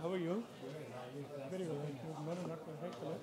How are you? Very you. No, no, not a lot.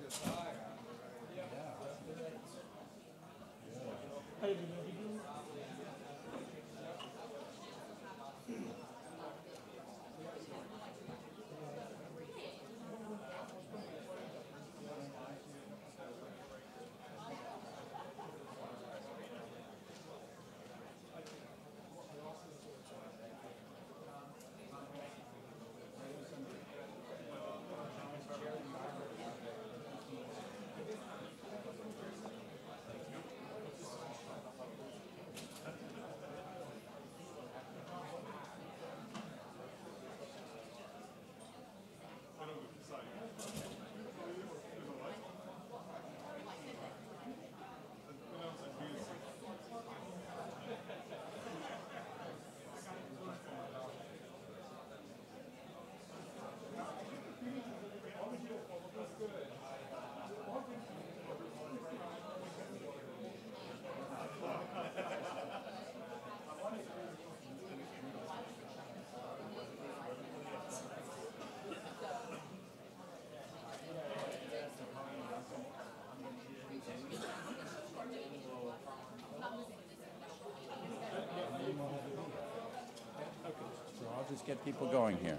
Get people going here.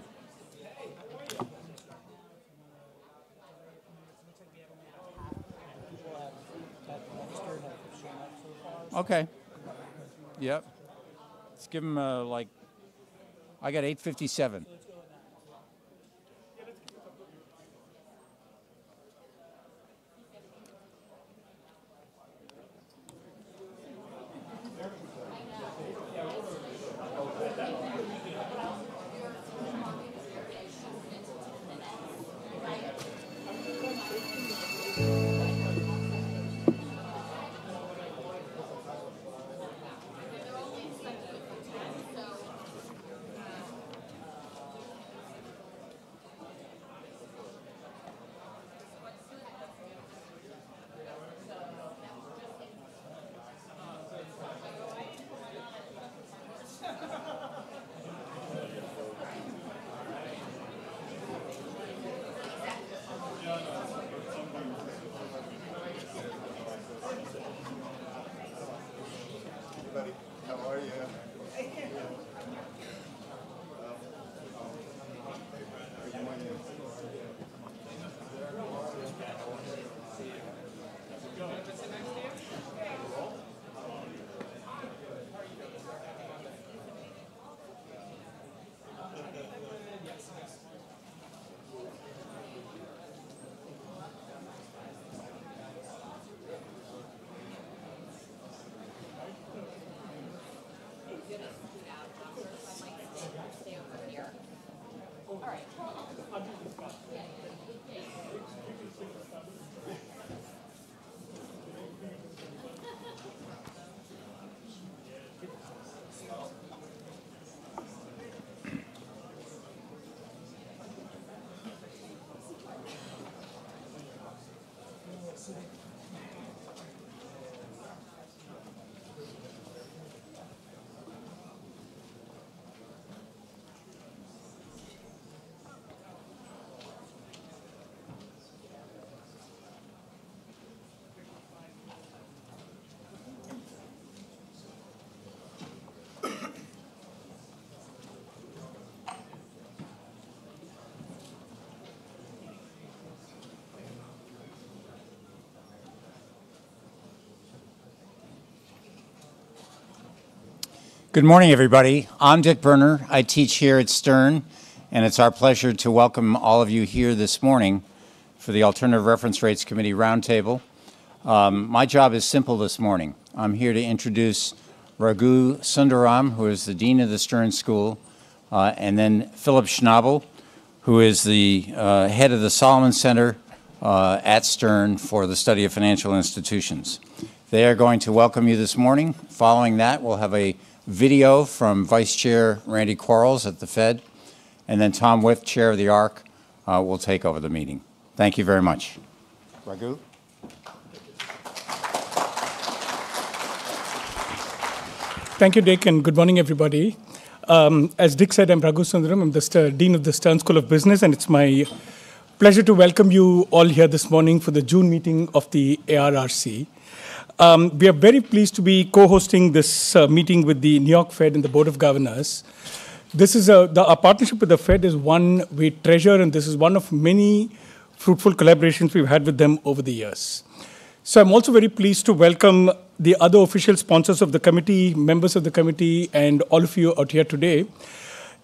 Okay. Yep. Let's give them uh, like. I got 857. Good morning, everybody. I'm Dick Berner. I teach here at Stern, and it's our pleasure to welcome all of you here this morning for the Alternative Reference Rates Committee Roundtable. Um, my job is simple this morning. I'm here to introduce Raghu Sundaram, who is the Dean of the Stern School, uh, and then Philipp Schnabl, who is the uh, head of the Salomon Center uh, at Stern for the study of financial institutions. They are going to welcome you this morning. Following that, we'll have a video from Vice Chair Randy Quarles at the Fed, and then Tom Wipf, Chair of the ARRC, uh, will take over the meeting. Thank you very much. Raghu? Thank you, Dick, and good morning, everybody. Um, as Dick said, I'm Raghu Sundaram. I'm the Ster- Dean of the Stern School of Business, and it's my pleasure to welcome you all here this morning for the June meeting of the ARRC. Um, we are very pleased to be co-hosting this uh, meeting with the New York Fed and the Board of Governors. This is a, the, our partnership with the Fed is one we treasure, and this is one of many fruitful collaborations we've had with them over the years. So I'm also very pleased to welcome the other official sponsors of the committee, members of the committee, and all of you out here today.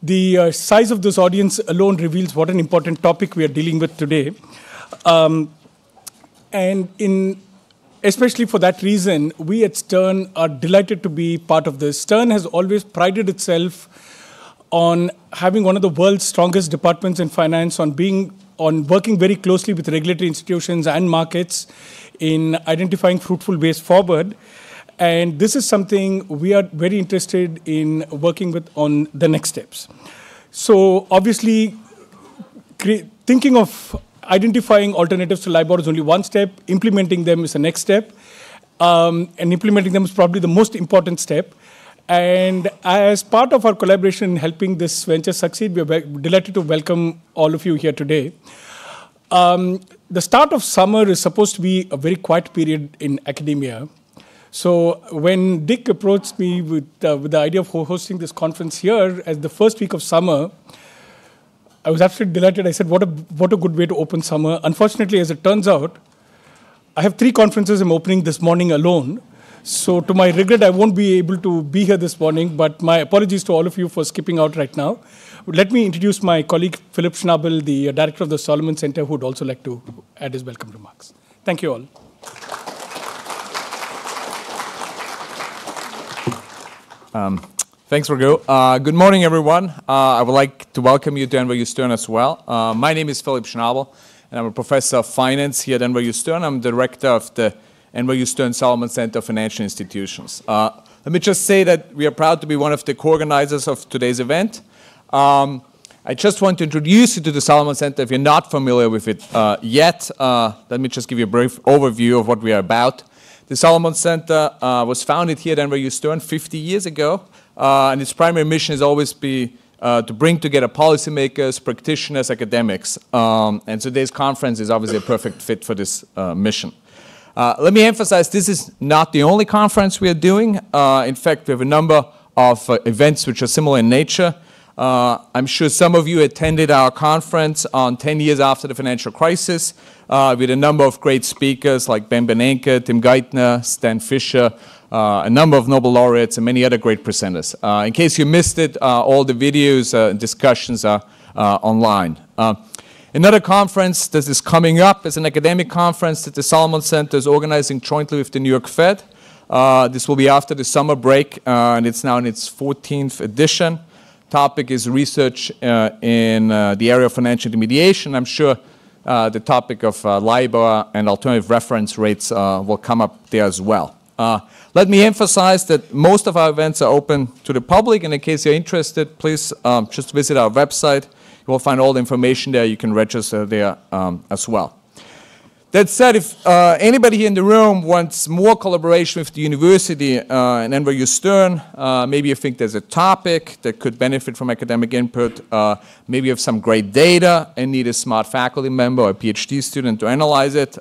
The uh, size of this audience alone reveals what an important topic we are dealing with today. Um, and in especially for that reason, we at Stern are delighted to be part of this. Stern has always prided itself on having one of the world's strongest departments in finance, on being on working very closely with regulatory institutions and markets in identifying fruitful ways forward. And this is something we are very interested in working with on the next steps. So obviously, thinking of identifying alternatives to LIBOR is only one step. Implementing them is the next step. Um, and implementing them is probably the most important step. And as part of our collaboration in helping this venture succeed, we are delighted to welcome all of you here today. Um, the start of summer is supposed to be a very quiet period in academia. So when Dick approached me with, uh, with the idea of hosting this conference here as the first week of summer, I was absolutely delighted. I said, what a, what a good way to open summer. Unfortunately, as it turns out, I have three conferences I'm opening this morning alone. So to my regret, I won't be able to be here this morning, but my apologies to all of you for skipping out right now. Let me introduce my colleague, Philipp Schnabl, the director of the Salomon Center, who would also like to add his welcome remarks. Thank you all. Um, thanks, Raghu. Uh, good morning, everyone. Uh, I would like to welcome you to NYU Stern as well. Uh, my name is Philipp Schnabl, and I'm a professor of finance here at NYU Stern. I'm director of the NYU Stern Salomon Center of Financial Institutions. Uh, let me just say that we are proud to be one of the co-organizers of today's event. Um, I just want to introduce you to the Salomon Center if you're not familiar with it uh, yet. Uh, let me just give you a brief overview of what we are about. The Salomon Center was founded here at NYU Stern 50 years ago, uh, and its primary mission has always been uh, to bring together policymakers, practitioners, academics. Um, and today's conference is obviously a perfect fit for this uh, mission. let me emphasize this is not the only conference we are doing. in fact, we have a number of events which are similar in nature. Uh, I'm sure some of you attended our conference on 10 years after the financial crisis uh, with a number of great speakers like Ben Bernanke, Tim Geithner, Stan Fischer, uh, a number of Nobel laureates, and many other great presenters. Uh, in case you missed it, uh, all the videos and discussions are online. Another conference that is coming up is an academic conference that the Salomon Center is organizing jointly with the New York Fed. this will be after the summer break, and it's now in its 14th edition topic is research uh, in uh, the area of financial intermediation. I'm sure uh, the topic of uh, LIBOR and alternative reference rates uh, will come up there as well. Uh, let me emphasize that most of our events are open to the public, and in case you're interested, please um, just visit our website. You will find all the information there. You can register there um, as well. That said, if uh, anybody here in the room wants more collaboration with the university uh, and NYU Stern, uh, maybe you think there's a topic that could benefit from academic input, uh, maybe you have some great data and need a smart faculty member or a PhD student to analyze it.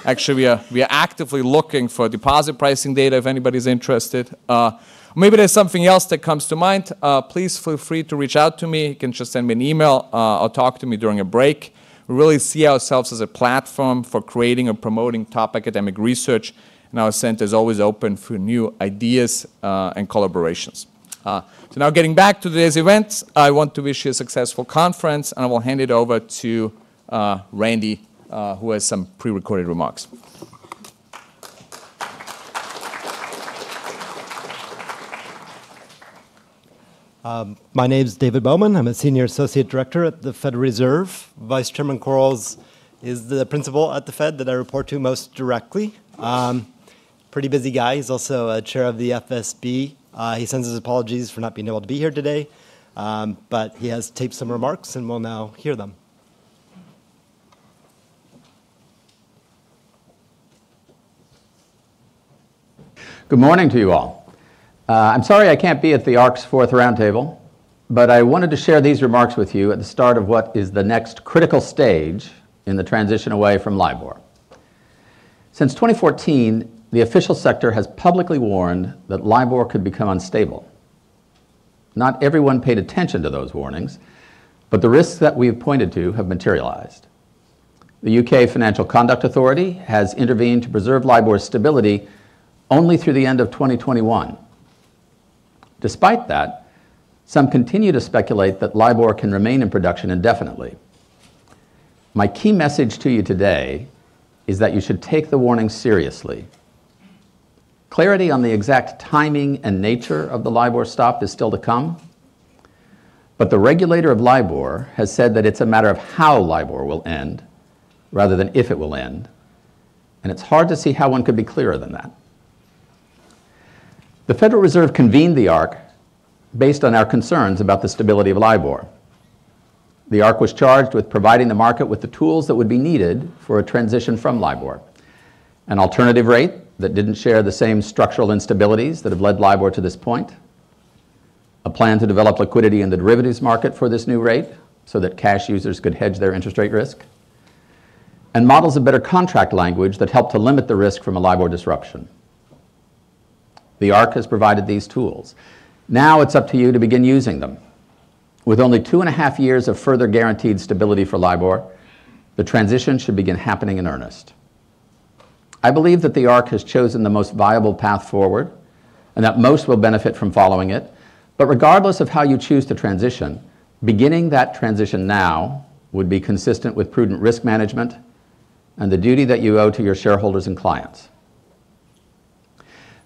Uh, actually, we are, we are actively looking for deposit pricing data if anybody's interested. Uh, maybe there's something else that comes to mind. please feel free to reach out to me. You can just send me an email or talk to me during a break. We really see ourselves as a platform for creating or promoting top academic research, and our center is always open for new ideas uh, and collaborations. Uh, so now getting back to today's event, I want to wish you a successful conference, and I will hand it over to uh, Randy, uh, who has some pre-recorded remarks. Um, my name is David Bowman. I'm a senior associate director at the Federal Reserve. Vice Chairman Quarles is the principal at the Fed that I report to most directly. Um, pretty busy guy. He's also a chair of the FSB. Uh, he sends his apologies for not being able to be here today, um, but he has taped some remarks, and we'll now hear them. Good morning to you all. Uh, I'm sorry I can't be at the ARRC's fourth roundtable. but I wanted to share these remarks with you at the start of what is the next critical stage in the transition away from LIBOR. Since 2014, the official sector has publicly warned that LIBOR could become unstable. Not everyone paid attention to those warnings, but the risks that we have pointed to have materialized. The UK Financial Conduct Authority has intervened to preserve LIBOR's stability only through the end of 2021. Despite that, some continue to speculate that LIBOR can remain in production indefinitely. My key message to you today is that you should take the warning seriously. Clarity on the exact timing and nature of the LIBOR stop is still to come, but the regulator of LIBOR has said that it's a matter of how LIBOR will end rather than if it will end, and it's hard to see how one could be clearer than that. The Federal Reserve convened the ARRC based on our concerns about the stability of LIBOR. The ARRC was charged with providing the market with the tools that would be needed for a transition from LIBOR. An alternative rate that didn't share the same structural instabilities that have led LIBOR to this point. A plan to develop liquidity in the derivatives market for this new rate so that cash users could hedge their interest rate risk. And models of better contract language that help to limit the risk from a LIBOR disruption. The ARRC has provided these tools. Now it's up to you to begin using them. With only two and a half years of further guaranteed stability for LIBOR, the transition should begin happening in earnest. I believe that the ARRC has chosen the most viable path forward and that most will benefit from following it. But regardless of how you choose to transition, beginning that transition now would be consistent with prudent risk management and the duty that you owe to your shareholders and clients.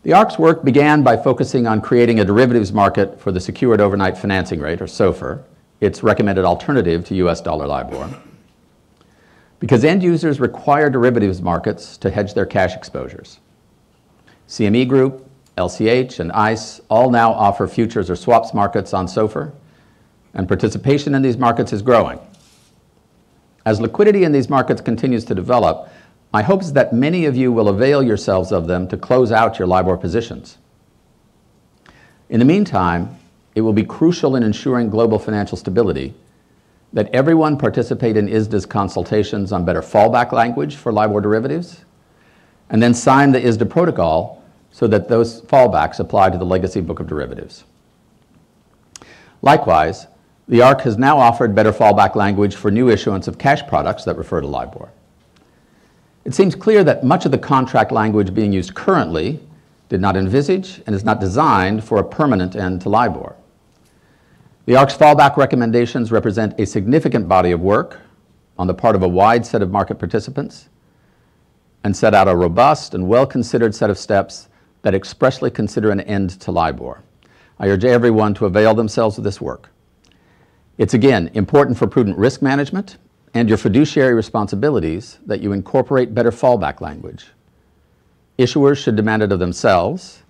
The ARRC's work began by focusing on creating a derivatives market for the Secured Overnight Financing Rate, or SOFR, its recommended alternative to US dollar LIBOR. Because end users require derivatives markets to hedge their cash exposures. CME Group, LCH, and ICE all now offer futures or swaps markets on SOFR, and participation in these markets is growing. As liquidity in these markets continues to develop, my hope is that many of you will avail yourselves of them to close out your LIBOR positions. In the meantime, it will be crucial in ensuring global financial stability that everyone participate in ISDA's consultations on better fallback language for LIBOR derivatives, and then sign the ISDA protocol so that those fallbacks apply to the legacy book of derivatives. Likewise, the ARRC has now offered better fallback language for new issuance of cash products that refer to LIBOR. It seems clear that much of the contract language being used currently did not envisage and is not designed for a permanent end to LIBOR. The ARRC's fallback recommendations represent a significant body of work on the part of a wide set of market participants and set out a robust and well-considered set of steps that expressly consider an end to LIBOR. I urge everyone to avail themselves of this work. It's again important for prudent risk management and your fiduciary responsibilities that you incorporate better fallback language. Issuers should demand it of themselves,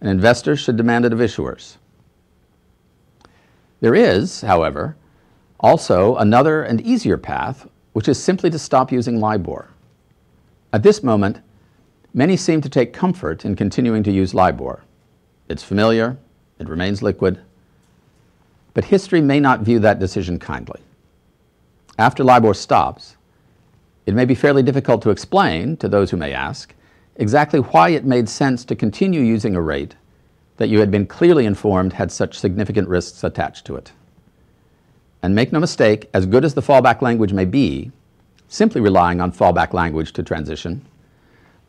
and investors should demand it of issuers. There is, however, also another and easier path, which is simply to stop using LIBOR. At this moment, many seem to take comfort in continuing to use LIBOR. It's familiar, it remains liquid, but history may not view that decision kindly after LIBOR stops, it may be fairly difficult to explain, to those who may ask, exactly why it made sense to continue using a rate that you had been clearly informed had such significant risks attached to it. And make no mistake, as good as the fallback language may be, simply relying on fallback language to transition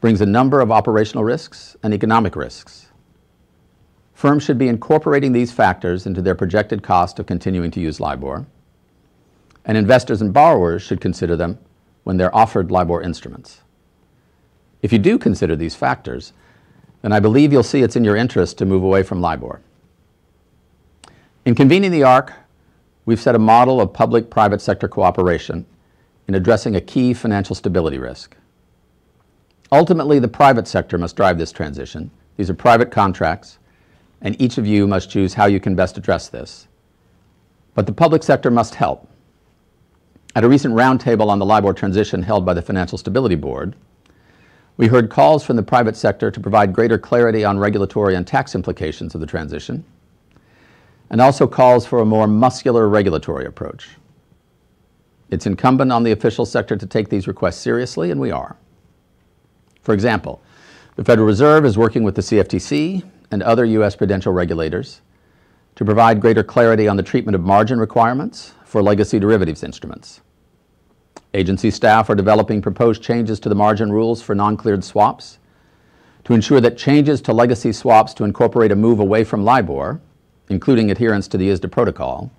brings a number of operational risks and economic risks. Firms should be incorporating these factors into their projected cost of continuing to use LIBOR and investors and borrowers should consider them when they're offered LIBOR instruments. If you do consider these factors, then I believe you'll see it's in your interest to move away from LIBOR. In convening the ARRC, we've set a model of public-private sector cooperation in addressing a key financial stability risk. Ultimately, the private sector must drive this transition. These are private contracts, and each of you must choose how you can best address this. But the public sector must help. At a recent roundtable on the LIBOR transition held by the Financial Stability Board, we heard calls from the private sector to provide greater clarity on regulatory and tax implications of the transition, and also calls for a more muscular regulatory approach. It's incumbent on the official sector to take these requests seriously, and we are. For example, the Federal Reserve is working with the CFTC and other U.S. prudential regulators to provide greater clarity on the treatment of margin requirements for legacy derivatives instruments. Agency staff are developing proposed changes to the margin rules for non-cleared swaps to ensure that changes to legacy swaps to incorporate a move away from LIBOR, including adherence to the ISDA protocol,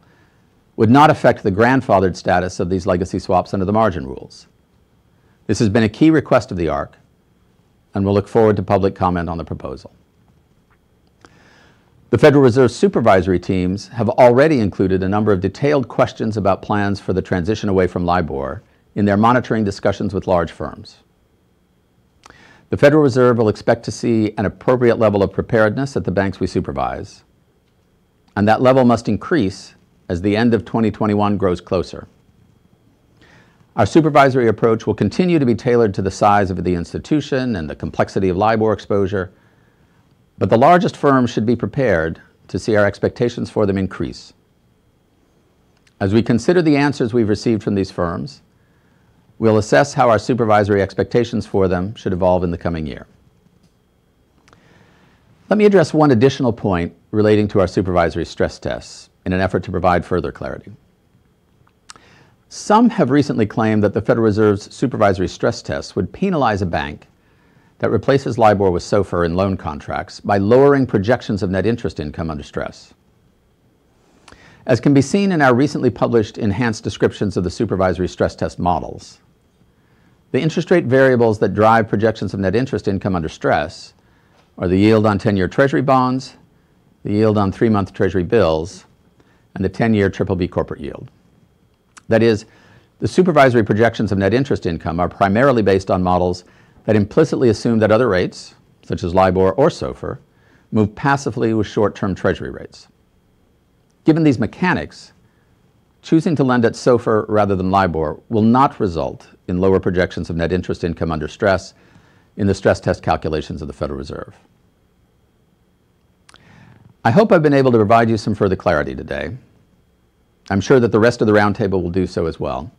would not affect the grandfathered status of these legacy swaps under the margin rules. This has been a key request of the ARRC, and we'll look forward to public comment on the proposal. The Federal Reserve supervisory teams have already included a number of detailed questions about plans for the transition away from LIBOR in their monitoring discussions with large firms. The Federal Reserve will expect to see an appropriate level of preparedness at the banks we supervise, and that level must increase as the end of 2021 grows closer. Our supervisory approach will continue to be tailored to the size of the institution and the complexity of LIBOR exposure, but the largest firms should be prepared to see our expectations for them increase. As we consider the answers we've received from these firms, we'll assess how our supervisory expectations for them should evolve in the coming year. Let me address one additional point relating to our supervisory stress tests in an effort to provide further clarity. Some have recently claimed that the Federal Reserve's supervisory stress tests would penalize a bank that replaces LIBOR with SOFR in loan contracts by lowering projections of net interest income under stress. As can be seen in our recently published enhanced descriptions of the supervisory stress test models, the interest rate variables that drive projections of net interest income under stress are the yield on 10-year Treasury bonds, the yield on three-month Treasury bills, and the 10-year BBB corporate yield. That is, the supervisory projections of net interest income are primarily based on models that implicitly assume that other rates, such as LIBOR or SOFR, move passively with short-term Treasury rates. Given these mechanics, choosing to lend at SOFR rather than LIBOR will not result in lower projections of net interest income under stress in the stress test calculations of the Federal Reserve. I hope I've been able to provide you some further clarity today. I'm sure that the rest of the roundtable will do so as well.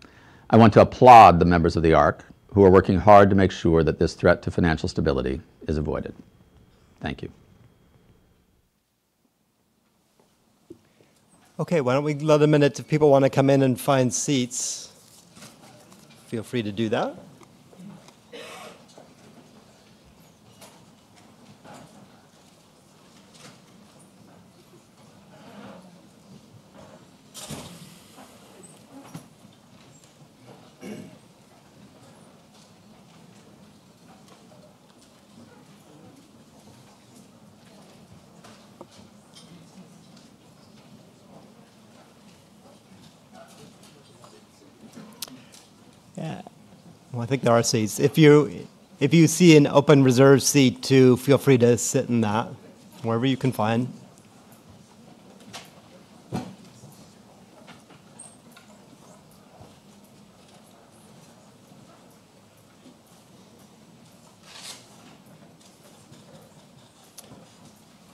I want to applaud the members of the ARRC who are working hard to make sure that this threat to financial stability is avoided. Thank you. Okay, why don't we let a minute if people want to come in and find seats. Feel free to do that. Well, I think there are seats. If you if you see an open reserve seat too, feel free to sit in that wherever you can find.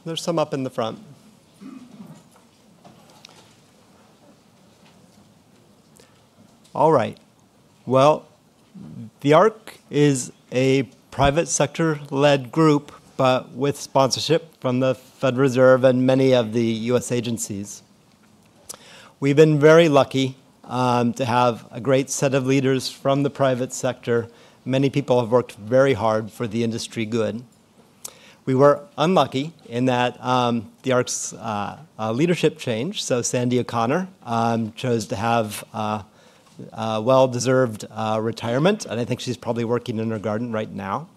There's some up in the front. All right. Well, the ARRC is a private sector led group, but with sponsorship from the Fed Reserve and many of the US agencies. We've been very lucky um, to have a great set of leaders from the private sector. Many people have worked very hard for the industry good. We were unlucky in that um, the ARRC's uh, uh, leadership changed. So Sandy O'Connor um, chose to have uh, uh, well-deserved uh, retirement, and I think she's probably working in her garden right now.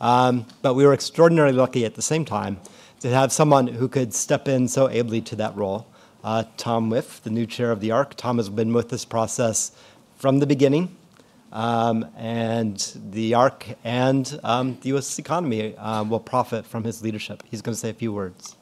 Um, but we were extraordinarily lucky at the same time to have someone who could step in so ably to that role. Uh, Tom Wipf, the new chair of the ARRC. Tom has been with this process from the beginning, um, and the ARRC and um, the U.S. economy uh, will profit from his leadership. He's going to say a few words.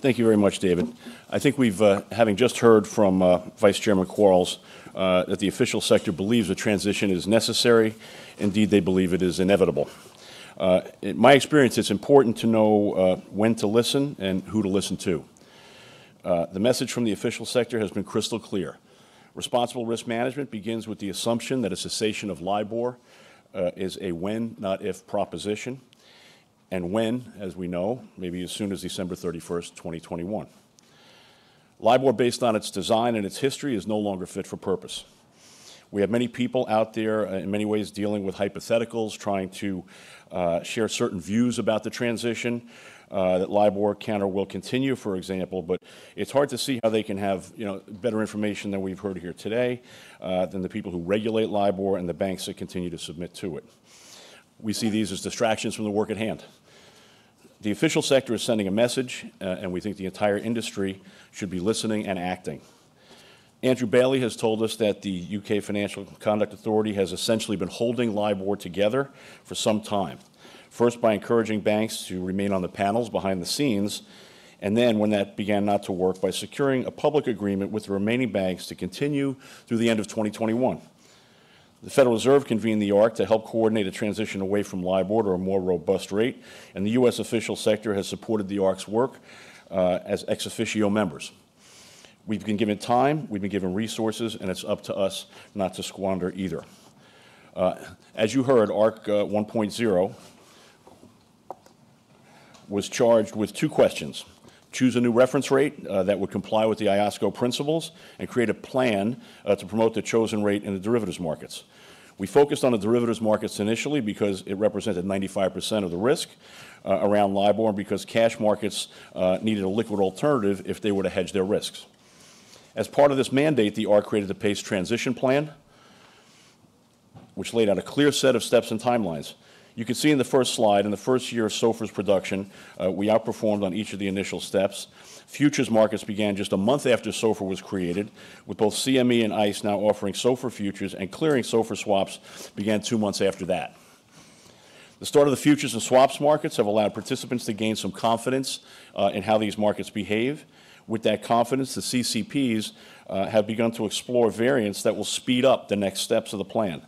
Thank you very much, David. I think we've, uh, having just heard from uh, Vice Chairman Quarles, uh, that the official sector believes a transition is necessary. Indeed, they believe it is inevitable. Uh, in my experience, it's important to know uh, when to listen and who to listen to. Uh, the message from the official sector has been crystal clear. Responsible risk management begins with the assumption that a cessation of LIBOR is a when, not if proposition. And when, as we know, maybe as soon as December 31st, 2021. LIBOR, based on its design and its history, is no longer fit for purpose. We have many people out there, uh, in many ways, dealing with hypotheticals, trying to uh, share certain views about the transition. Uh, that LIBOR counter will continue, for example, but it's hard to see how they can have you know better information than we've heard here today, uh, than the people who regulate LIBOR and the banks that continue to submit to it. We see these as distractions from the work at hand. The official sector is sending a message, uh, and we think the entire industry should be listening and acting. Andrew Bailey has told us that the UK Financial Conduct Authority has essentially been holding LIBOR together for some time. First, by encouraging banks to remain on the panels behind the scenes, and then, when that began not to work, by securing a public agreement with the remaining banks to continue through the end of 2021. The Federal Reserve convened the ARRC to help coordinate a transition away from LIBOR to a more robust rate, and the U.S. official sector has supported the ARRC's work uh, as ex officio members. We've been given time, we've been given resources, and it's up to us not to squander either. Uh, as you heard, ARRC uh, 1.0 was charged with two questions choose a new reference rate uh, that would comply with the IOSCO principles, and create a plan uh, to promote the chosen rate in the derivatives markets. We focused on the derivatives markets initially because it represented 95% of the risk uh, around LIBOR and because cash markets uh, needed a liquid alternative if they were to hedge their risks. As part of this mandate, the ARRC created the PACE transition plan, which laid out a clear set of steps and timelines. You can see in the first slide, in the first year of SOFR's production, uh, we outperformed on each of the initial steps. Futures markets began just a month after SOFR was created, with both CME and ICE now offering SOFR futures, and clearing SOFR swaps began two months after that. The start of the futures and swaps markets have allowed participants to gain some confidence uh, in how these markets behave. With that confidence, the CCPs uh, have begun to explore variants that will speed up the next steps of the plan.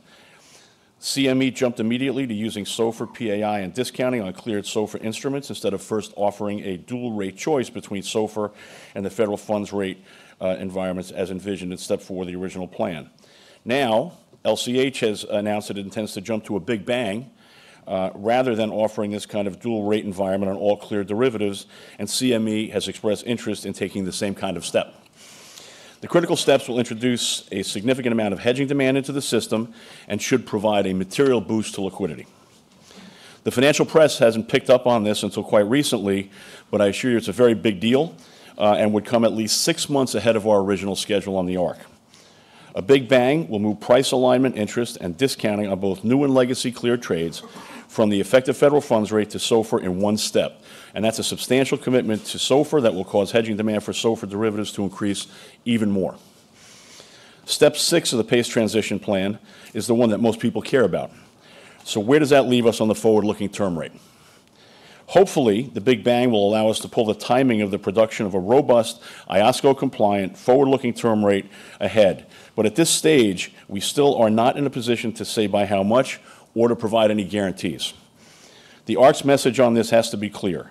CME jumped immediately to using SOFR, PAI, and discounting on cleared SOFR instruments instead of first offering a dual rate choice between SOFR and the federal funds rate uh, environments as envisioned in step four of the original plan. Now, LCH has announced that it intends to jump to a big bang uh, rather than offering this kind of dual rate environment on all cleared derivatives, and CME has expressed interest in taking the same kind of step. The critical steps will introduce a significant amount of hedging demand into the system and should provide a material boost to liquidity. The financial press hasn't picked up on this until quite recently, but I assure you it's a very big deal uh, and would come at least six months ahead of our original schedule on the ARRC. A big bang will move price alignment interest and discounting on both new and legacy cleared trades from the effective federal funds rate to SOFR in one step. And that's a substantial commitment to SOFR that will cause hedging demand for SOFR derivatives to increase even more. Step six of the PACE transition plan is the one that most people care about. So, where does that leave us on the forward looking term rate? Hopefully, the Big Bang will allow us to pull the timing of the production of a robust, IOSCO compliant, forward looking term rate ahead. But at this stage, we still are not in a position to say by how much or to provide any guarantees. The ARRC's message on this has to be clear.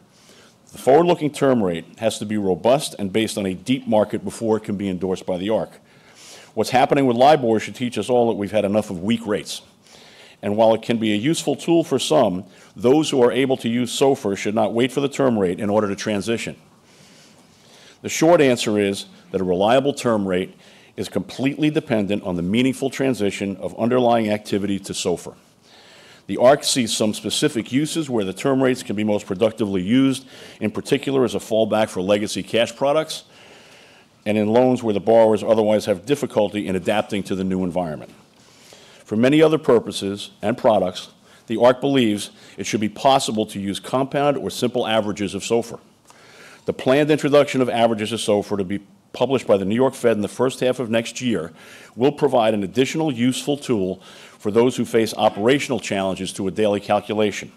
The forward looking term rate has to be robust and based on a deep market before it can be endorsed by the ARRC. What's happening with LIBOR should teach us all that we've had enough of weak rates. And while it can be a useful tool for some, those who are able to use SOFR should not wait for the term rate in order to transition. The short answer is that a reliable term rate is completely dependent on the meaningful transition of underlying activity to SOFR. The ARRC sees some specific uses where the term rates can be most productively used, in particular as a fallback for legacy cash products, and in loans where the borrowers otherwise have difficulty in adapting to the new environment. For many other purposes and products, the ARRC believes it should be possible to use compound or simple averages of SOFR. The planned introduction of averages of SOFR to be published by the New York Fed in the first half of next year will provide an additional useful tool for those who face operational challenges to a daily calculation.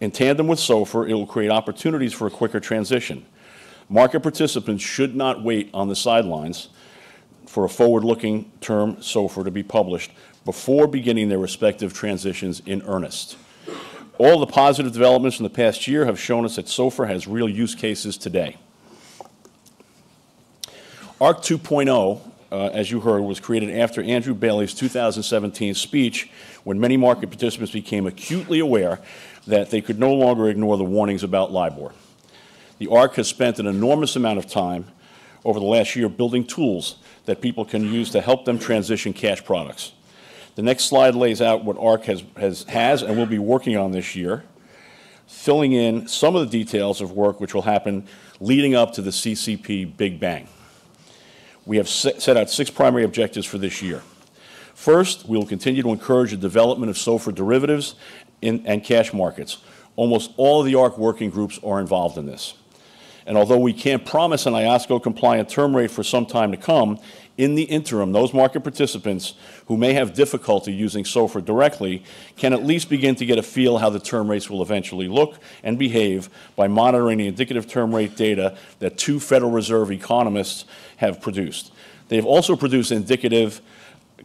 In tandem with SOFR, it will create opportunities for a quicker transition. Market participants should not wait on the sidelines for a forward-looking term SOFR to be published before beginning their respective transitions in earnest. All the positive developments in the past year have shown us that SOFR has real use cases today. ARRC 2.0, uh, as you heard, was created after Andrew Bailey's 2017 speech when many market participants became acutely aware that they could no longer ignore the warnings about LIBOR. The ARRC has spent an enormous amount of time over the last year building tools that people can use to help them transition cash products. The next slide lays out what ARRC has, has, has and will be working on this year, filling in some of the details of work which will happen leading up to the CCP Big Bang. We have set out six primary objectives for this year. First, we will continue to encourage the development of SOFR derivatives in, and cash markets. Almost all of the ARRC working groups are involved in this. And although we can't promise an IOSCO compliant term rate for some time to come, in the interim, those market participants who may have difficulty using SOFR directly can at least begin to get a feel how the term rates will eventually look and behave by monitoring the indicative term rate data that two Federal Reserve economists have produced. They've also produced indicative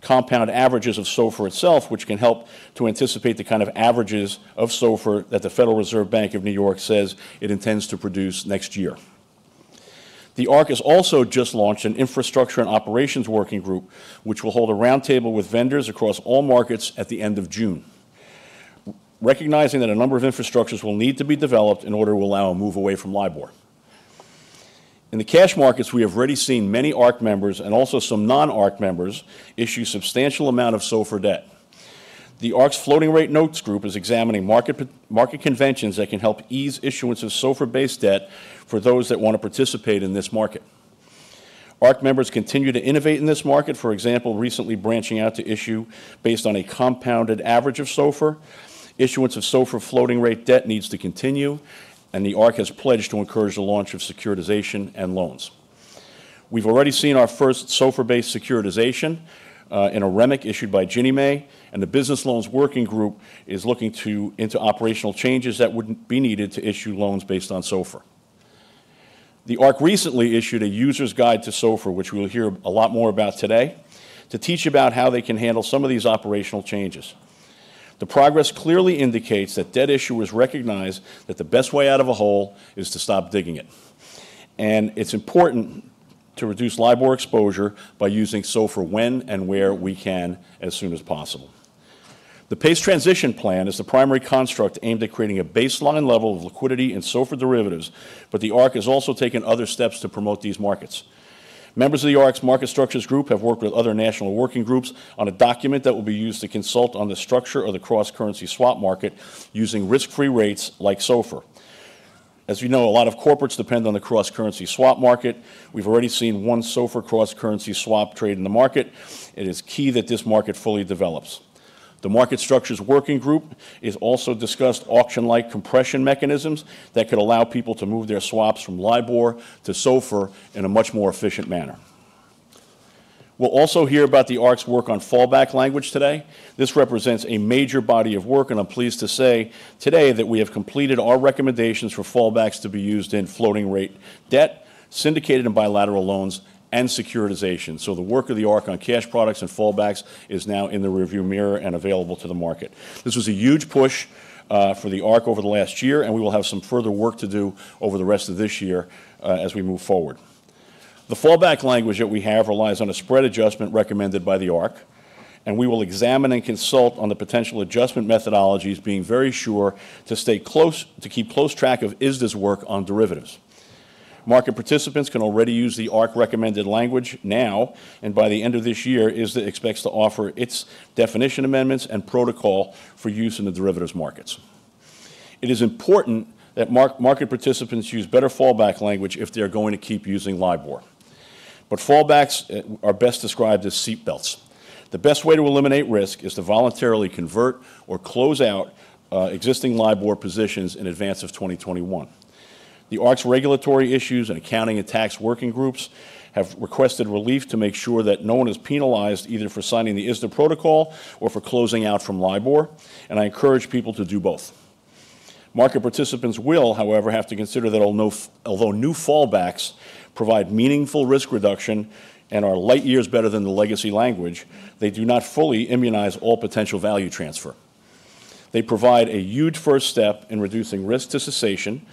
compound averages of SOFR itself, which can help to anticipate the kind of averages of SOFR that the Federal Reserve Bank of New York says it intends to produce next year. The ARRC has also just launched an infrastructure and operations working group, which will hold a roundtable with vendors across all markets at the end of June. Recognizing that a number of infrastructures will need to be developed in order to allow a move away from LIBOR. In the cash markets, we have already seen many ARRC members and also some non-ARRC members issue substantial amount of SOFR debt. The ARRC's floating rate notes group is examining market, market conventions that can help ease issuance of SOFR-based debt for those that want to participate in this market. ARRC members continue to innovate in this market, for example, recently branching out to issue based on a compounded average of SOFR. Issuance of SOFR floating rate debt needs to continue, and the ARRC has pledged to encourage the launch of securitization and loans. We've already seen our first SOFR-based securitization uh, in a REMIC issued by Ginnie Mae, and the Business Loans Working Group is looking to, into operational changes that would be needed to issue loans based on SOFR. The ARRC recently issued a user's guide to SOFR, which we'll hear a lot more about today, to teach about how they can handle some of these operational changes. The progress clearly indicates that debt issuers recognize that the best way out of a hole is to stop digging it. And it's important to reduce LIBOR exposure by using SOFR when and where we can as soon as possible. The PACE transition plan is the primary construct aimed at creating a baseline level of liquidity in SOFR derivatives, but the ARRC has also taken other steps to promote these markets. Members of the RX Market Structures Group have worked with other national working groups on a document that will be used to consult on the structure of the cross-currency swap market using risk-free rates like SOFR. As you know, a lot of corporates depend on the cross-currency swap market. We've already seen one SOFR cross-currency swap trade in the market. It is key that this market fully develops. The Market Structures Working Group is also discussed auction-like compression mechanisms that could allow people to move their swaps from LIBOR to SOFR in a much more efficient manner. We'll also hear about the ARRC's work on fallback language today. This represents a major body of work, and I'm pleased to say today that we have completed our recommendations for fallbacks to be used in floating rate debt, syndicated and bilateral loans, and securitization. So the work of the ARRC on cash products and fallbacks is now in the review mirror and available to the market. This was a huge push uh, for the ARRC over the last year, and we will have some further work to do over the rest of this year uh, as we move forward. The fallback language that we have relies on a spread adjustment recommended by the ARRC, and we will examine and consult on the potential adjustment methodologies, being very sure to stay close, to keep close track of ISDA's work on derivatives. Market participants can already use the ARRC recommended language now, and by the end of this year, ISDA expects to offer its definition amendments and protocol for use in the derivatives markets. It is important that market participants use better fallback language if they're going to keep using LIBOR. But fallbacks uh, are best described as seatbelts. The best way to eliminate risk is to voluntarily convert or close out uh, existing LIBOR positions in advance of 2021. The ARRC's regulatory issues and accounting and tax working groups have requested relief to make sure that no one is penalized either for signing the ISDA protocol or for closing out from LIBOR, and I encourage people to do both. Market participants will, however, have to consider that although new fallbacks provide meaningful risk reduction and are light years better than the legacy language, they do not fully immunize all potential value transfer. They provide a huge first step in reducing risk to cessation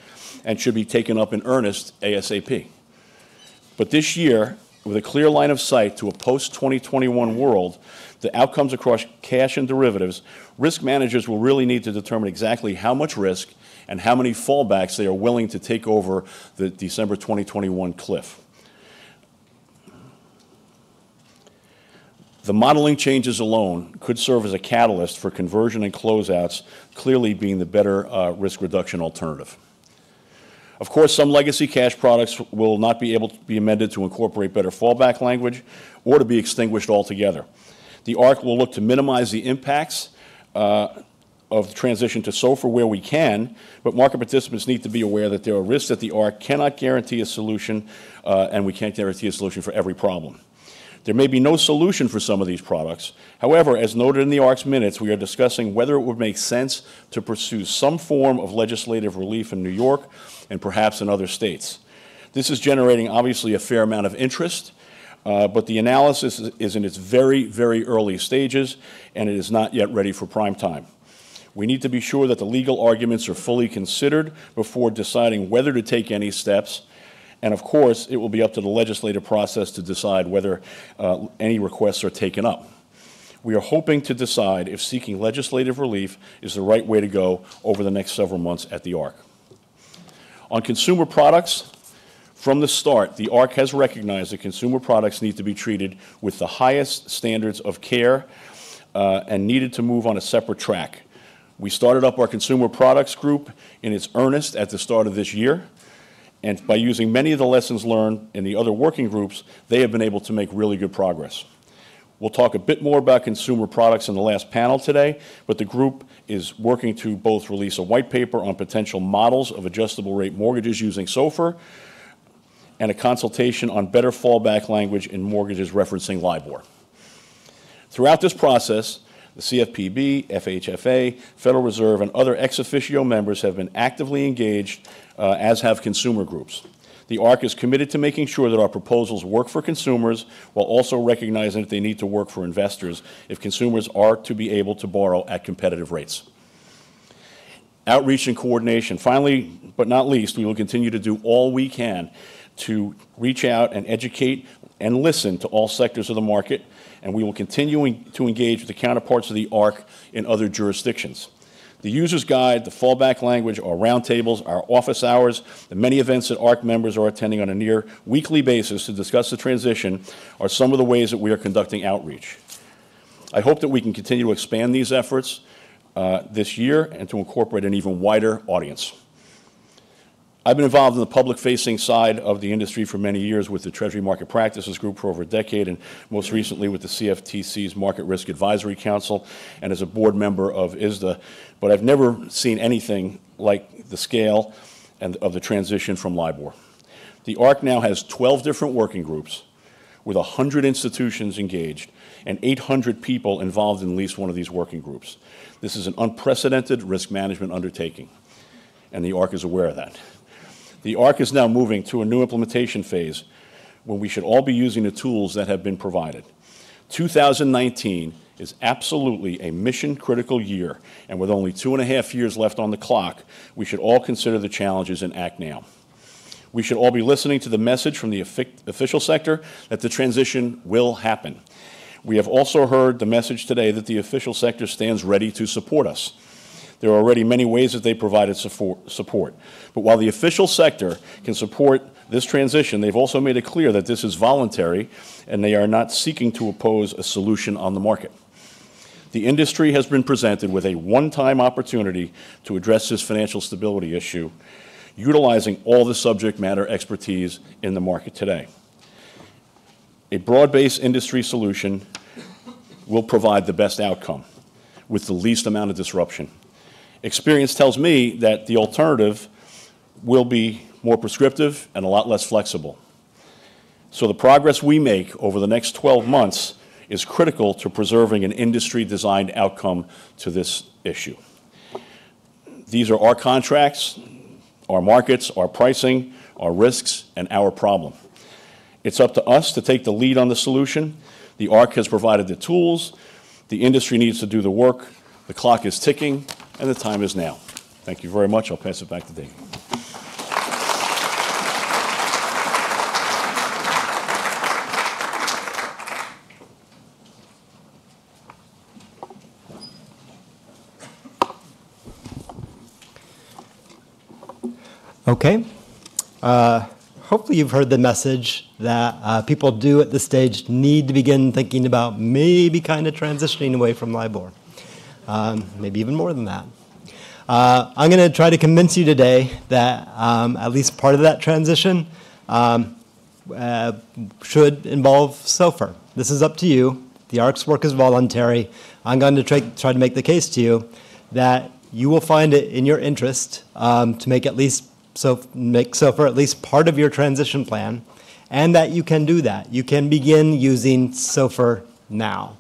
and should be taken up in earnest ASAP. But this year, with a clear line of sight to a post-2021 world, the outcomes across cash and derivatives, risk managers will really need to determine exactly how much risk and how many fallbacks they are willing to take over the December 2021 cliff. The modeling changes alone could serve as a catalyst for conversion and closeouts, clearly being the better uh, risk reduction alternative. Of course, some legacy cash products will not be able to be amended to incorporate better fallback language or to be extinguished altogether. The ARRC will look to minimize the impacts uh, of the transition to SOFR where we can, but market participants need to be aware that there are risks that the ARRC cannot guarantee a solution, uh, and we can't guarantee a solution for every problem. There may be no solution for some of these products. However, as noted in the ARRC's minutes, we are discussing whether it would make sense to pursue some form of legislative relief in New York and perhaps in other states. This is generating, obviously, a fair amount of interest, uh, but the analysis is in its very, very early stages, and it is not yet ready for prime time. We need to be sure that the legal arguments are fully considered before deciding whether to take any steps, and of course, it will be up to the legislative process to decide whether uh, any requests are taken up. We are hoping to decide if seeking legislative relief is the right way to go over the next several months at the ARRC. On consumer products, from the start, the ARRC has recognized that consumer products need to be treated with the highest standards of care uh, and needed to move on a separate track. We started up our consumer products group in its earnest at the start of this year, and by using many of the lessons learned in the other working groups, they have been able to make really good progress. We'll talk a bit more about consumer products in the last panel today, but the group is working to both release a white paper on potential models of adjustable-rate mortgages using SOFR and a consultation on better fallback language in mortgages referencing LIBOR. Throughout this process, the CFPB, FHFA, Federal Reserve, and other ex officio members have been actively engaged, uh, as have consumer groups. The ARRC is committed to making sure that our proposals work for consumers while also recognizing that they need to work for investors if consumers are to be able to borrow at competitive rates. Outreach and coordination. Finally, but not least, we will continue to do all we can to reach out and educate and listen to all sectors of the market, and we will continue to engage with the counterparts of the ARRC in other jurisdictions. The user's guide, the fallback language, our roundtables, our office hours, the many events that ARRC members are attending on a near weekly basis to discuss the transition are some of the ways that we are conducting outreach. I hope that we can continue to expand these efforts uh, this year and to incorporate an even wider audience. I've been involved in the public-facing side of the industry for many years with the Treasury Market Practices Group for over a decade, and most recently with the CFTC's Market Risk Advisory Council and as a board member of ISDA, but I've never seen anything like the scale of the transition from LIBOR. The ARRC now has 12 different working groups with 100 institutions engaged and 800 people involved in at least one of these working groups. This is an unprecedented risk management undertaking, and the ARRC is aware of that. The ARRC is now moving to a new implementation phase when we should all be using the tools that have been provided. 2019 is absolutely a mission-critical year, and with only two and a half years left on the clock, we should all consider the challenges and act now. We should all be listening to the message from the official sector that the transition will happen. We have also heard the message today that the official sector stands ready to support us. There are already many ways that they provided support. But while the official sector can support this transition, they've also made it clear that this is voluntary and they are not seeking to oppose a solution on the market. The industry has been presented with a one-time opportunity to address this financial stability issue, utilizing all the subject matter expertise in the market today. A broad-based industry solution will provide the best outcome with the least amount of disruption. Experience tells me that the alternative will be more prescriptive and a lot less flexible. So the progress we make over the next 12 months is critical to preserving an industry-designed outcome to this issue. these are our contracts, our markets, our pricing, our risks, and our problem. It's up to us to take the lead on the solution. The ARRC has provided the tools. The industry needs to do the work. The clock is ticking, and the time is now. Thank you very much. I'll pass it back to Dave. Okay. Uh, hopefully, you've heard the message that uh, people do at this stage need to begin thinking about maybe kind of transitioning away from LIBOR, um, maybe even more than that. Uh, I'm going to try to convince you today that um, at least part of that transition um, uh, should involve SOFR. This is up to you. The ARRC's work is voluntary. I'm going to try, try to make the case to you that you will find it in your interest um, to make at least so make SOFR at least part of your transition plan, and that you can do that. You can begin using SOFR now.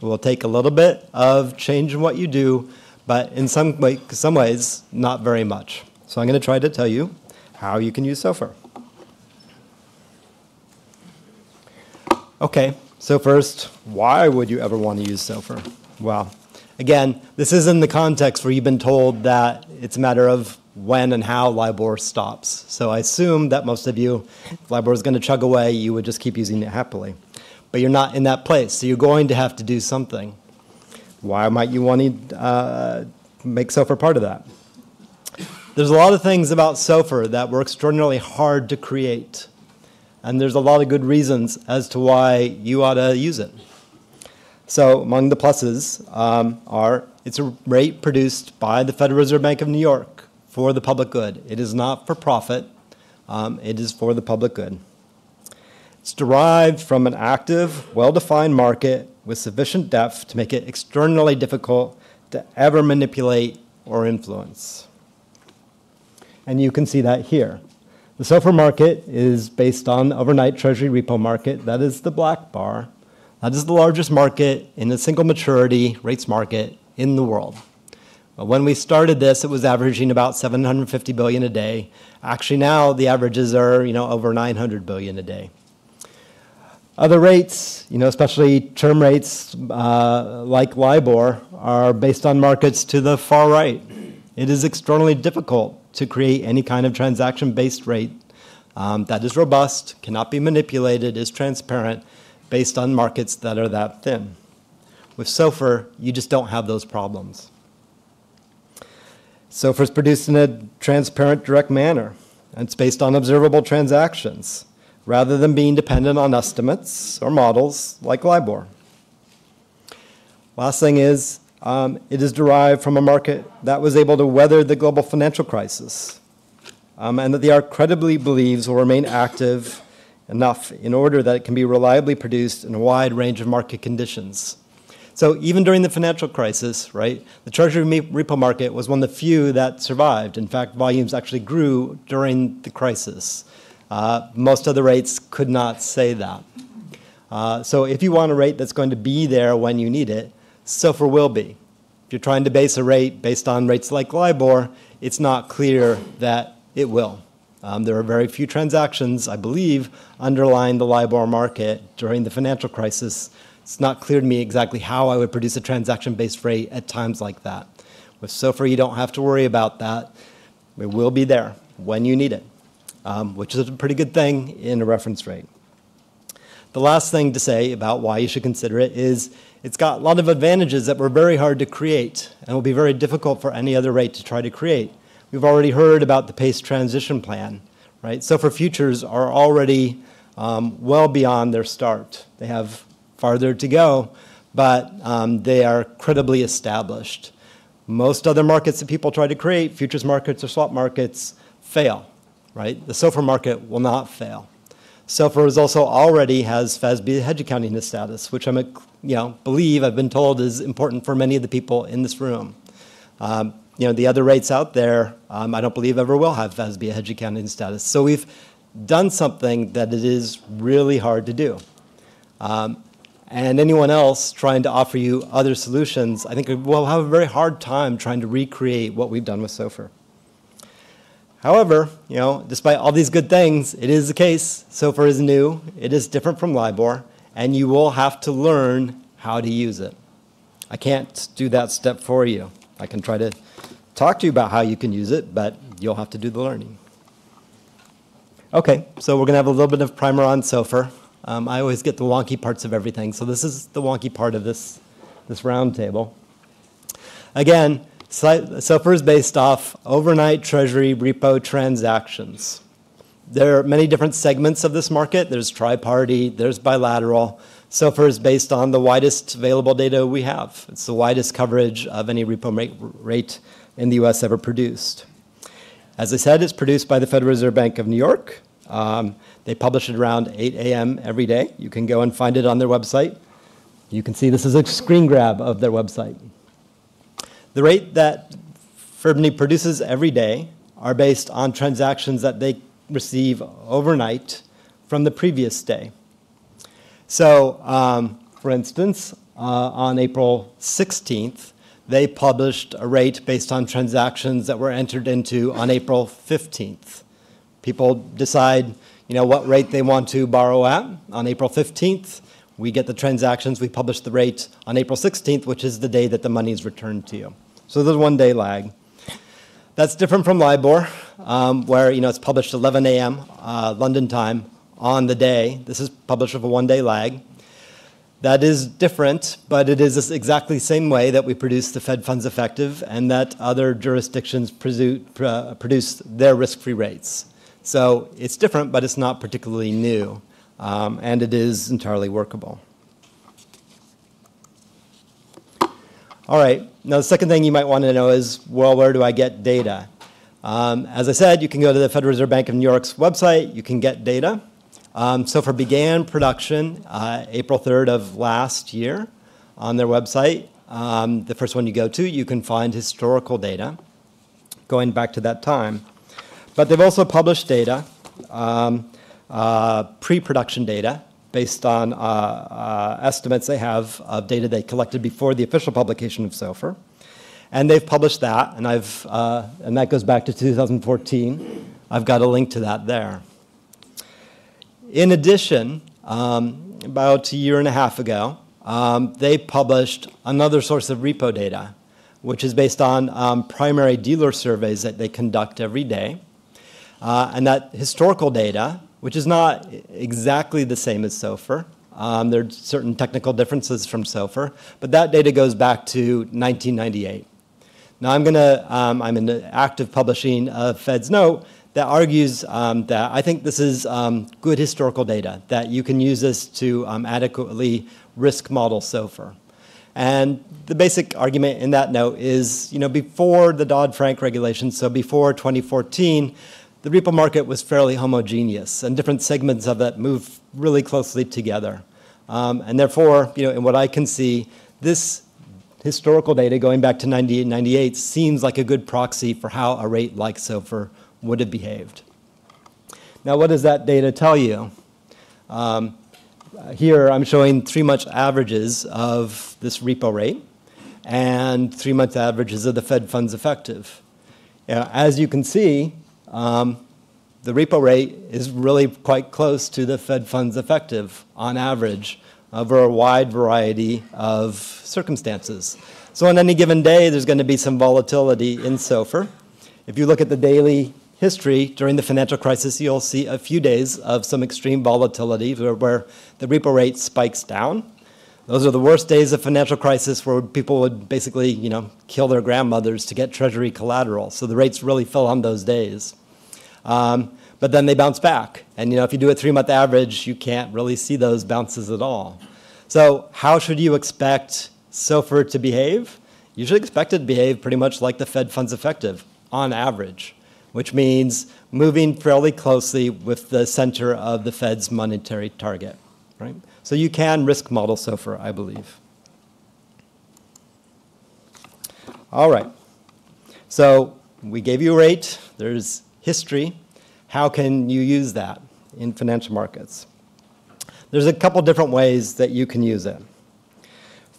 It will take a little bit of change in what you do, but in some, way, some ways, not very much. So I'm going to try to tell you how you can use SOFR. Okay, so first, why would you ever want to use SOFR? Well, again, this is in the context where you've been told that it's a matter of when and how LIBOR stops. So I assume that most of you, if LIBOR is going to chug away, you would just keep using it happily. But you're not in that place, so you're going to have to do something. Why might you want to uh, make SOFR part of that? There's a lot of things about SOFR that were extraordinarily hard to create. And there's a lot of good reasons as to why you ought to use it. So among the pluses um, are it's a rate produced by the Federal Reserve Bank of New York for the public good. It is not for profit, um, it is for the public good. It's derived from an active, well defined market with sufficient depth to make it extraordinarily difficult to ever manipulate or influence. And you can see that here. The SOFR market is based on the overnight Treasury repo market. That is the black bar. That is the largest market in a single maturity rates market in the world. When we started this, it was averaging about 750 billion a day. Actually, now the averages are, you know, over 900 billion a day. Other rates, you know, especially term rates uh, like LIBOR, are based on markets to the far right. It is extraordinarily difficult to create any kind of transaction-based rate um, that is robust, cannot be manipulated, is transparent, based on markets that are that thin. With SOFR, you just don't have those problems. SOFR is produced in a transparent, direct manner, and it's based on observable transactions rather than being dependent on estimates or models like LIBOR. Last thing is, um, it is derived from a market that was able to weather the global financial crisis, um, and that the ARRC credibly believes will remain active enough in order that it can be reliably produced in a wide range of market conditions. So even during the financial crisis, right, the treasury repo market was one of the few that survived. In fact, volumes actually grew during the crisis. Uh, most other rates could not say that. Uh, so if you want a rate that's going to be there when you need it, SOFR will be. If you're trying to base a rate based on rates like LIBOR, it's not clear that it will. Um, there are very few transactions, I believe, underlying the LIBOR market during the financial crisis it's not clear to me exactly how I would produce a transaction-based rate at times like that. With SOFR, you don't have to worry about that. It will be there when you need it, um, which is a pretty good thing in a reference rate. The last thing to say about why you should consider it is it's got a lot of advantages that were very hard to create and will be very difficult for any other rate to try to create. We've already heard about the PACE transition plan, right? SOFR futures are already um, well beyond their start. They have farther to go, but um, they are credibly established. Most other markets that people try to create, futures markets or swap markets, fail, right? The SOFR market will not fail. SOFR is also already has FASB hedge accounting status, which I'm, you know, believe I've been told is important for many of the people in this room. Um, you know, the other rates out there, um, I don't believe ever will have FASB hedge accounting status. So we've done something that it is really hard to do. Um, and anyone else trying to offer you other solutions, I think will have a very hard time trying to recreate what we've done with SOFR. However, you know, despite all these good things, it is the case. SOFR is new, it is different from LIBOR, and you will have to learn how to use it. I can't do that step for you. I can try to talk to you about how you can use it, but you'll have to do the learning. Okay, so we're going to have a little bit of primer on SOFR. Um, I always get the wonky parts of everything, so this is the wonky part of this, this round table. Again, SOFR is based off overnight treasury repo transactions. There are many different segments of this market. There's tri-party, there's bilateral. SOFR is based on the widest available data we have. It's the widest coverage of any repo rate in the US ever produced. As I said, it's produced by the Federal Reserve Bank of New York. Um, they publish it around 8 a.m. every day. You can go and find it on their website. You can see this is a screen grab of their website. The rate that FRBNY produces every day are based on transactions that they receive overnight from the previous day. So, um, for instance, uh, on April 16th, they published a rate based on transactions that were entered into on April 15th. People decide, you know, what rate they want to borrow at on April 15th. We get the transactions, we publish the rate on April 16th, which is the day that the money is returned to you. So there's one day lag. That's different from LIBOR, um, where you know it's published 11 a.m. Uh, London time on the day. This is published with a one-day lag. That is different, but it is exactly the same way that we produce the Fed funds effective and that other jurisdictions produce their risk-free rates. So it's different, but it's not particularly new, um, and it is entirely workable. All right, now the second thing you might want to know is, well, where do I get data? Um, as I said, you can go to the Federal Reserve Bank of New York's website, you can get data. Um, SOFR began production uh, April 3rd of last year on their website. Um, the first one you go to, you can find historical data going back to that time. But they've also published data, um, pre-production data, based on uh, uh, estimates they have of data they collected before the official publication of SOFR. And they've published that, and, I've, uh, and that goes back to 2014. I've got a link to that there. In addition, um, about a year and a half ago, um, they published another source of repo data, which is based on um, primary dealer surveys that they conduct every day. Uh, and that historical data, which is not exactly the same as SOFR, um, there are certain technical differences from SOFR, but that data goes back to 1998. Now I'm going to, um, I'm in the act of publishing a Fed's note that argues um, that I think this is um, good historical data, that you can use this to um, adequately risk model SOFR. And the basic argument in that note is, you know, before the Dodd-Frank regulations, so before 2014, the repo market was fairly homogeneous, and different segments of it moved really closely together. Um, and therefore, you know, in what I can see, this historical data going back to 98 seems like a good proxy for how a rate like SOFR would have behaved. Now, what does that data tell you? Um, here, I'm showing three-month averages of this repo rate and three-month averages of the Fed funds effective. as you can see, um, the repo rate is really quite close to the Fed funds effective on average over a wide variety of circumstances. So on any given day, there's going to be some volatility in SOFR. If you look at the daily history during the financial crisis, you'll see a few days of some extreme volatility where, where the repo rate spikes down. Those are the worst days of financial crisis where people would basically, you know, kill their grandmothers to get treasury collateral. So the rates really fell on those days. Um, but then they bounce back. And you know, if you do a three-month average, you can't really see those bounces at all. So how should you expect SOFR to behave? You should expect it to behave pretty much like the Fed funds effective on average which means moving fairly closely with the center of the Fed's monetary target. Right? So you can risk model SOFR, I believe. All right. So we gave you a rate. There's history. How can you use that in financial markets? There's a couple different ways that you can use it.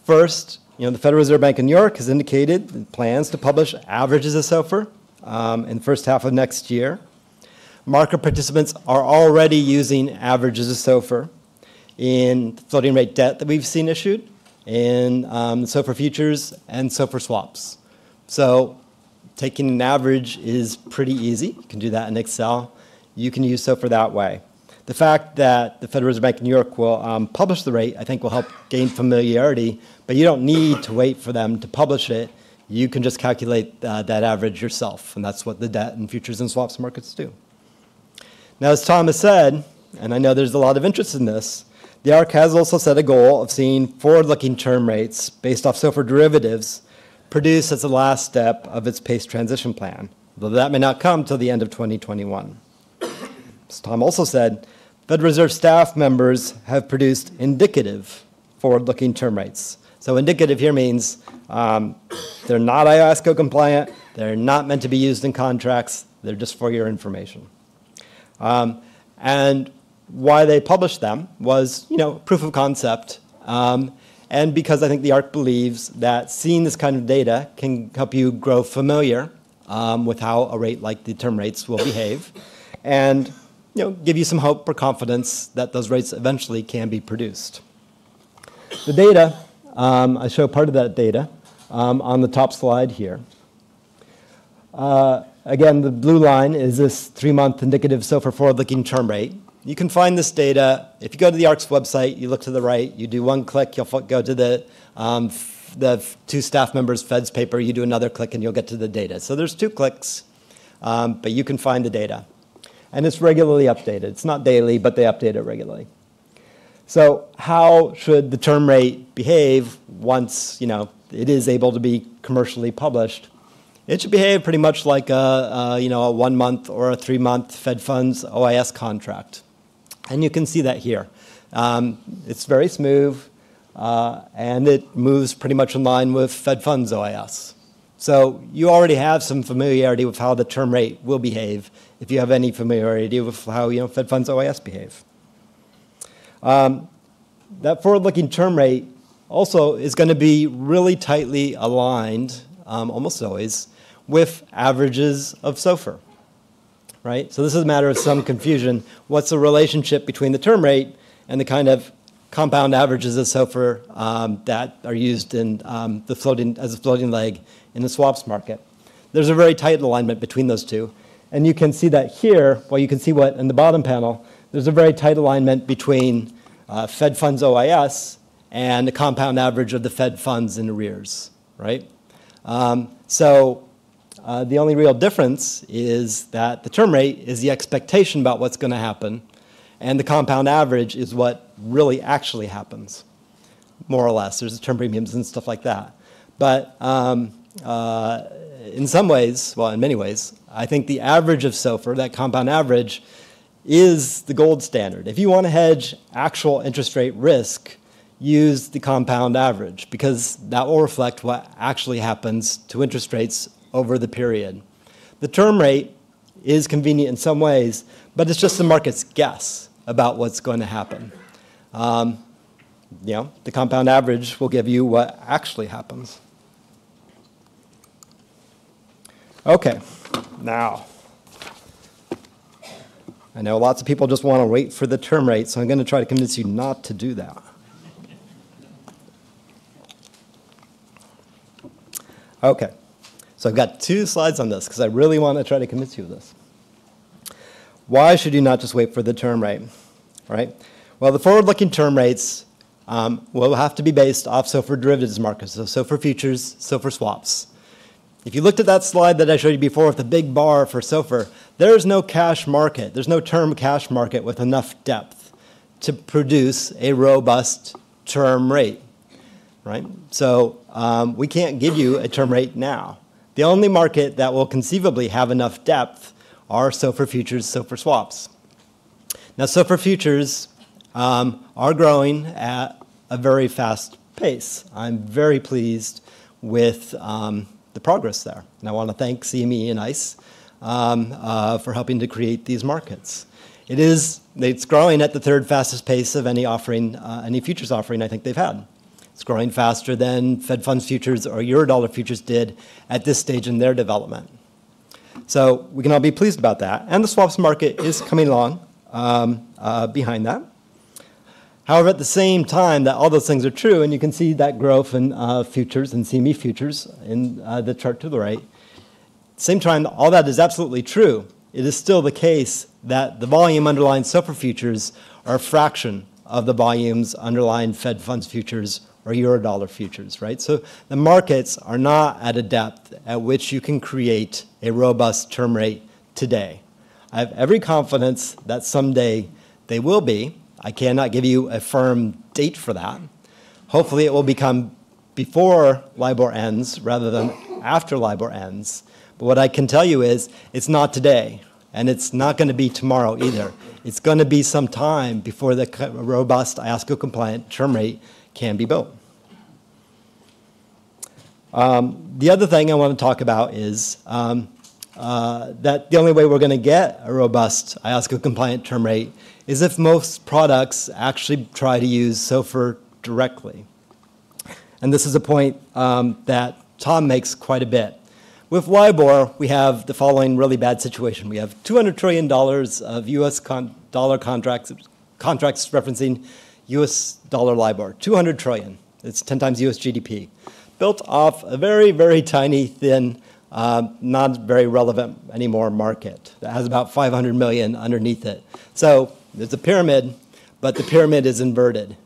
First, you know, the Federal Reserve Bank of New York has indicated plans to publish averages of SOFR um, in the first half of next year. Market participants are already using averages of SOFR in floating rate debt that we've seen issued, in um, SOFR futures and SOFR swaps. So taking an average is pretty easy. You can do that in Excel. You can use SOFR that way. The fact that the Federal Reserve Bank of New York will um, publish the rate, I think, will help gain familiarity, but you don't need to wait for them to publish it. You can just calculate uh, that average yourself, and that's what the debt and futures and swaps markets do. Now, as Thomas said, and I know there's a lot of interest in this, the ARRC has also set a goal of seeing forward-looking term rates based off SOFR derivatives produced as the last step of its PACE transition plan, though that may not come till the end of 2021. As Tom also said, Fed Reserve staff members have produced indicative forward-looking term rates. So indicative here means um, they're not IOSCO compliant, they're not meant to be used in contracts, they're just for your information. Um, and why they published them was, you know, proof of concept. Um, and because I think the ARRC believes that seeing this kind of data can help you grow familiar um, with how a rate like the term rates will behave, and you know, give you some hope or confidence that those rates eventually can be produced. The data, um, I show part of that data um, on the top slide here. Uh, again, the blue line is this three-month indicative SOFR forward-looking term rate. You can find this data. If you go to the ARRC's website, you look to the right, you do one click, you'll go to the, um, the two staff members' Fed's paper, you do another click, and you'll get to the data. So there's two clicks, um, but you can find the data. And it's regularly updated. It's not daily, but they update it regularly. So how should the term rate behave once you know, it is able to be commercially published? It should behave pretty much like a, a you know, a one month or a three month Fed funds OIS contract. And you can see that here. Um, it's very smooth, uh, and it moves pretty much in line with Fed funds OIS. So you already have some familiarity with how the term rate will behave if you have any familiarity with how you know, Fed funds OIS behave. Um, that forward-looking term rate also is going to be really tightly aligned, um, almost always, with averages of SOFR, right? So this is a matter of some confusion. What's the relationship between the term rate and the kind of compound averages of SOFR um, that are used in um, the floating, as a floating leg in the swaps market? There's a very tight alignment between those two. And you can see that here, well, you can see what in the bottom panel, there's a very tight alignment between uh, Fed funds OIS and the compound average of the Fed funds in arrears, right? Um, so uh, the only real difference is that the term rate is the expectation about what's going to happen, and the compound average is what really actually happens, more or less. There's term premiums and stuff like that. But um, uh, in some ways, well, in many ways, I think the average of SOFR, that compound average, is the gold standard. If you want to hedge actual interest rate risk, use the compound average because that will reflect what actually happens to interest rates over the period. The term rate is convenient in some ways, but it's just the market's guess about what's going to happen. Um, you know, the compound average will give you what actually happens. Okay, now, I know lots of people just want to wait for the term rate, so I'm going to try to convince you not to do that. Okay. So I've got two slides on this because I really want to try to convince you of this. Why should you not just wait for the term rate? Right? Well, the forward-looking term rates um, will have to be based off SOFR derivatives markets, so SOFR futures, SOFR swaps. If you looked at that slide that I showed you before with the big bar for SOFR, there is no cash market, there's no term cash market with enough depth to produce a robust term rate, right? So um, we can't give you a term rate now. The only market that will conceivably have enough depth are SOFR futures, SOFR swaps. Now, SOFR futures um, are growing at a very fast pace. I'm very pleased with um, the progress there. And I want to thank CME and ICE um, uh, for helping to create these markets. It is, it's growing at the third fastest pace of any offering, uh, any futures offering I think they've had. It's growing faster than Fed funds futures or Eurodollar futures did at this stage in their development. So we can all be pleased about that. And the swaps market is coming along um, uh, behind that. However, at the same time that all those things are true, and you can see that growth in uh, futures and CME futures in uh, the chart to the right, same time, all that is absolutely true. It is still the case that the volume underlying SOFR futures are a fraction of the volumes underlying Fed funds futures or Eurodollar futures, right? So the markets are not at a depth at which you can create a robust term rate today. I have every confidence that someday they will be, I cannot give you a firm date for that. Hopefully, it will become before LIBOR ends rather than after LIBOR ends. But what I can tell you is it's not today, and it's not going to be tomorrow either. It's going to be some time before the robust IOSCO compliant term rate can be built. Um, the other thing I want to talk about is um, uh, that the only way we're going to get a robust IOSCO compliant term rate is if most products actually try to use SOFR directly. And this is a point um, that Tom makes quite a bit. With LIBOR, we have the following really bad situation. We have $200 trillion of US con dollar contracts, contracts referencing US dollar LIBOR, 200 trillion. It's 10 times US GDP. Built off a very, very tiny, thin, uh, not very relevant anymore market that has about 500 million underneath it. So there's a pyramid, but the pyramid is inverted.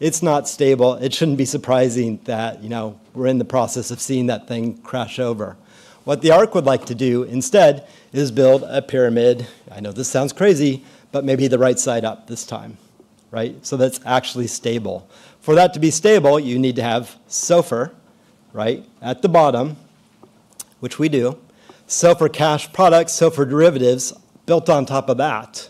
It's not stable. It shouldn't be surprising that, you know, we're in the process of seeing that thing crash over. What the ARRC would like to do instead is build a pyramid. I know this sounds crazy, but maybe the right side up this time, right? So that's actually stable. For that to be stable, you need to have SOFR, right, at the bottom, which we do. SOFR cash products, SOFR derivatives built on top of that.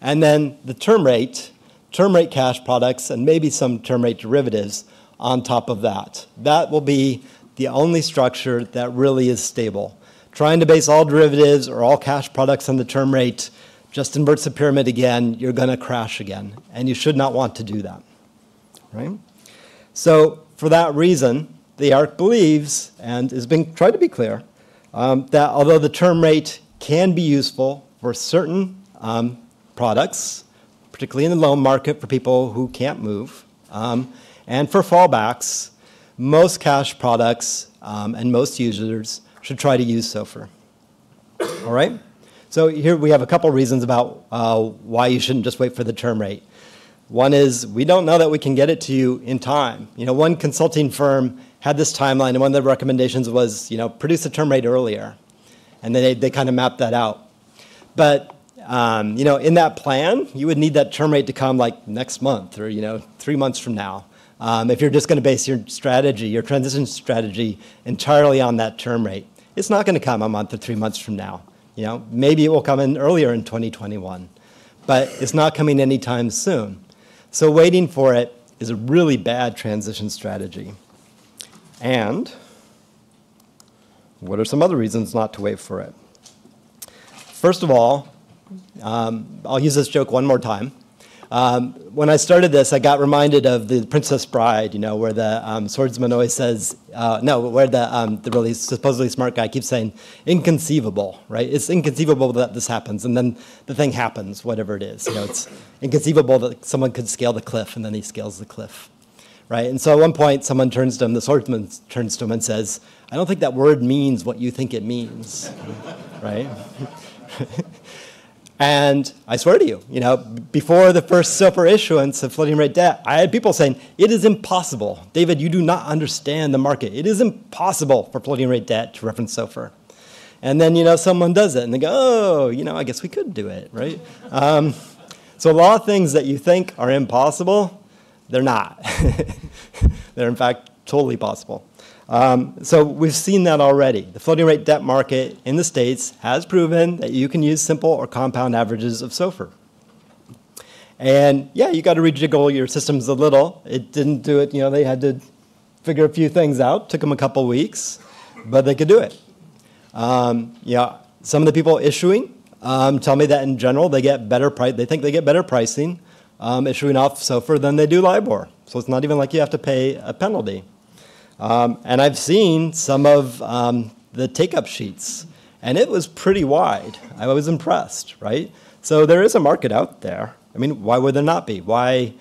And then the term rate, term rate cash products, and maybe some term rate derivatives on top of that. That will be the only structure that really is stable. Trying to base all derivatives or all cash products on the term rate just inverts the pyramid again, you're going to crash again. And you should not want to do that. Right? So, for that reason, the ARRC believes, and has been tried to be clear, um, that although the term rate can be useful for certain um, products, particularly in the loan market for people who can't move. Um, and for fallbacks, most cash products um, and most users should try to use SOFR. All right? So here we have a couple reasons about uh, why you shouldn't just wait for the term rate. One is we don't know that we can get it to you in time. You know, one consulting firm had this timeline, and one of the recommendations was, you know, produce a term rate earlier. And then they, they kind of mapped that out. But um, you know, in that plan, you would need that term rate to come like next month or, you know, three months from now. Um, if you're just going to base your strategy, your transition strategy entirely on that term rate, it's not going to come a month or three months from now. You know, maybe it will come in earlier in 2021, but it's not coming anytime soon. So waiting for it is a really bad transition strategy. And what are some other reasons not to wait for it? First of all, um, I'll use this joke one more time. Um, when I started this, I got reminded of the Princess Bride, you know, where the um, swordsman always says, uh, no, where the, um, the really supposedly smart guy keeps saying, inconceivable, right? It's inconceivable that this happens, and then the thing happens, whatever it is. You know, it's inconceivable that someone could scale the cliff, and then he scales the cliff, right? And so at one point, someone turns to him, the swordsman turns to him and says, I don't think that word means what you think it means, right? And I swear to you, you know, before the first SOFR issuance of floating rate debt, I had people saying, it is impossible. David, you do not understand the market. It is impossible for floating rate debt to reference SOFR. And then, you know, someone does it and they go, oh, you know, I guess we could do it, right? Um, so a lot of things that you think are impossible, they're not. they're in fact totally possible. Um, so we've seen that already. The floating rate debt market in the States has proven that you can use simple or compound averages of SOFR. And yeah, you got to rejiggle your systems a little. It didn't do it, you know, they had to figure a few things out. Took them a couple weeks, but they could do it. Um, yeah, some of the people issuing um, tell me that in general they get better price. They think they get better pricing um, issuing off SOFR than they do LIBOR. So it's not even like you have to pay a penalty. Um, and I've seen some of um, the take-up sheets, and it was pretty wide. I was impressed, right? So there is a market out there. I mean, why would there not be? Why?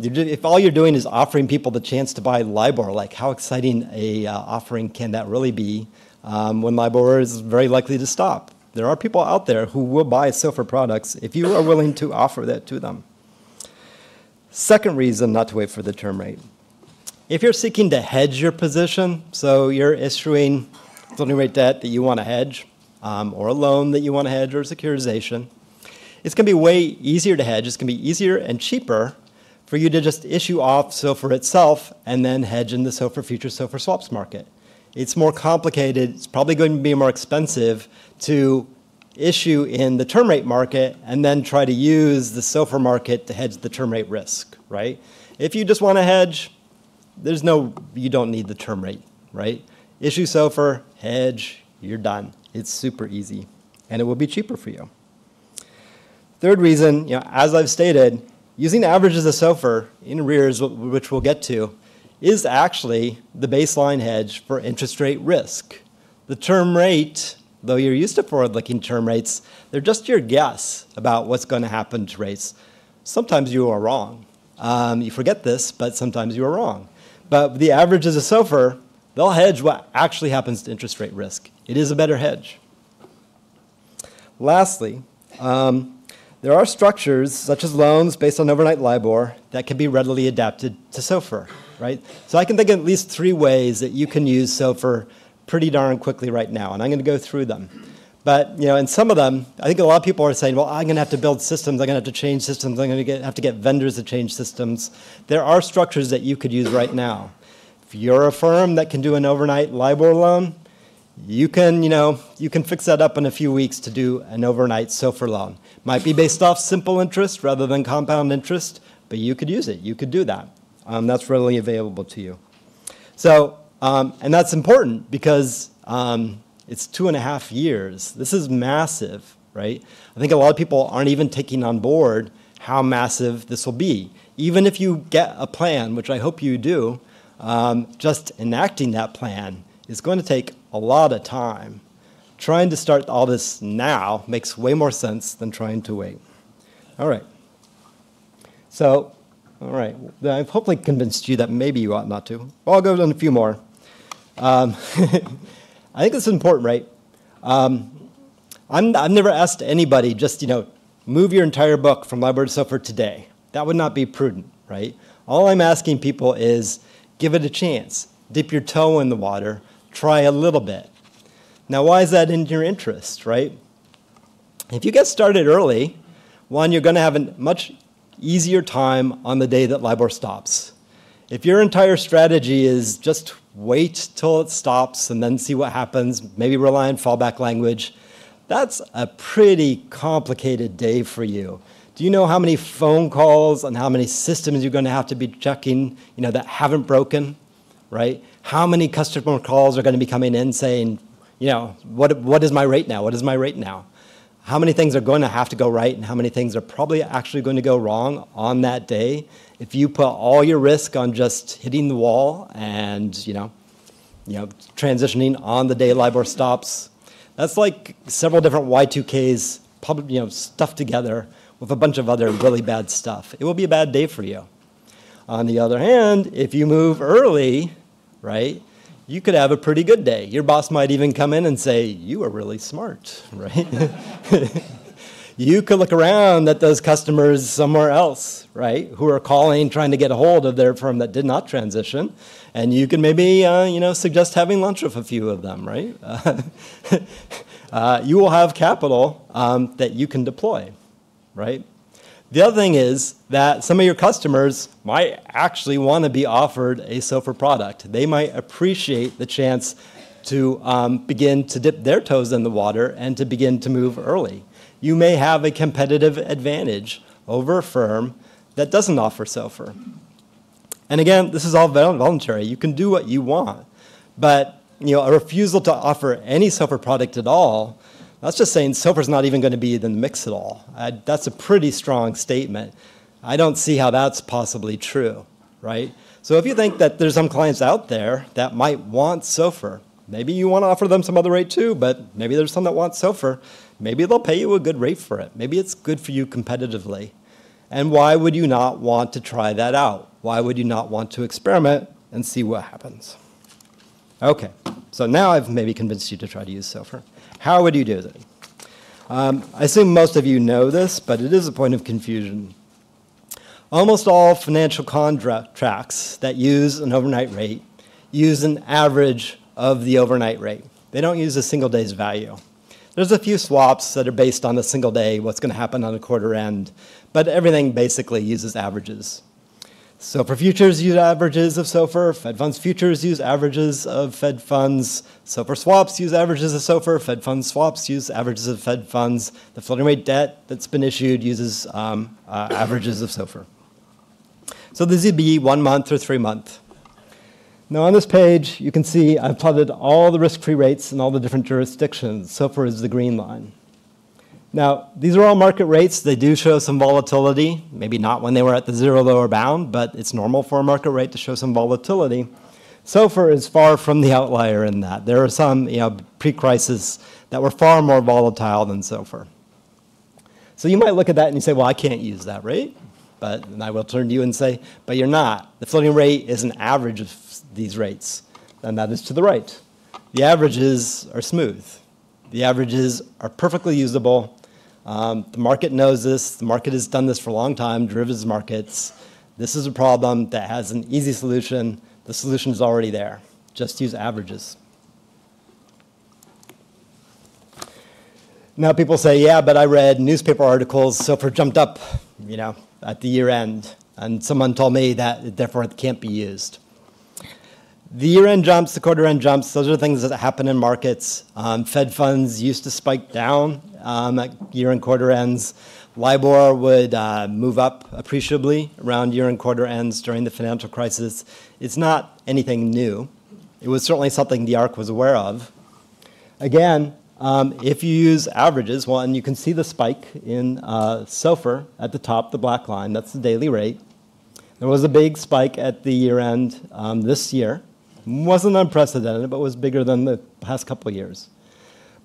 If all you're doing is offering people the chance to buy LIBOR, like how exciting a uh, offering can that really be um, when LIBOR is very likely to stop? There are people out there who will buy SOFR products if you are willing to offer that to them. Second reason not to wait for the term rate. If you're seeking to hedge your position, so you're issuing floating rate debt that you want to hedge, um, or a loan that you want to hedge, or securitization, it's going to be way easier to hedge. It's going to be easier and cheaper for you to just issue off SOFR itself and then hedge in the SOFR future SOFR swaps market. It's more complicated. It's probably going to be more expensive to issue in the term rate market and then try to use the SOFR market to hedge the term rate risk, right? If you just want to hedge, there's no, you don't need the term rate, right? Issue SOFR, hedge, you're done. It's super easy, and it will be cheaper for you. Third reason, you know, as I've stated, using averages of SOFR in arrears, which we'll get to, is actually the baseline hedge for interest rate risk. The term rate, though you're used to forward-looking term rates, they're just your guess about what's going to happen to rates. Sometimes you are wrong. Um, you forget this, but sometimes you are wrong. But the averages of SOFR, they'll hedge what actually happens to interest rate risk. It is a better hedge. Lastly, um, there are structures, such as loans based on overnight LIBOR, that can be readily adapted to SOFR, right? So I can think of at least three ways that you can use SOFR pretty darn quickly right now, and I'm going to go through them. But you know, in some of them, I think a lot of people are saying, "Well, I'm going to have to build systems. I'm going to have to change systems. I'm going to get, have to get vendors to change systems." There are structures that you could use right now. If you're a firm that can do an overnight LIBOR loan, you can, you know, you can fix that up in a few weeks to do an overnight SOFR loan. Might be based off simple interest rather than compound interest, but you could use it. You could do that. Um, that's readily available to you. So, um, and that's important because um, it's two and a half years. This is massive, right? I think a lot of people aren't even taking on board how massive this will be. Even if you get a plan, which I hope you do, um, just enacting that plan is going to take a lot of time. Trying to start all this now makes way more sense than trying to wait. All right. So, all right. I've hopefully convinced you that maybe you ought not to. I'll go on a few more. Um, I think this is important, right? Um, I'm, I've never asked anybody just, you know, move your entire book from LIBOR to SOFR today. That would not be prudent, right? All I'm asking people is give it a chance. Dip your toe in the water, try a little bit. Now, why is that in your interest, right? If you get started early, one, you're going to have a much easier time on the day that LIBOR stops. If your entire strategy is just wait till it stops and then see what happens, maybe rely on fallback language, that's a pretty complicated day for you. Do you know how many phone calls and how many systems you're going to have to be checking, you know, that haven't broken, right? How many customer calls are going to be coming in saying, you know, what, what is my rate now? What is my rate now? How many things are going to have to go right and how many things are probably actually going to go wrong on that day? if you put all your risk on just hitting the wall and you know, you know, transitioning on the day LIBOR stops, that's like several different Y2Ks, you know, stuffed together with a bunch of other really bad stuff. It will be a bad day for you. On the other hand, if you move early, right, you could have a pretty good day. Your boss might even come in and say, "You are really smart," right? you could look around at those customers somewhere else, right, who are calling, trying to get a hold of their firm that did not transition, and you can maybe, uh, you know, suggest having lunch with a few of them, right? Uh, you will have capital um, that you can deploy, right? The other thing is that some of your customers might actually want to be offered a SOFR product. They might appreciate the chance to um, begin to dip their toes in the water and to begin to move early you may have a competitive advantage over a firm that doesn't offer SOFR. And again, this is all voluntary. You can do what you want. But you know, a refusal to offer any SOFR product at all That's just saying SOFR's not even going to be in the mix at all. I, that's a pretty strong statement. I don't see how that's possibly true, right? So if you think that there's some clients out there that might want SOFR, maybe you want to offer them some other rate too, but maybe there's some that want SOFR. Maybe they'll pay you a good rate for it. Maybe it's good for you competitively. And why would you not want to try that out? Why would you not want to experiment and see what happens? Okay, so now I've maybe convinced you to try to use SOFR. How would you do that? Um, I assume most of you know this, but it is a point of confusion. Almost all financial contracts that use an overnight rate use an average of the overnight rate. They don't use a single day's value. There's a few swaps that are based on a single day, what's going to happen on a quarter end, but everything basically uses averages. SOFR futures use averages of SOFR, Fed funds futures use averages of Fed funds, SOFR swaps use averages of SOFR, Fed funds swaps use averages of Fed funds, the floating rate debt that's been issued uses um, uh, averages of SOFR. So this would be one month or three month. Now on this page, you can see I've plotted all the risk-free rates in all the different jurisdictions. SOFR is the green line. Now, these are all market rates. They do show some volatility, maybe not when they were at the zero lower bound, but it's normal for a market rate to show some volatility. SOFR is far from the outlier in that. There are some you know, pre-crisis that were far more volatile than SOFR. So you might look at that and you say, well, I can't use that rate. But I will turn to you and say, but you're not. The floating rate is an average of these rates, and that is to the right. The averages are smooth. The averages are perfectly usable um, the market knows this. The market has done this for a long time, derivatives markets. This is a problem that has an easy solution. The solution is already there. Just use averages. Now people say, yeah, but I read newspaper articles, SOFR jumped up, you know, at the year end, and someone told me that therefore it can't be used. The year-end jumps, the quarter-end jumps, those are things that happen in markets. Um, Fed funds used to spike down um, at year and quarter ends. LIBOR would uh, move up appreciably around year and quarter ends during the financial crisis. It's not anything new. It was certainly something the ARRC was aware of. Again, um, if you use averages, well, and you can see the spike in uh, SOFR at the top, the black line, that's the daily rate. There was a big spike at the year end um, this year. Wasn't unprecedented, but was bigger than the past couple of years.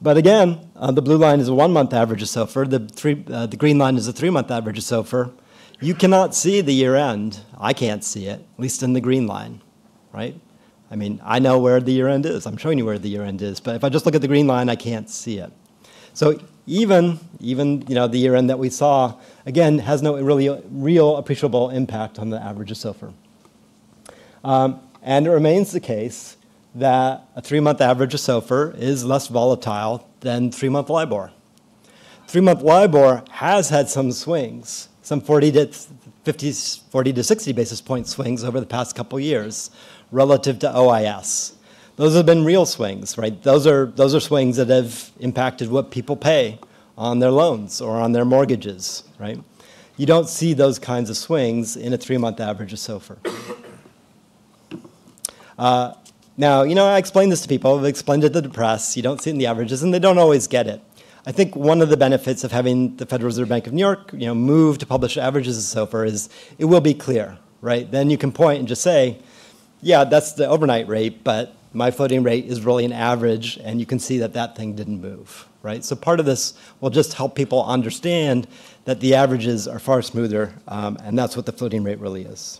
But again, uh, the blue line is a one-month average of SOFR. The, three, uh, the green line is a three-month average of SOFR. You cannot see the year end. I can't see it, at least in the green line, right? I mean, I know where the year end is. I'm showing you where the year end is. But if I just look at the green line, I can't see it. So even, even you know, the year end that we saw, again, has no really real appreciable impact on the average of SOFR. Um, and it remains the case that a three-month average of SOFR is less volatile than three-month LIBOR. Three-month LIBOR has had some swings, some 40 to 50, 40 to 60 basis point swings over the past couple years relative to OIS. Those have been real swings, right? Those are, those are swings that have impacted what people pay on their loans or on their mortgages, right? You don't see those kinds of swings in a three-month average of SOFR. Uh, now, you know, I explain this to people. I've explained it to the press. You don't see it in the averages, and they don't always get it. I think one of the benefits of having the Federal Reserve Bank of New York, you know, move to publish averages and so forth is it will be clear, right? Then you can point and just say, yeah, that's the overnight rate, but my floating rate is really an average, and you can see that that thing didn't move, right? So part of this will just help people understand that the averages are far smoother, um, and that's what the floating rate really is.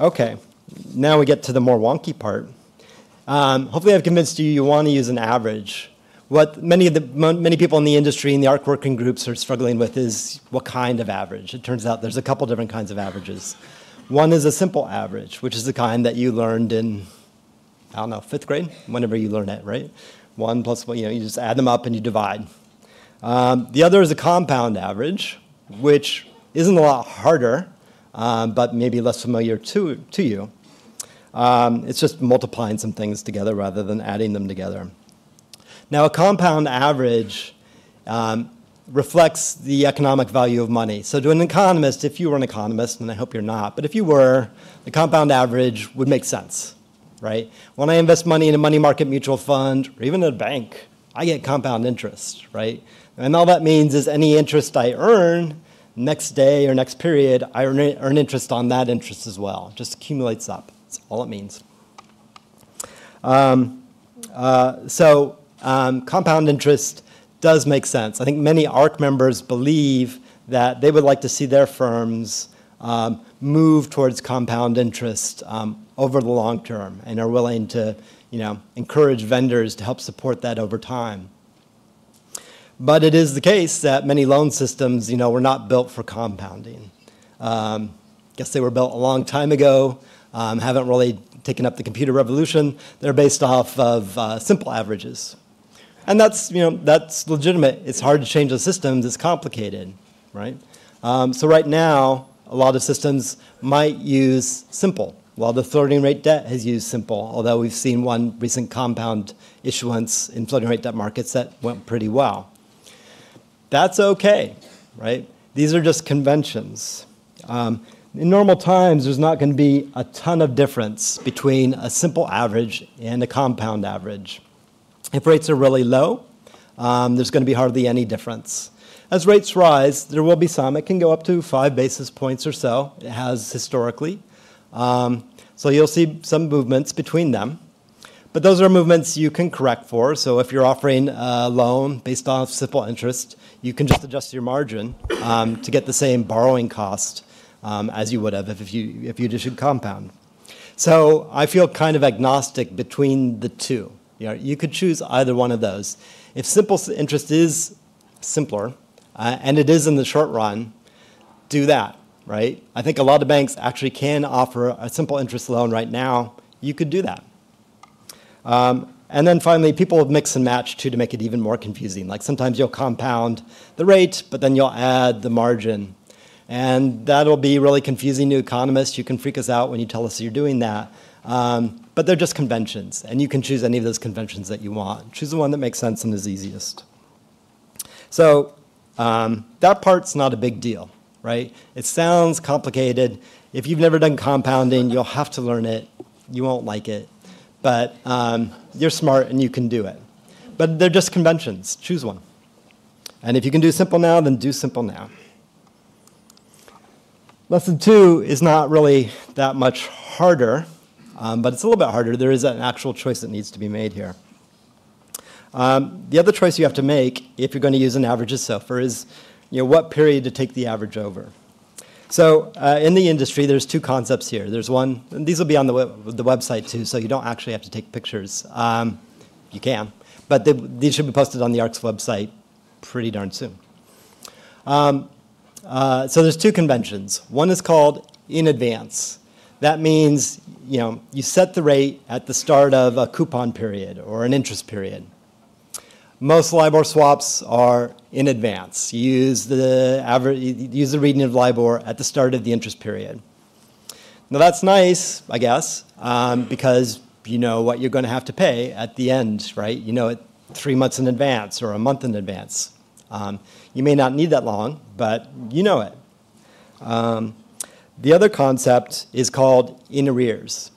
Okay, now we get to the more wonky part. Um, hopefully I've convinced you you want to use an average. What many, of the, many people in the industry and the ARRC working groups are struggling with is what kind of average. It turns out there's a couple different kinds of averages. One is a simple average, which is the kind that you learned in, I don't know, fifth grade, whenever you learn it, right? One plus one, you know, you just add them up and you divide. Um, the other is a compound average, which isn't a lot harder, um, but maybe less familiar to, to you. Um, it's just multiplying some things together rather than adding them together. Now, a compound average um, reflects the economic value of money. So to an economist, if you were an economist, and I hope you're not, but if you were, the compound average would make sense. right? When I invest money in a money market mutual fund or even a bank, I get compound interest, right? And all that means is any interest I earn next day or next period, I earn, interest on that interest as well. It just accumulates up. That's all it means. Um, uh, so um, compound interest does make sense. I think many ARRC members believe that they would like to see their firms um, move towards compound interest um, over the long term and are willing to you know, encourage vendors to help support that over time. But it is the case that many loan systems, you know, were not built for compounding. Um, guess they were built a long time ago, um, haven't really taken up the computer revolution. They're based off of uh, simple averages. And that's, you know, that's legitimate. It's hard to change the systems. It's complicated, right? Um, so right now, a lot of systems might use simple, while the floating rate debt has used simple, although we've seen one recent compound issuance in floating rate debt markets that went pretty well. That's okay, right? These are just conventions. Um, in normal times, there's not going to be a ton of difference between a simple average and a compound average. If rates are really low, um, there's going to be hardly any difference. As rates rise, there will be some. It can go up to five basis points or so. It has historically. Um, so you'll see some movements between them. But those are movements you can correct for. So if you're offering a loan based on simple interest, you can just adjust your margin um, to get the same borrowing cost um, as you would have if you if you'd issued compound. So I feel kind of agnostic between the two. You, know, you could choose either one of those. If simple interest is simpler, uh, and it is in the short run, do that, right? I think a lot of banks actually can offer a simple interest loan right now. You could do that. Um, and then finally, people mix and match too to make it even more confusing. Like sometimes you'll compound the rate, but then you'll add the margin. And that'll be really confusing to economists. You can freak us out when you tell us you're doing that. Um, but they're just conventions, and you can choose any of those conventions that you want. Choose the one that makes sense and is easiest. So um, that part's not a big deal, right? It sounds complicated. If you've never done compounding, you'll have to learn it. You won't like it. But um, you're smart and you can do it. But they're just conventions. Choose one. And if you can do simple now, then do simple now. Lesson two is not really that much harder, um, but it's a little bit harder. There is an actual choice that needs to be made here. Um, the other choice you have to make if you're going to use an average of SOFR is you know, what period to take the average over. So uh, in the industry, there's two concepts here. There's one, and these will be on the, web, the website too, so you don't actually have to take pictures. Um, you can, but they, these should be posted on the ARRC's website pretty darn soon. Um, uh, so there's two conventions. One is called in advance. That means you know you set the rate at the start of a coupon period or an interest period. Most LIBOR swaps are in advance. Use the average, use the reading of LIBOR at the start of the interest period. Now that's nice, I guess, um, because you know what you're going to have to pay at the end, right? You know it three months in advance or a month in advance. Um, you may not need that long, but you know it. Um, the other concept is called in arrears.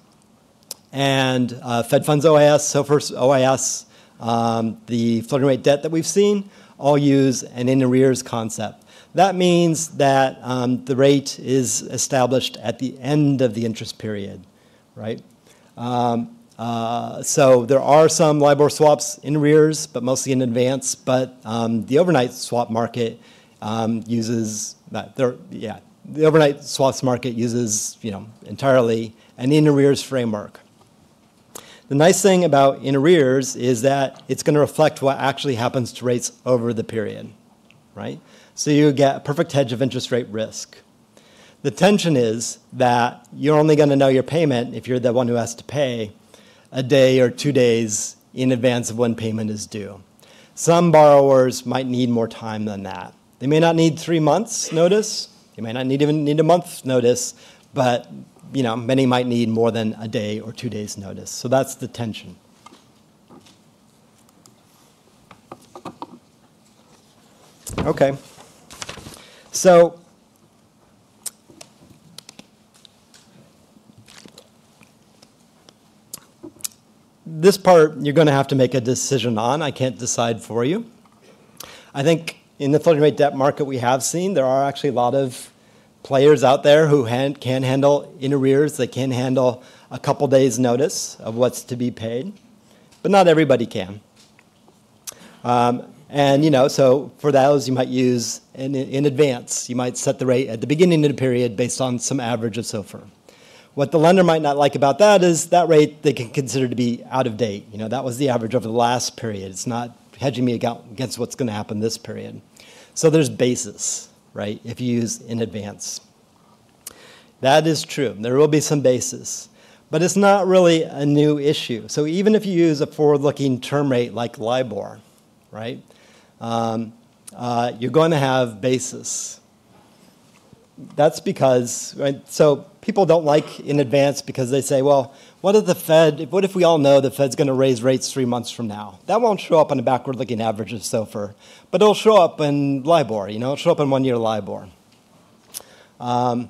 And uh, Fed funds OIS, SOFR OIS, um, the floating rate debt that we've seen, all use an in arrears concept. That means that um, the rate is established at the end of the interest period, right? Um, uh, so there are some LIBOR swaps in arrears, but mostly in advance. But um, the overnight swap market um, uses that. There, yeah, the overnight swaps market uses you know entirely an in arrears framework. The nice thing about in arrears is that it's going to reflect what actually happens to rates over the period, right? So you get a perfect hedge of interest rate risk. The tension is that you're only going to know your payment if you're the one who has to pay a day or two days in advance of when payment is due. Some borrowers might need more time than that. They may not need three months notice. They may not need even need a month's notice, but you know, many might need more than a day or two days notice. So that's the tension. Okay. So this part you're going to have to make a decision on. I can't decide for you. I think in the floating rate debt market we have seen, there are actually a lot of players out there who hand, can handle in arrears. They can handle a couple days' notice of what's to be paid, but not everybody can. Um, and you know, so for those, you might use in, in advance. You might set the rate at the beginning of the period based on some average of SOFR. What the lender might not like about that is that rate they can consider to be out of date. You know, that was the average over the last period. It's not hedging me against what's going to happen this period. So there's basis, right, if you use in advance. That is true. There will be some basis. But it's not really a new issue. So even if you use a forward-looking term rate like LIBOR, right, um, uh, you're going to have basis. That's because, right, so people don't like in advance because they say, well, what if the Fed, what if we all know the Fed's going to raise rates three months from now? That won't show up on a backward looking average of SOFR, but it'll show up in LIBOR, you know, it'll show up in one year LIBOR. Um,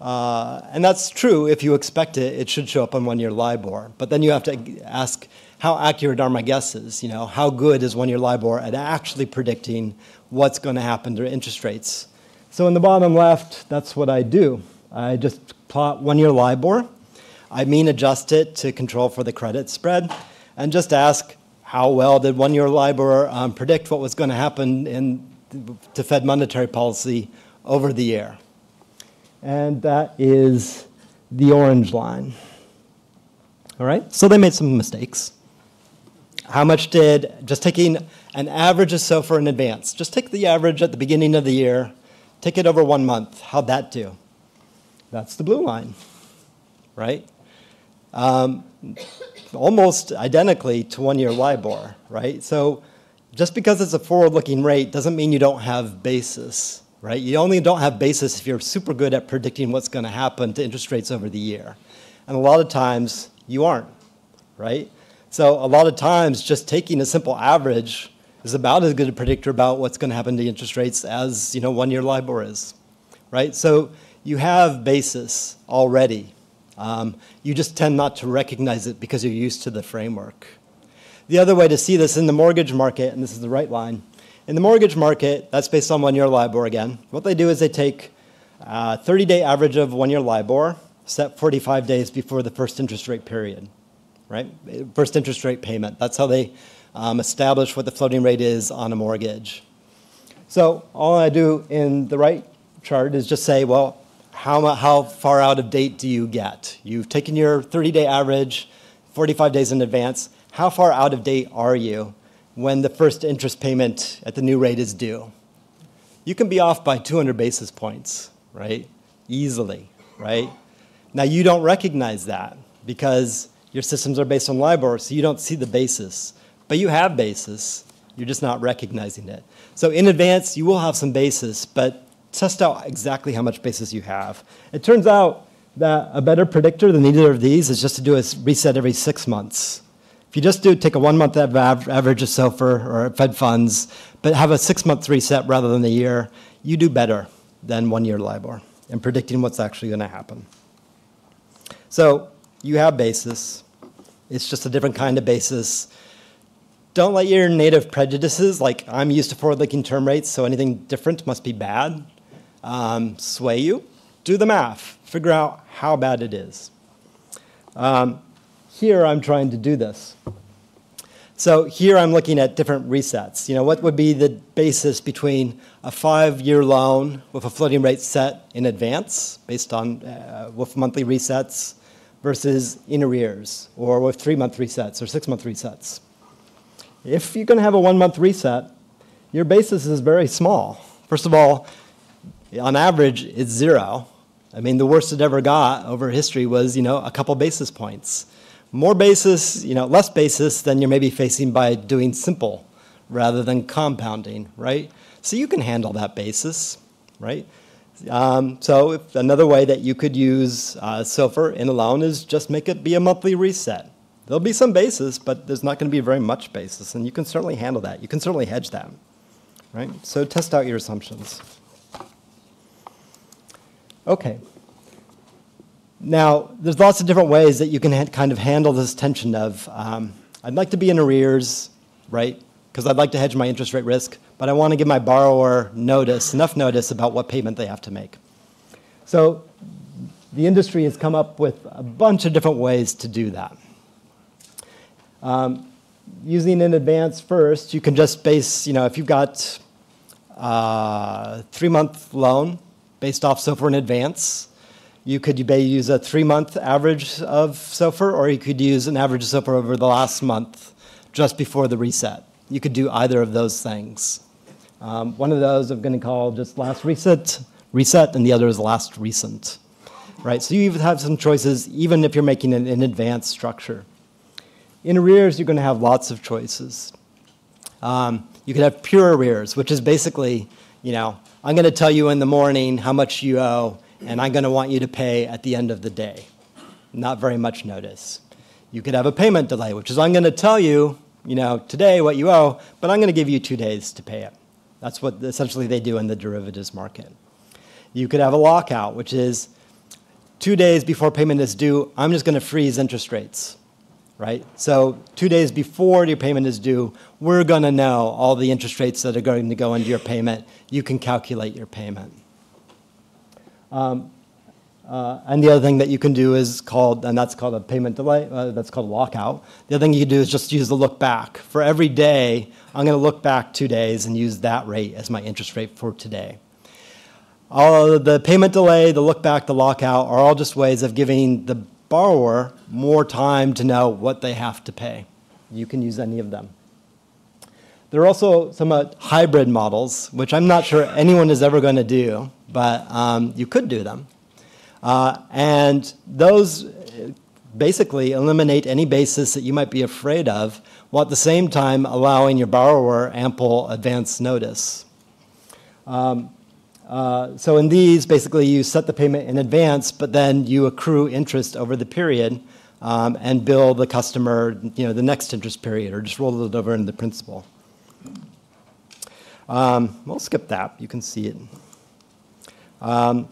uh, and that's true if you expect it, it should show up on one year LIBOR. But then you have to ask, how accurate are my guesses? You know, how good is one year LIBOR at actually predicting what's going to happen to interest rates? So in the bottom left, that's what I do. I just plot one year LIBOR. I mean adjust it to control for the credit spread and just ask how well did one year LIBOR um, predict what was going to happen in, to Fed monetary policy over the year. And that is the orange line. All right, so they made some mistakes. How much did, just taking an average of SOFR in advance, just take the average at the beginning of the year, take it over one month, how'd that do? That's the blue line, right? Um, almost identically to one year LIBOR, right? So just because it's a forward looking rate doesn't mean you don't have basis, right? You only don't have basis if you're super good at predicting what's going to happen to interest rates over the year. And a lot of times you aren't, right? So a lot of times just taking a simple average is about as good a predictor about what's going to happen to interest rates as, you know, one year LIBOR is, right? So you have basis already. Um, you just tend not to recognize it because you're used to the framework. The other way to see this in the mortgage market, and this is the right line, in the mortgage market, that's based on one-year LIBOR again. What they do is they take a 30-day uh, average of one-year LIBOR, set 45 days before the first interest rate period, right? First interest rate payment. That's how they um, establish what the floating rate is on a mortgage. So all I do in the right chart is just say, well, how, how far out of date do you get? You've taken your 30-day average, 45 days in advance. How far out of date are you when the first interest payment at the new rate is due. You can be off by 200 basis points, right? Easily, right? Now, you don't recognize that because your systems are based on LIBOR, so you don't see the basis. But you have basis, you're just not recognizing it. So in advance, you will have some basis, but test out exactly how much basis you have. It turns out that a better predictor than either of these is just to do a reset every six months. If you just do take a one month average of SOFR or Fed funds, but have a six month reset rather than a year, you do better than one year LIBOR in predicting what's actually going to happen. So you have basis. It's just a different kind of basis. Don't let your native prejudices, like I'm used to forward looking term rates, so anything different must be bad, um, sway you. Do the math, figure out how bad it is. Um, here I'm trying to do this. So here I'm looking at different resets. You know, what would be the basis between a five-year loan with a floating rate set in advance based on uh, with monthly resets versus in arrears or with three-month resets or six-month resets. If you're going to have a one-month reset, your basis is very small. First of all, on average, it's zero. I mean, the worst it ever got over history was, you know, a couple basis points more basis, you know, less basis than you're maybe facing by doing simple rather than compounding, right? So you can handle that basis, right? Um, so if another way that you could use uh, SOFR in a loan is just make it be a monthly reset. There'll be some basis, but there's not going to be very much basis, and you can certainly handle that. You can certainly hedge that, right? So test out your assumptions. Okay. Now, there's lots of different ways that you can kind of handle this tension of, um, I'd like to be in arrears, right? Because I'd like to hedge my interest rate risk, but I want to give my borrower notice, enough notice about what payment they have to make. So the industry has come up with a bunch of different ways to do that. Um, using in advance first, you can just base, you know, if you've got a uh, three-month loan based off SOFR in advance, you could use a three-month average of SOFR, or you could use an average of SOFR over the last month, just before the reset. You could do either of those things. Um, one of those I'm going to call just last reset, reset, and the other is last recent. Right, so you even have some choices, even if you're making an in advance structure. In arrears, you're going to have lots of choices. Um, you could have pure arrears, which is basically, you know, I'm going to tell you in the morning how much you owe, and I'm going to want you to pay at the end of the day. Not very much notice. You could have a payment delay, which is I'm going to tell you, you know, today what you owe, but I'm going to give you two days to pay it. That's what essentially they do in the derivatives market. You could have a lockout, which is two days before payment is due, I'm just going to freeze interest rates right? So two days before your payment is due, we're going to know all the interest rates that are going to go into your payment. You can calculate your payment. Um, uh, and the other thing that you can do is called, and that's called a payment delay, uh, that's called a lockout. The other thing you can do is just use the look back. For every day, I'm going to look back two days and use that rate as my interest rate for today. All the payment delay, the look back, the lockout are all just ways of giving the borrower more time to know what they have to pay. You can use any of them. There are also some uh, hybrid models, which I'm not sure anyone is ever going to do, but um, you could do them. Uh, and those basically eliminate any basis that you might be afraid of, while at the same time allowing your borrower ample advance notice. Um, uh, so in these, basically, you set the payment in advance, but then you accrue interest over the period um, and bill the customer, you know, the next interest period, or just roll it over into the principal. Um, we'll skip that. You can see it. Um,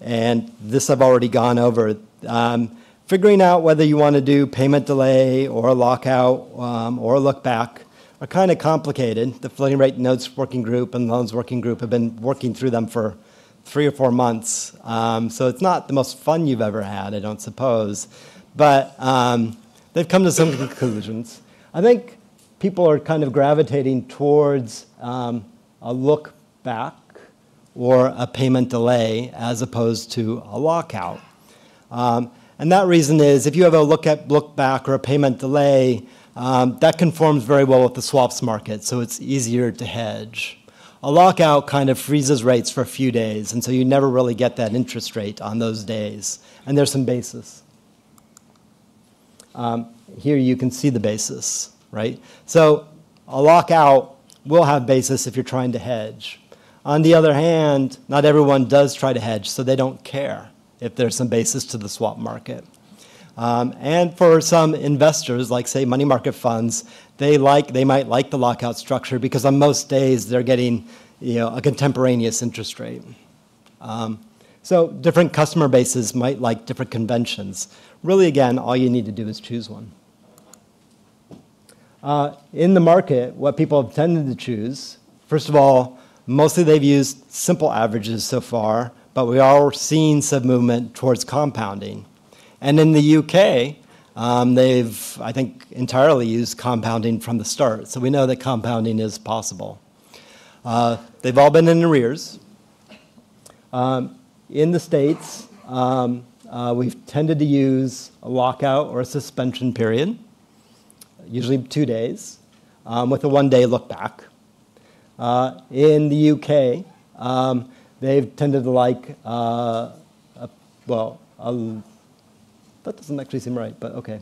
and this I've already gone over. Um, figuring out whether you want to do payment delay or lockout um, or look back are kind of complicated. The floating rate notes working group and loans working group have been working through them for three or four months. Um, so it's not the most fun you've ever had, I don't suppose. But um, they've come to some conclusions. I think people are kind of gravitating towards um, a look back or a payment delay as opposed to a lockout. Um, and that reason is if you have a look, at, look back or a payment delay, um, that conforms very well with the swaps market, so it's easier to hedge. A lockout kind of freezes rates for a few days, and so you never really get that interest rate on those days. And there's some basis. Um, here you can see the basis, right? So a lockout will have basis if you're trying to hedge. On the other hand, not everyone does try to hedge, so they don't care if there's some basis to the swap market. Um, and for some investors, like say money market funds, they like they might like the lockout structure because on most days they're getting you know, a contemporaneous interest rate. Um, so different customer bases might like different conventions. Really, again, all you need to do is choose one. Uh, in the market, what people have tended to choose, first of all, mostly they've used simple averages so far, but we are seeing some movement towards compounding. And in the UK, um, they've, I think, entirely used compounding from the start. So we know that compounding is possible. Uh, they've all been in arrears. Um, in the States, um, uh, we've tended to use a lockout or a suspension period, usually two days, um, with a one day look back. Uh, in the UK, um, they've tended to like, uh, a, well, a that doesn't actually seem right, but okay.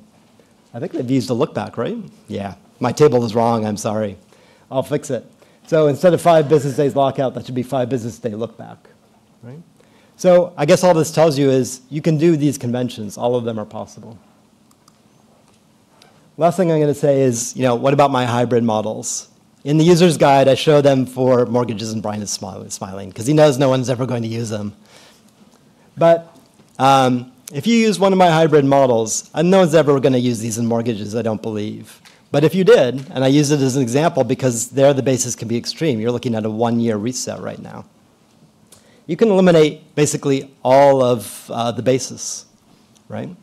I think they've used a look back, right? Yeah. My table is wrong, I'm sorry. I'll fix it. So instead of five business days lockout, that should be five business day look back, right? So I guess all this tells you is you can do these conventions. All of them are possible. Last thing I'm going to say is, you know, what about my hybrid models? In the user's guide, I show them for mortgages, and Brian is smiling because he knows no one's ever going to use them. But um, if you use one of my hybrid models, and no one's ever going to use these in mortgages, I don't believe. But if you did, and I use it as an example because there the basis can be extreme, you're looking at a one-year reset right now. You can eliminate basically all of uh, the basis, right?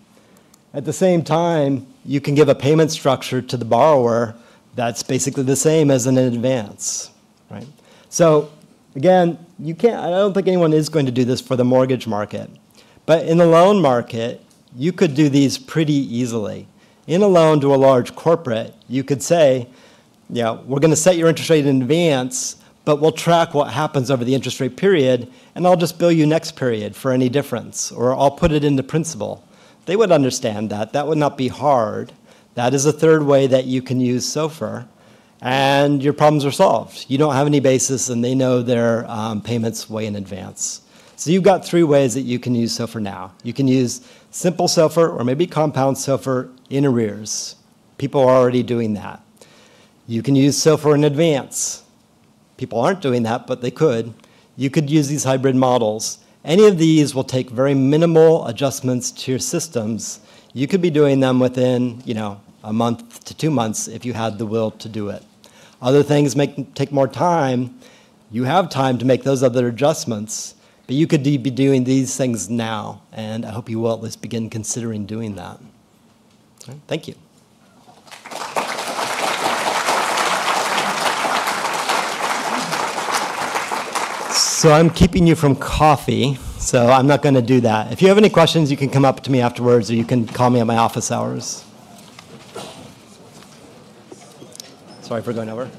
At the same time, you can give a payment structure to the borrower that's basically the same as an advance, right? So again, you can't, I don't think anyone is going to do this for the mortgage market. But in the loan market, you could do these pretty easily. In a loan to a large corporate, you could say, yeah, we're going to set your interest rate in advance, but we'll track what happens over the interest rate period, and I'll just bill you next period for any difference, or I'll put it into principal. They would understand that. That would not be hard. That is a third way that you can use SOFR, and your problems are solved. You don't have any basis, and they know their um, payments way in advance. So you've got three ways that you can use SOFR now. You can use simple SOFR or maybe compound SOFR in arrears. People are already doing that. You can use SOFR in advance. People aren't doing that, but they could. You could use these hybrid models. Any of these will take very minimal adjustments to your systems. You could be doing them within, you know, a month to two months if you had the will to do it. Other things make, take more time. You have time to make those other adjustments, but you could be doing these things now, and I hope you will at least begin considering doing that. Right, thank you. So I'm keeping you from coffee, so I'm not going to do that. If you have any questions, you can come up to me afterwards, or you can call me at my office hours. Sorry for going over.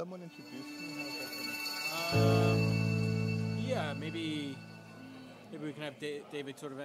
Someone introduce me? Gonna- um, Yeah, maybe maybe we can have Da- David sort of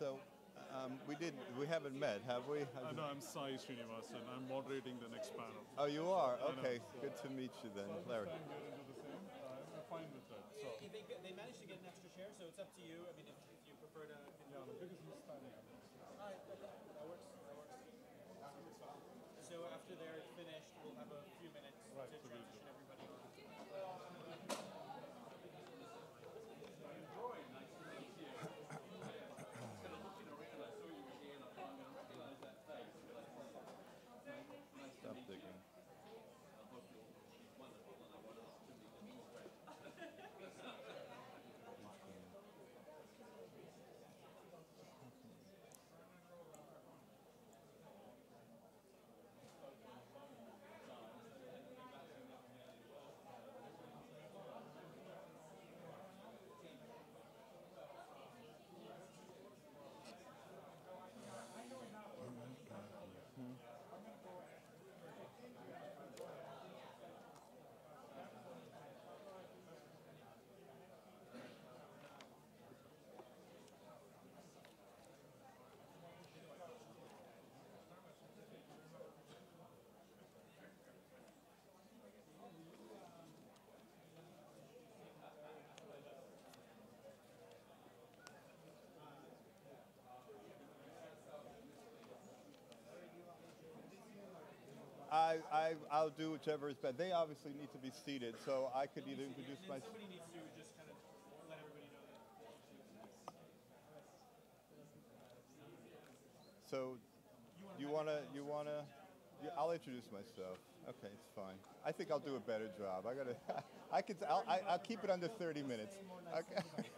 So, um, we did. We haven't met, have we? Uh, no, I'm Sai Srinivasan. I'm moderating the next panel. Oh, you are. I know. Okay, good to meet you then, Larry. Try and get into the same. I'm fine with that. So, They, they managed to get an extra chair, so it's up to you. I mean, if, if you prefer to. yeah, the biggest is standing up. Alright, that works. That works. So after they're finished, we'll have a few minutes Right, to so we- transition everybody on. Stop digging. I, I, I'll do whichever is best. They obviously need to be seated, so I could either introduce myself. somebody needs to just kind of let everybody know that. So, you wanna, you wanna, yeah, I'll introduce myself. Okay, it's fine. I think I'll do a better job. I gotta, I could, I'll, I, I'll keep it under 30 minutes. Okay.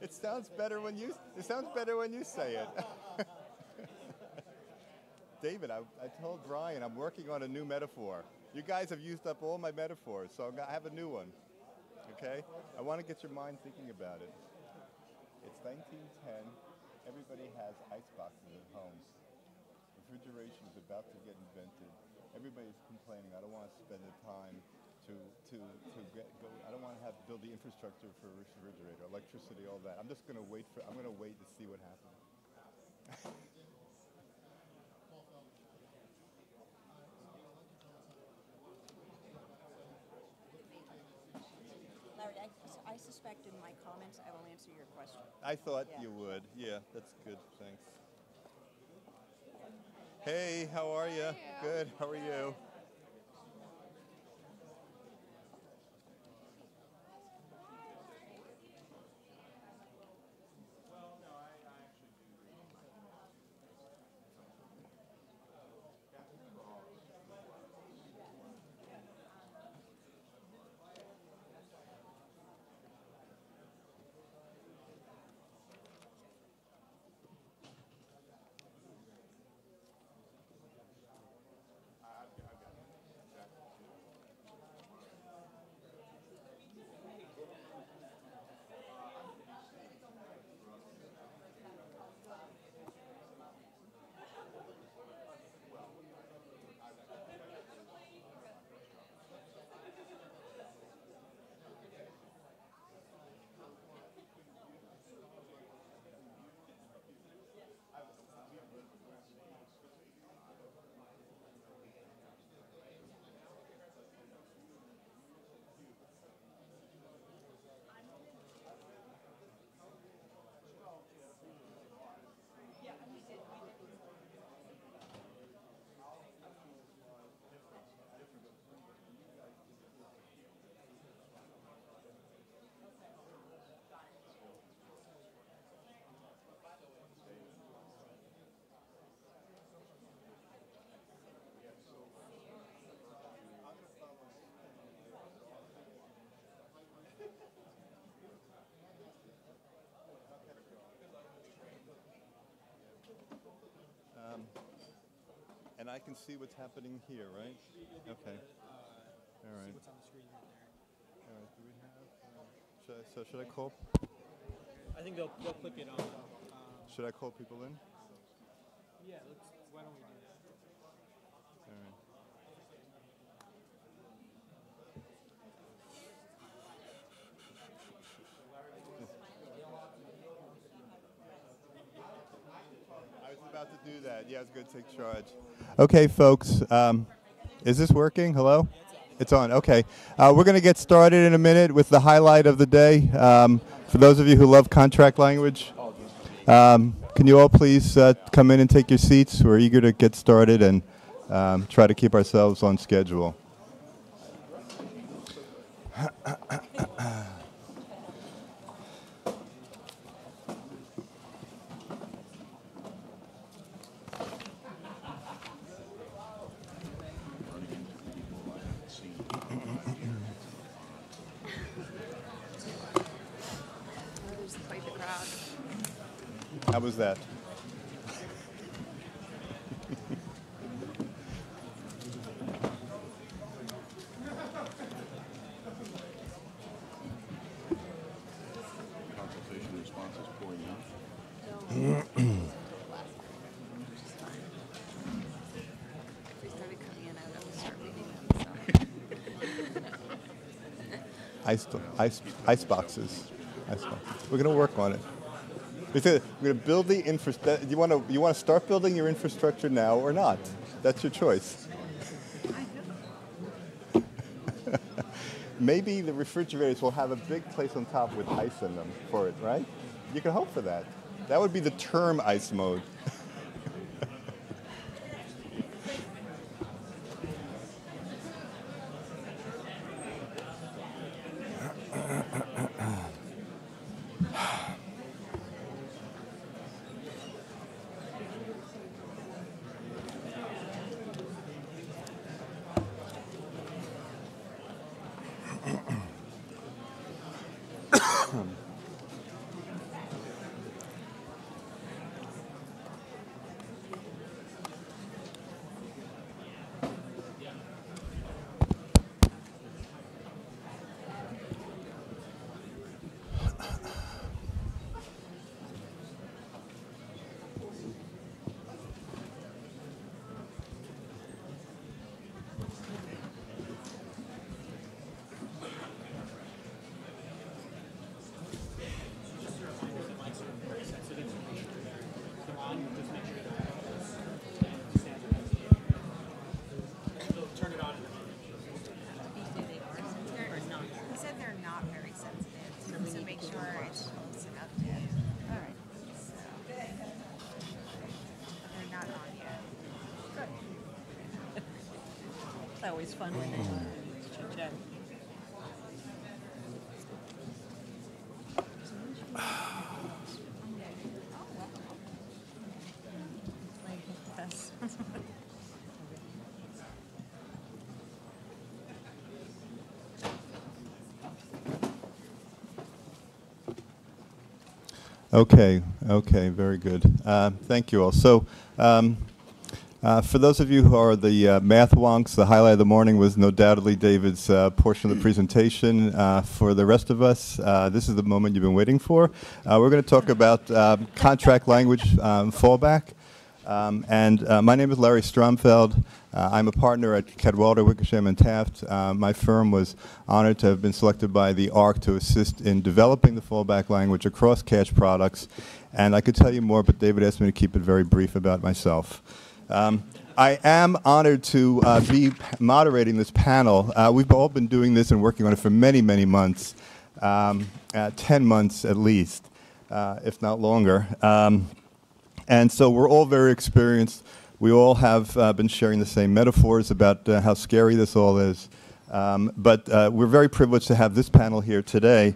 It sounds better when you, it sounds better when you say it. David, I, I told Brian I'm working on a new metaphor. You guys have used up all my metaphors, so I have a new one. Okay? I want to get your mind thinking about it. It's 1910. Everybody has ice boxes at home. Refrigeration is about to get invented. Everybody's complaining. I don't want to spend the time to to to get, go. I don't want to have to build the infrastructure for a refrigerator, electricity, all that. I'm just going to wait for. I'm going to wait to see what happens. I in my comments I will answer your question. I thought Yeah. you would. Yeah, that's good. Thanks. Hey, how are you? Good. How are you? I've got, I've got I can see what's happening here, right? Okay. All right. What's on the screen right there? All right. Do we have? Uh, should I, so should I call? I think they'll, they'll click it on. Um, Should I call people in? yeah, why don't we do that? All right. I was about to do that. Yeah, I was going to take charge. Okay, folks. Um, is this working? Hello? It's on. Okay. Uh, we're going to get started in a minute with the highlight of the day. Um, for those of you who love contract language, um, can you all please uh, come in and take your seats? We're eager to get started and um, try to keep ourselves on schedule. How was that? Consultation responses pouring in. They started coming in, I would start reading them, Ice, ice, ice boxes. Ice boxes. We're going to work on it. We're going to build the infrastructure. You want to you want to start building your infrastructure now or not? That's your choice. Maybe the refrigerators will have a big place on top with ice in them for it, right? You can hope for that. That would be the term ice mode. Turn it on. He said they're not very sensitive, so make sure it's close enough to. All right. So. They're not on yet. It's always fun when they chit chat. Okay, okay, very good. Uh, thank you all. So, um, uh, for those of you who are the uh, math wonks, the highlight of the morning was no doubtedly David's uh, portion of the presentation. Uh, for the rest of us, uh, this is the moment you've been waiting for. We're going to talk about um, contract language um, fallback. Um, and my name is Larry Stromfeld. I'm a partner at Cadwalader, Wickersham, and Taft. My firm was honored to have been selected by the ARRC to assist in developing the fallback language across cash products. And I could tell you more, but David asked me to keep it very brief about myself. Um, I am honored to uh, be moderating this panel. Uh, we've all been doing this and working on it for many, many months, um, uh, 10 months at least, uh, if not longer. Um, and so we're all very experienced. We all have uh, been sharing the same metaphors about uh, how scary this all is. Um, but we're very privileged to have this panel here today.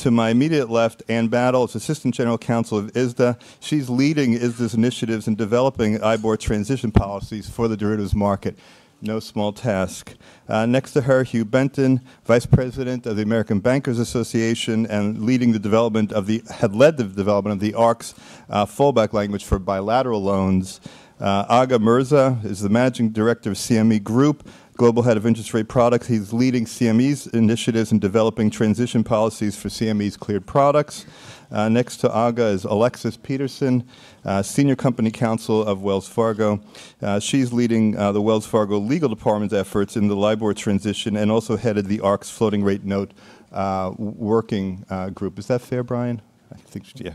To my immediate left, Ann Battle is Assistant General Counsel of ISDA. She's leading ISDA's initiatives in developing IBOR transition policies for the derivatives market. No small task. Uh, next to her, Hu Benton, Vice President of the American Bankers Association and leading the development of the, had led the development of the ARRC's uh, fallback language for bilateral loans. Uh, Agha Mirza is the managing director of CME Group, global head of interest rate products. He's leading CME's initiatives in developing transition policies for CME's cleared products. Uh, next to Agha is Alexis Peterson, uh, senior company counsel of Wells Fargo. Uh, she's leading uh, the Wells Fargo legal department's efforts in the LIBOR transition and also headed the ARRC's floating rate note uh, working uh, group. Is that fair, Brian? I think, she- yeah.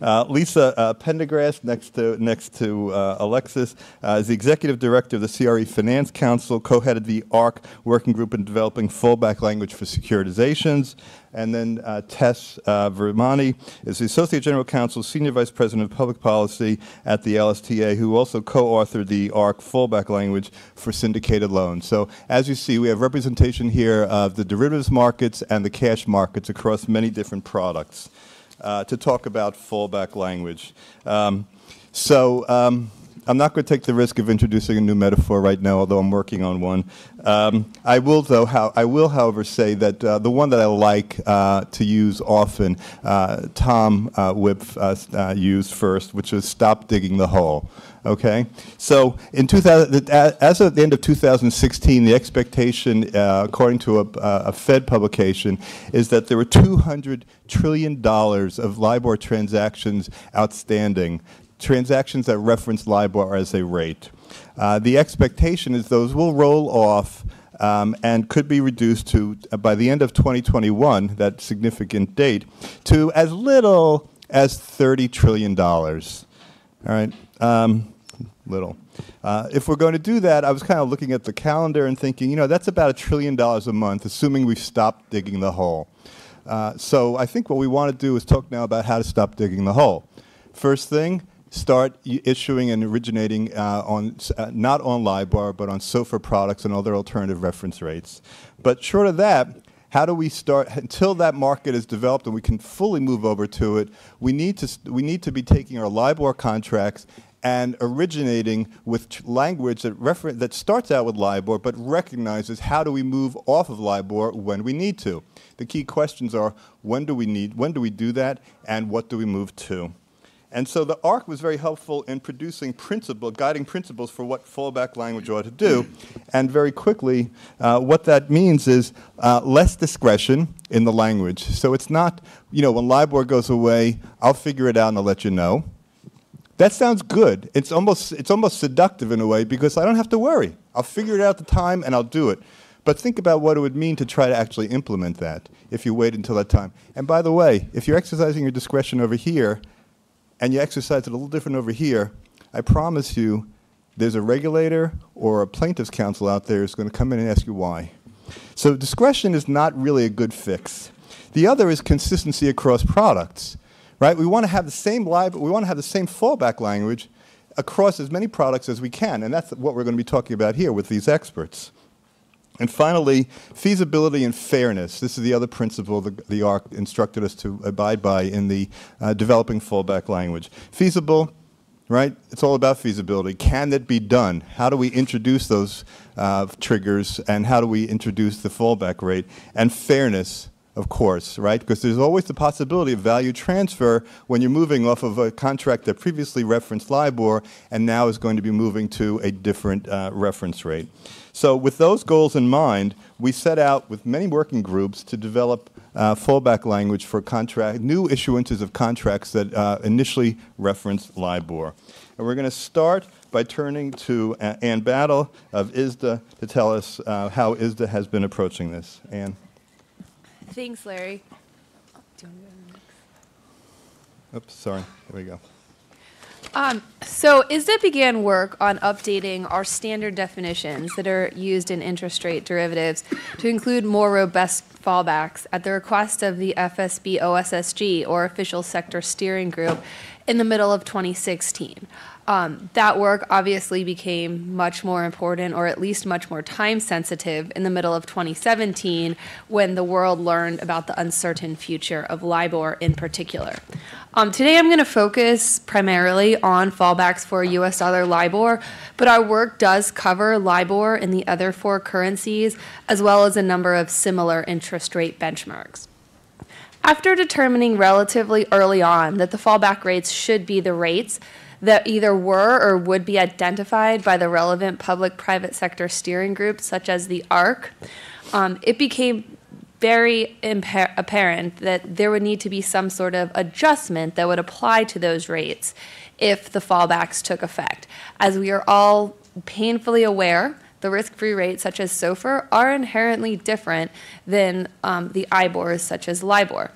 Uh, Lisa uh, Pendergast, next to next to uh, Alexis, uh, is the executive director of the CRE Finance Council, co-headed the ARRC working group in developing fallback language for securitizations. And then uh, Tess uh, Virmani is the associate general counsel, senior vice president of public policy at the LSTA, who also co-authored the ARRC fallback language for syndicated loans. So as you see, we have representation here of the derivatives markets and the cash markets across many different products uh, to talk about fallback language. Um, so um, I'm not going to take the risk of introducing a new metaphor right now, although I'm working on one. Um, I will, though, how, I will, however, say that uh, the one that I like uh, to use often, uh, Tom uh, Wipf uh, uh, used first, which is "stop digging the hole." Okay, so in 2000, as of the end of 2016, the expectation, uh, according to a, a Fed publication, is that there were 200 trillion dollars of LIBOR transactions outstanding, transactions that reference LIBOR as a rate. Uh, the expectation is those will roll off um, and could be reduced to, uh, by the end of 2021, that significant date, to as little as $30 trillion. All right, um, little. Uh, if we're going to do that, I was kind of looking at the calendar and thinking, you know, that's about a trillion dollars a month, assuming we've stopped digging the hole. Uh, so I think what we want to do is talk now about how to stop digging the hole. First thing, start issuing and originating uh, on uh, not on LIBOR but on SOFR products and other alternative reference rates. But short of that, how do we start until that market is developed and we can fully move over to it? We need to we need to be taking our LIBOR contracts and originating with language that refer- that starts out with LIBOR but recognizes how do we move off of LIBOR when we need to. The key questions are when do we need when do we do that and what do we move to. And so the ARRC was very helpful in producing principle, guiding principles for what fallback language ought to do. And very quickly, uh, what that means is uh, less discretion in the language. So it's not, you know, when LIBOR goes away, I'll figure it out and I'll let you know. That sounds good. It's almost, it's almost seductive in a way because I don't have to worry. I'll figure it out at the time and I'll do it. But think about what it would mean to try to actually implement that if you wait until that time. And by the way, if you're exercising your discretion over here and you exercise it a little different over here, I promise you there's a regulator or a plaintiff's counsel out there who's going to come in and ask you why. So discretion is not really a good fix. The other is consistency across products, right? We want to have the same live, we want to have the same fallback language across as many products as we can, and that's what we're going to be talking about here with these experts. And finally, feasibility and fairness. This is the other principle the, the ARRC instructed us to abide by in the uh, developing fallback language. Feasible, right? It's all about feasibility. Can it be done? How do we introduce those uh, triggers and how do we introduce the fallback rate? And fairness, of course, right? Because there's always the possibility of value transfer when you're moving off of a contract that previously referenced LIBOR and now is going to be moving to a different uh, reference rate. So, with those goals in mind, we set out with many working groups to develop uh, fallback language for contract, new issuances of contracts that uh, initially reference LIBOR. And we're going to start by turning to uh, Ann Battle of ISDA to tell us uh, how ISDA has been approaching this. Ann? Thanks, Larry. Oops, sorry. There we go. Um, so ISDA began work on updating our standard definitions that are used in interest rate derivatives to include more robust fallbacks at the request of the FSB OSSG, or Official Sector Steering Group, in the middle of 2016. Um, that work obviously became much more important, or at least much more time sensitive, in the middle of 2017 when the world learned about the uncertain future of LIBOR in particular. Um, today I'm going to focus primarily on fallbacks for US dollar LIBOR, but our work does cover LIBOR and the other four currencies, as well as a number of similar interest rate benchmarks. After determining relatively early on that the fallback rates should be the rates that either were or would be identified by the relevant public-private sector steering groups, such as the ARRC, um, it became very apparent that there would need to be some sort of adjustment that would apply to those rates if the fallbacks took effect. As we are all painfully aware, the risk-free rates, such as SOFR, are inherently different than um, the IBORs, such as LIBOR.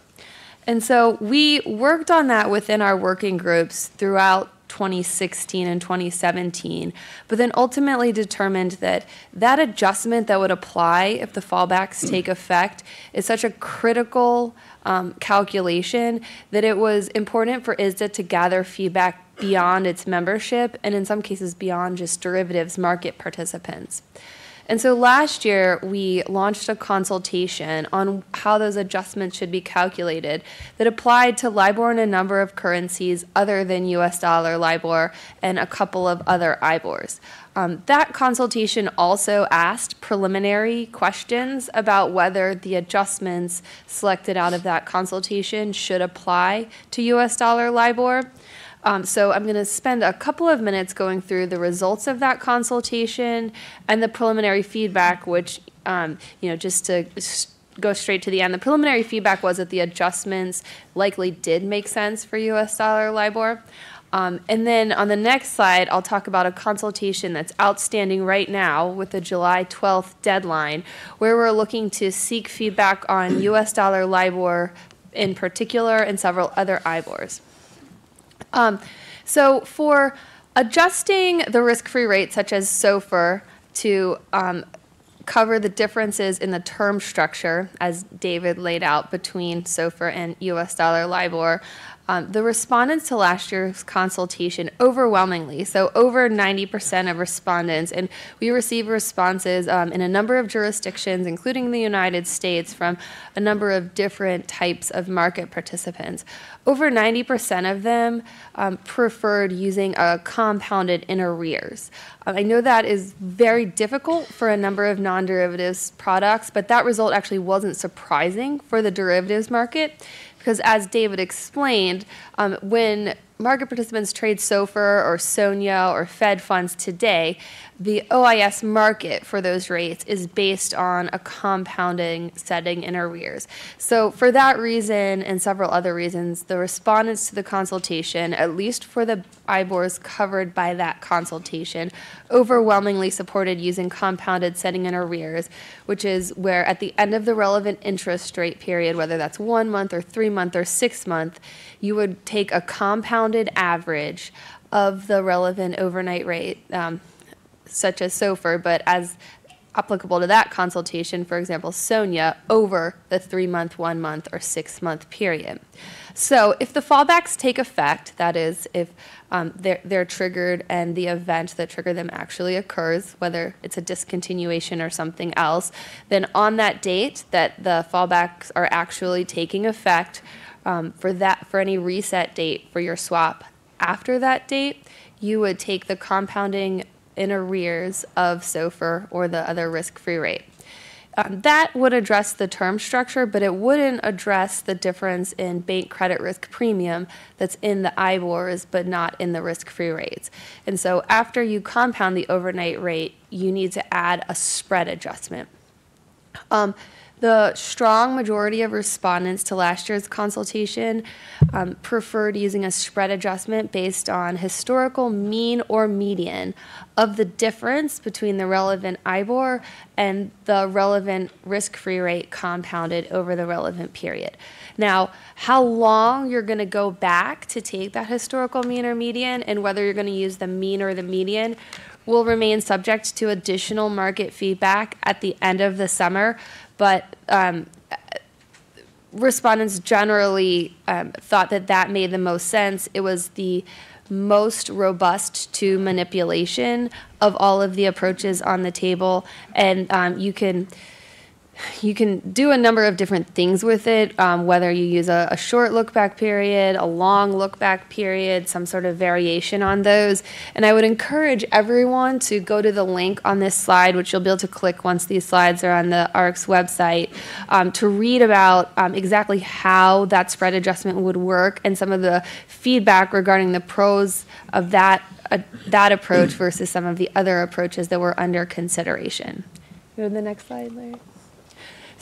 And so we worked on that within our working groups throughout 2016 and 2017, but then ultimately determined that that adjustment that would apply if the fallbacks take effect is such a critical um, calculation that it was important for ISDA to gather feedback beyond its membership and in some cases beyond just derivatives market participants. And so last year, we launched a consultation on how those adjustments should be calculated that applied to LIBOR and a number of currencies other than US dollar LIBOR and a couple of other IBORs. Um, that consultation also asked preliminary questions about whether the adjustments selected out of that consultation should apply to US dollar LIBOR. Um, so I'm going to spend a couple of minutes going through the results of that consultation and the preliminary feedback, which, um, you know, just to go straight to the end, the preliminary feedback was that the adjustments likely did make sense for US dollar LIBOR. Um, and then on the next slide, I'll talk about a consultation that's outstanding right now with the July 12th deadline, where we're looking to seek feedback on US dollar LIBOR in particular and several other IBORs. Um, so for adjusting the risk-free rate, such as SOFR, to um, cover the differences in the term structure, as David laid out between SOFR and U.S. dollar LIBOR, um, the respondents to last year's consultation overwhelmingly, so over 90% of respondents, and we received responses um, in a number of jurisdictions, including the United States, from a number of different types of market participants. Over 90% of them um, preferred using a compounded in arrears. Um, I know that is very difficult for a number of non derivatives products, but that result actually wasn't surprising for the derivatives market because as David explained, um, when market participants trade SOFR or SONIA or Fed funds today, the OIS market for those rates is based on a compounding setting in arrears. So, for that reason and several other reasons, the respondents to the consultation, at least for the IBORs covered by that consultation, overwhelmingly supported using compounded setting in arrears, which is where at the end of the relevant interest rate period, whether that's one month or three month or six month, you would take a compounded average of the relevant overnight rate. Um, such as SOFR, but as applicable to that consultation, for example, SONIA, over the three month, one month, or six month period. So if the fallbacks take effect, that is, if um, they're, they're triggered and the event that triggered them actually occurs, whether it's a discontinuation or something else, then on that date that the fallbacks are actually taking effect, um, for that for any reset date for your swap after that date, you would take the compounding in arrears of SOFR or the other risk-free rate. Um, that would address the term structure, but it wouldn't address the difference in bank credit risk premium that's in the IBORs, but not in the risk free rates. And so after you compound the overnight rate, you need to add a spread adjustment. Um, the strong majority of respondents to last year's consultation um, preferred using a spread adjustment based on historical mean or median of the difference between the relevant IBOR and the relevant risk free rate compounded over the relevant period. Now, how long you're going to go back to take that historical mean or median and whether you're going to use the mean or the median will remain subject to additional market feedback at the end of the summer but um, respondents generally um, thought that that made the most sense. It was the most robust to manipulation of all of the approaches on the table, and um, you can you can do a number of different things with it, um, whether you use a, a short look back period, a long look back period, some sort of variation on those. And I would encourage everyone to go to the link on this slide, which you'll be able to click once these slides are on the ARRC's website, um, to read about um, exactly how that spread adjustment would work and some of the feedback regarding the pros of that, uh, that approach versus some of the other approaches that were under consideration. Go to the next slide, Larry.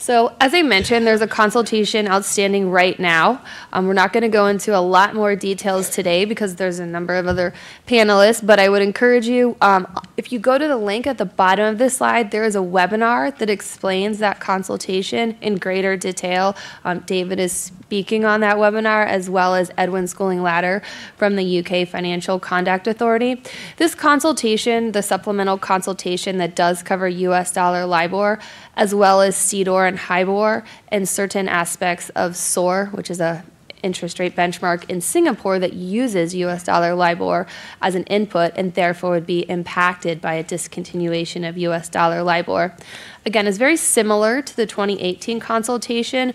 So, as I mentioned, there's a consultation outstanding right now. Um, we're not going to go into a lot more details today because there's a number of other panelists, but I would encourage you, um, if you go to the link at the bottom of this slide, there is a webinar that explains that consultation in greater detail. Um, David is speaking on that webinar, as well as Edwin Schooling Latter from the UK Financial Conduct Authority. This consultation, the supplemental consultation that does cover US dollar LIBOR, as well as CDOR and HIBOR, and certain aspects of SOR, which is a interest rate benchmark in Singapore that uses US dollar LIBOR as an input and therefore would be impacted by a discontinuation of US dollar LIBOR. Again, is very similar to the 2018 consultation,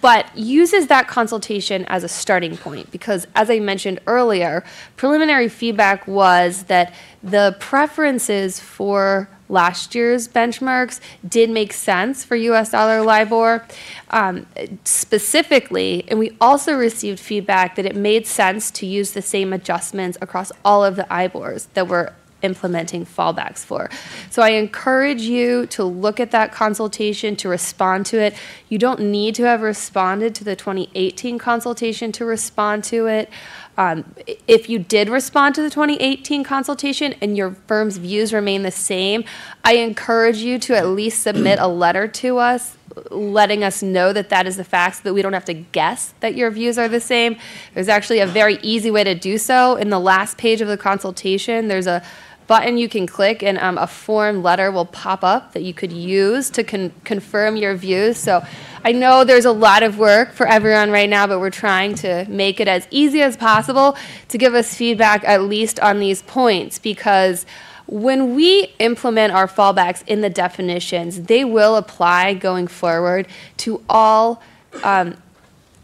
but uses that consultation as a starting point because, as I mentioned earlier, preliminary feedback was that the preferences for last year's benchmarks did make sense for US dollar LIBOR um, specifically. And we also received feedback that it made sense to use the same adjustments across all of the IBORs that were implementing fallbacks for. So I encourage you to look at that consultation to respond to it. You don't need to have responded to the 2018 consultation to respond to it. Um, if you did respond to the 2018 consultation and your firm's views remain the same, I encourage you to at least submit a letter to us letting us know that that is the fact so that we don't have to guess that your views are the same. There's actually a very easy way to do so. In the last page of the consultation, there's a button you can click and um, a form letter will pop up that you could use to con- confirm your views. So I know there's a lot of work for everyone right now, but we're trying to make it as easy as possible to give us feedback at least on these points because when we implement our fallbacks in the definitions, they will apply going forward to all um,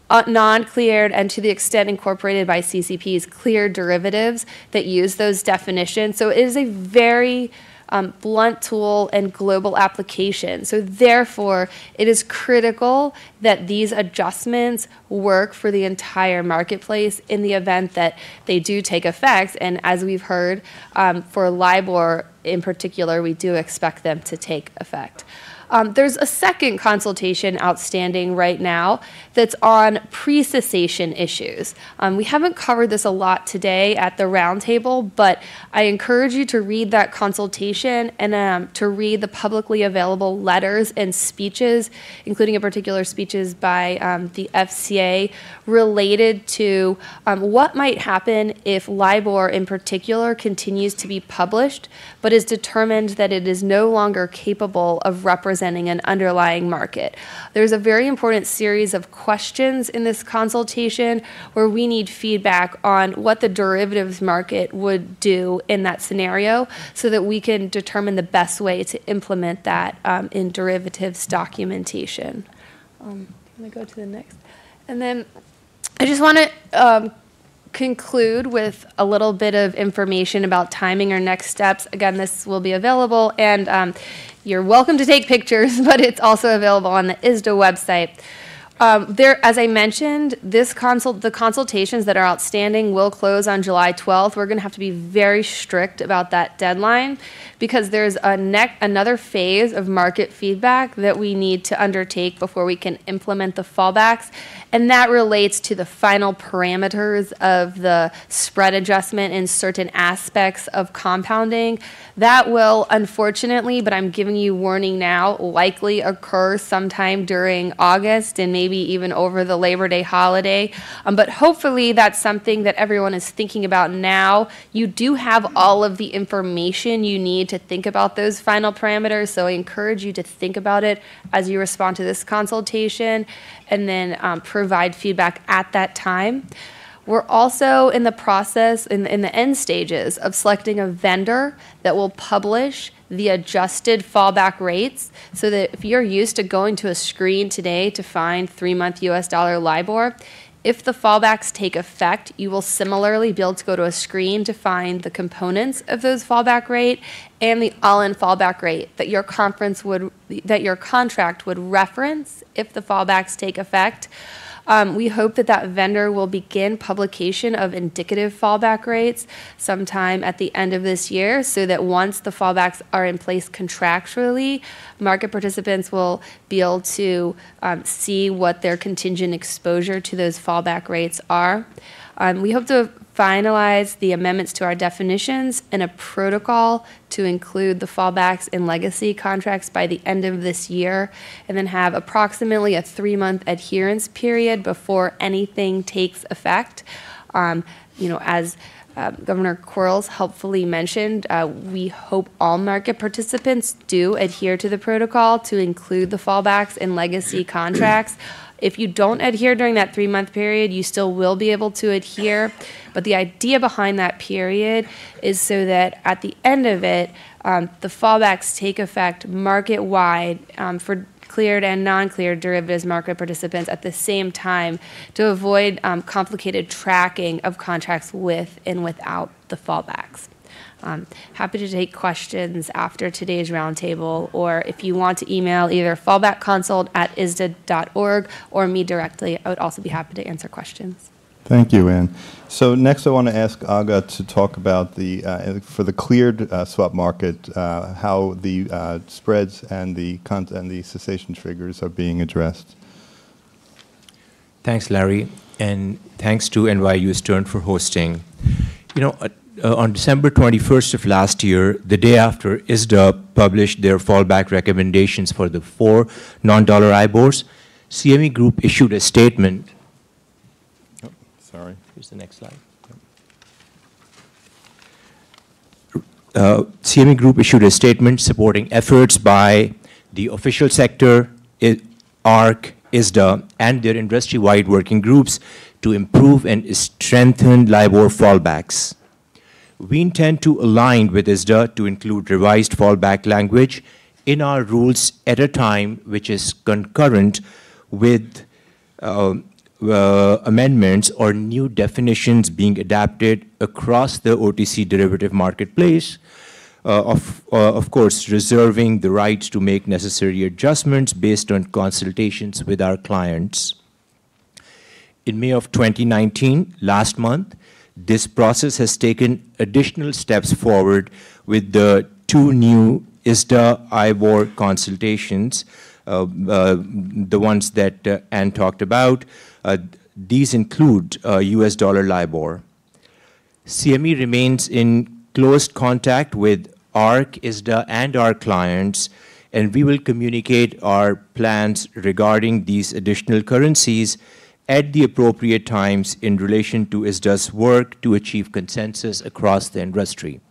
uh, non-cleared and to the extent incorporated by CCPs, clear derivatives that use those definitions. So it is a very um, blunt tool and global application. So therefore, it is critical that these adjustments work for the entire marketplace in the event that they do take effect. And as we've heard, um, for LIBOR in particular, we do expect them to take effect. Um, there's a second consultation outstanding right now that's on pre cessation issues. Um, we haven't covered this a lot today at the roundtable, but I encourage you to read that consultation and um, to read the publicly available letters and speeches, including in particular speeches by um, the FCA related to um, what might happen if LIBOR in particular continues to be published, but is determined that it is no longer capable of representing an underlying market. There's a very important series of questions in this consultation where we need feedback on what the derivatives market would do in that scenario so that we can determine the best way to implement that um, in derivatives documentation. Um, can I go to the next? And then I just want to um, conclude with a little bit of information about timing or next steps. Again, this will be available, and um, you're welcome to take pictures, but it's also available on the ISDA website. Um, there, as I mentioned, this consult, the consultations that are outstanding will close on July 12th. We're going to have to be very strict about that deadline because there's a another phase of market feedback that we need to undertake before we can implement the fallbacks, and that relates to the final parameters of the spread adjustment in certain aspects of compounding. That will, unfortunately, but I'm giving you warning now, likely occur sometime during August and maybe even over the Labor Day holiday. Um, but hopefully, that's something that everyone is thinking about now. You do have all of the information you need to think about those final parameters, so I encourage you to think about it as you respond to this consultation and then um, provide feedback at that time. We're also in the process, in, in the end stages, of selecting a vendor that will publish the adjusted fallback rates so that if you're used to going to a screen today to find three month US dollar LIBOR, if the fallbacks take effect, you will similarly be able to go to a screen to find the components of those fallback rate and the all-in fallback rate that your conference would that your contract would reference if the fallbacks take effect. Um, we hope that that vendor will begin publication of indicative fallback rates sometime at the end of this year so that once the fallbacks are in place contractually, market participants will be able to um, see what their contingent exposure to those fallback rates are. Um, we hope to finalize the amendments to our definitions and a protocol to include the fallbacks and legacy contracts by the end of this year, and then have approximately a three month adherence period before anything takes effect. Um, you know, as uh, Governor Quarles helpfully mentioned, uh, we hope all market participants do adhere to the protocol to include the fallbacks and legacy contracts. If you don't adhere during that three month period, you still will be able to adhere. But the idea behind that period is so that at the end of it, um, the fallbacks take effect market wide um, for cleared and non-cleared derivatives market participants at the same time to avoid um, complicated tracking of contracts with and without the fallbacks. Um, happy to take questions after today's roundtable, or if you want to email either fallbackconsult at isda.org or me directly, I would also be happy to answer questions. Thank you, Anne. So next I want to ask Agha to talk about the, uh, for the cleared uh, swap market, uh, how the uh, spreads and the, and the cessation triggers are being addressed. Thanks, Larry, and thanks to NYU Stern for hosting. You know, uh, on December 21st of last year, the day after ISDA published their fallback recommendations for the four non-dollar IBORs, CME Group issued a statement Sorry. Here's the next slide. Uh, CME Group issued a statement supporting efforts by the official sector, ARRC, ISDA, and their industry-wide working groups to improve and strengthen LIBOR fallbacks. We intend to align with ISDA to include revised fallback language in our rules at a time which is concurrent with uh, uh, amendments or new definitions being adapted across the OTC derivative marketplace, uh, of, uh, of course, reserving the right to make necessary adjustments based on consultations with our clients. In May of 2019, last month, this process has taken additional steps forward with the two new ISDA IBOR consultations, uh, uh, the ones that uh, Ann talked about, uh, these include US dollar LIBOR. CME remains in close contact with ARRC, ISDA, and our clients, and we will communicate our plans regarding these additional currencies at the appropriate times in relation to ISDA's work to achieve consensus across the industry.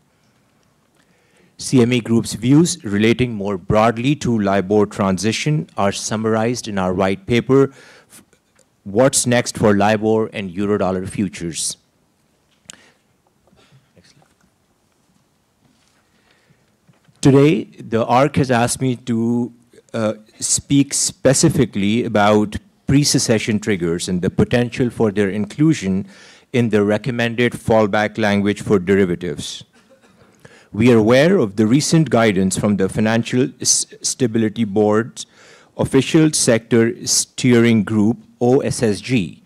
CME Group's views relating more broadly to LIBOR transition are summarized in our white paper what's next for LIBOR and Eurodollar futures. Today, the ARRC has asked me to uh, speak specifically about pre-cessation triggers and the potential for their inclusion in the recommended fallback language for derivatives. We are aware of the recent guidance from the Financial Stability Board's official sector steering group OSSG,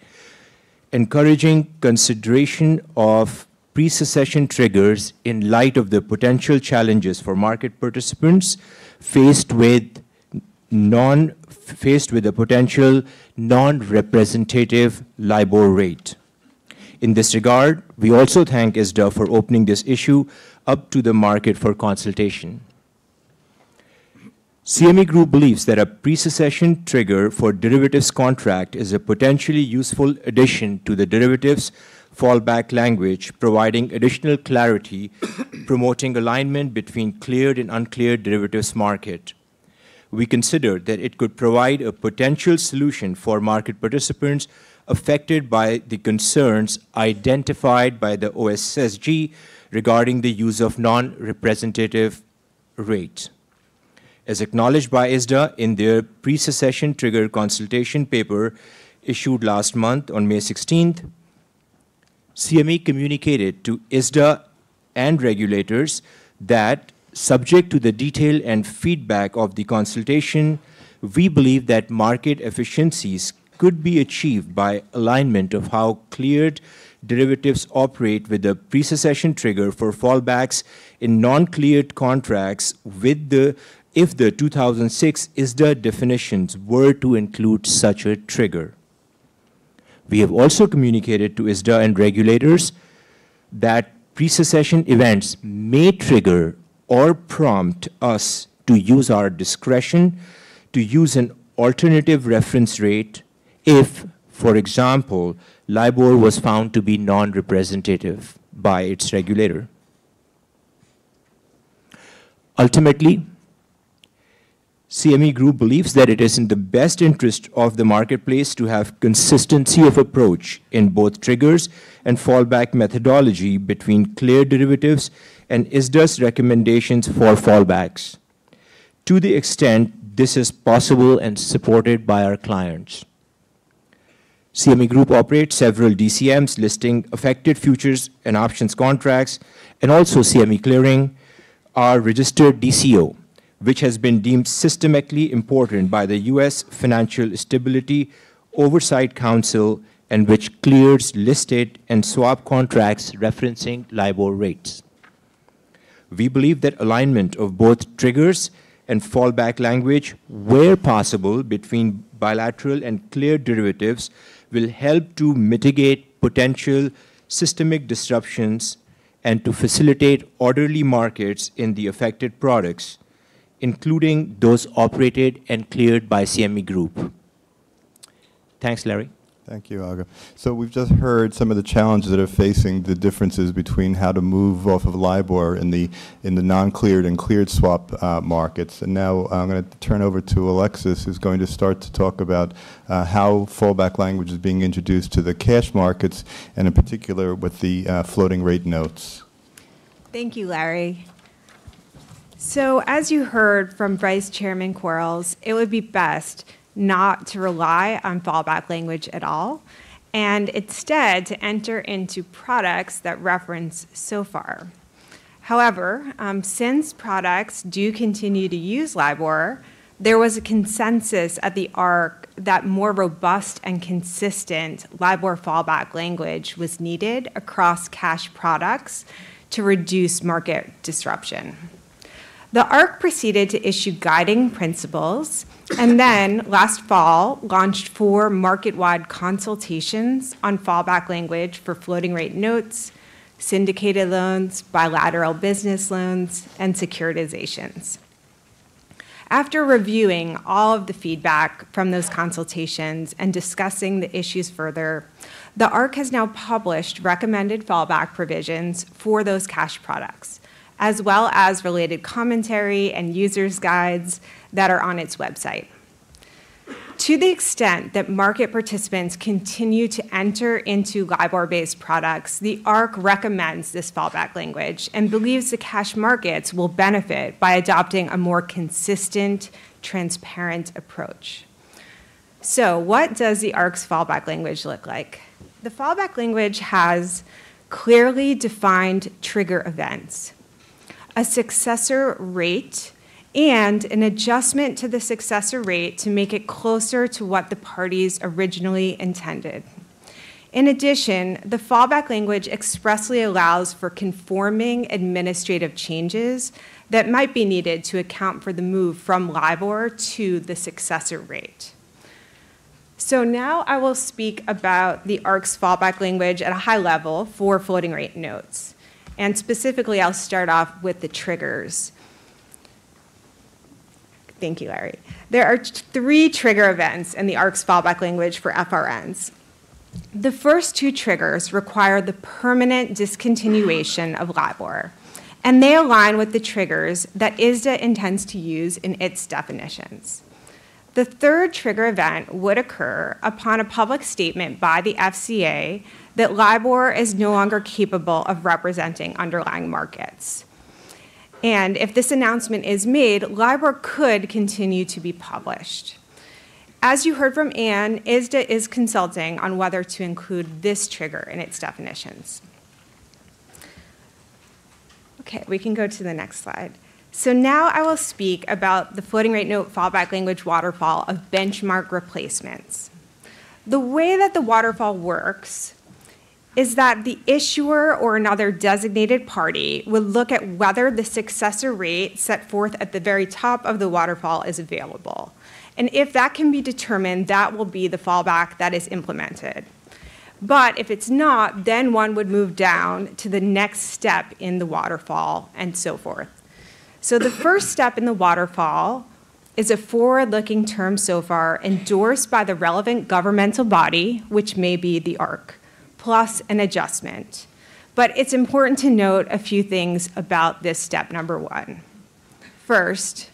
encouraging consideration of pre-cessation triggers in light of the potential challenges for market participants faced with non faced with a potential non-representative LIBOR rate. In this regard, we also thank ISDA for opening this issue up to the market for consultation. CME Group believes that a pre-cessation trigger for derivatives contract is a potentially useful addition to the derivatives fallback language, providing additional clarity, promoting alignment between cleared and uncleared derivatives market. We consider that it could provide a potential solution for market participants affected by the concerns identified by the OSSG regarding the use of non-representative rate. As acknowledged by ISDA in their pre-cessation trigger consultation paper issued last month on May 16th, CME communicated to ISDA and regulators that, subject to the detail and feedback of the consultation, we believe that market efficiencies could be achieved by alignment of how cleared derivatives operate with the pre-cessation trigger for fallbacks in non-cleared contracts with the if the 2006 ISDA definitions were to include such a trigger. We have also communicated to ISDA and regulators that pre-cessation events may trigger or prompt us to use our discretion to use an alternative reference rate if, for example, LIBOR was found to be non-representative by its regulator. Ultimately, CME Group believes that it is in the best interest of the marketplace to have consistency of approach in both triggers and fallback methodology between clear derivatives and ISDA's recommendations for fallbacks, to the extent this is possible and supported by our clients. CME Group operates several DCMs listing affected futures and options contracts, and also CME Clearing, our registered DCO, which has been deemed systemically important by the U.S. Financial Stability Oversight Council and which clears listed and swap contracts referencing LIBOR rates. We believe that alignment of both triggers and fallback language, where possible, between bilateral and clear derivatives will help to mitigate potential systemic disruptions and to facilitate orderly markets in the affected products including those operated and cleared by CME Group. Thanks, Larry. Thank you, Agha. So we've just heard some of the challenges that are facing the differences between how to move off of LIBOR in the in the non-cleared and cleared swap uh, markets. And now I'm going to turn over to Alexis, who's going to start to talk about uh, how fallback language is being introduced to the cash markets, and in particular with the uh, floating rate notes. Thank you, Larry. So, as you heard from Vice Chairman Quarles, it would be best not to rely on fallback language at all, and instead to enter into products that reference SOFR. However, um, since products do continue to use LIBOR, there was a consensus at the ARRC that more robust and consistent LIBOR fallback language was needed across cash products to reduce market disruption. The ARRC proceeded to issue guiding principles and then last fall launched four market wide consultations on fallback language for floating rate notes, syndicated loans, bilateral business loans, and securitizations. After reviewing all of the feedback from those consultations and discussing the issues further, the ARRC has now published recommended fallback provisions for those cash products as well as related commentary and users' guides that are on its website. To the extent that market participants continue to enter into LIBOR based products, the ARRC recommends this fallback language and believes the cash markets will benefit by adopting a more consistent, transparent approach. So, what does the ARRC's fallback language look like? The fallback language has clearly defined trigger events a successor rate and an adjustment to the successor rate to make it closer to what the parties originally intended. In addition, the fallback language expressly allows for conforming administrative changes that might be needed to account for the move from LIBOR to the successor rate. So now I will speak about the ARRC's fallback language at a high level for floating rate notes. And specifically, I'll start off with the triggers. Thank you, Larry. There are three trigger events in the ARRC's fallback language for FRNs. The first two triggers require the permanent discontinuation of LIBOR, and they align with the triggers that ISDA intends to use in its definitions. The third trigger event would occur upon a public statement by the FCA that LIBOR is no longer capable of representing underlying markets. And if this announcement is made, LIBOR could continue to be published. As you heard from Anne, ISDA is consulting on whether to include this trigger in its definitions. Okay, we can go to the next slide. So now I will speak about the floating rate note fallback language waterfall of benchmark replacements. The way that the waterfall works is that the issuer or another designated party would look at whether the successor rate set forth at the very top of the waterfall is available. And if that can be determined, that will be the fallback that is implemented. But if it's not, then one would move down to the next step in the waterfall and so forth. So the first step in the waterfall is a forward-looking term SOFR endorsed by the relevant governmental body, which may be the ARRC plus an adjustment. But it's important to note a few things about this step number one. First,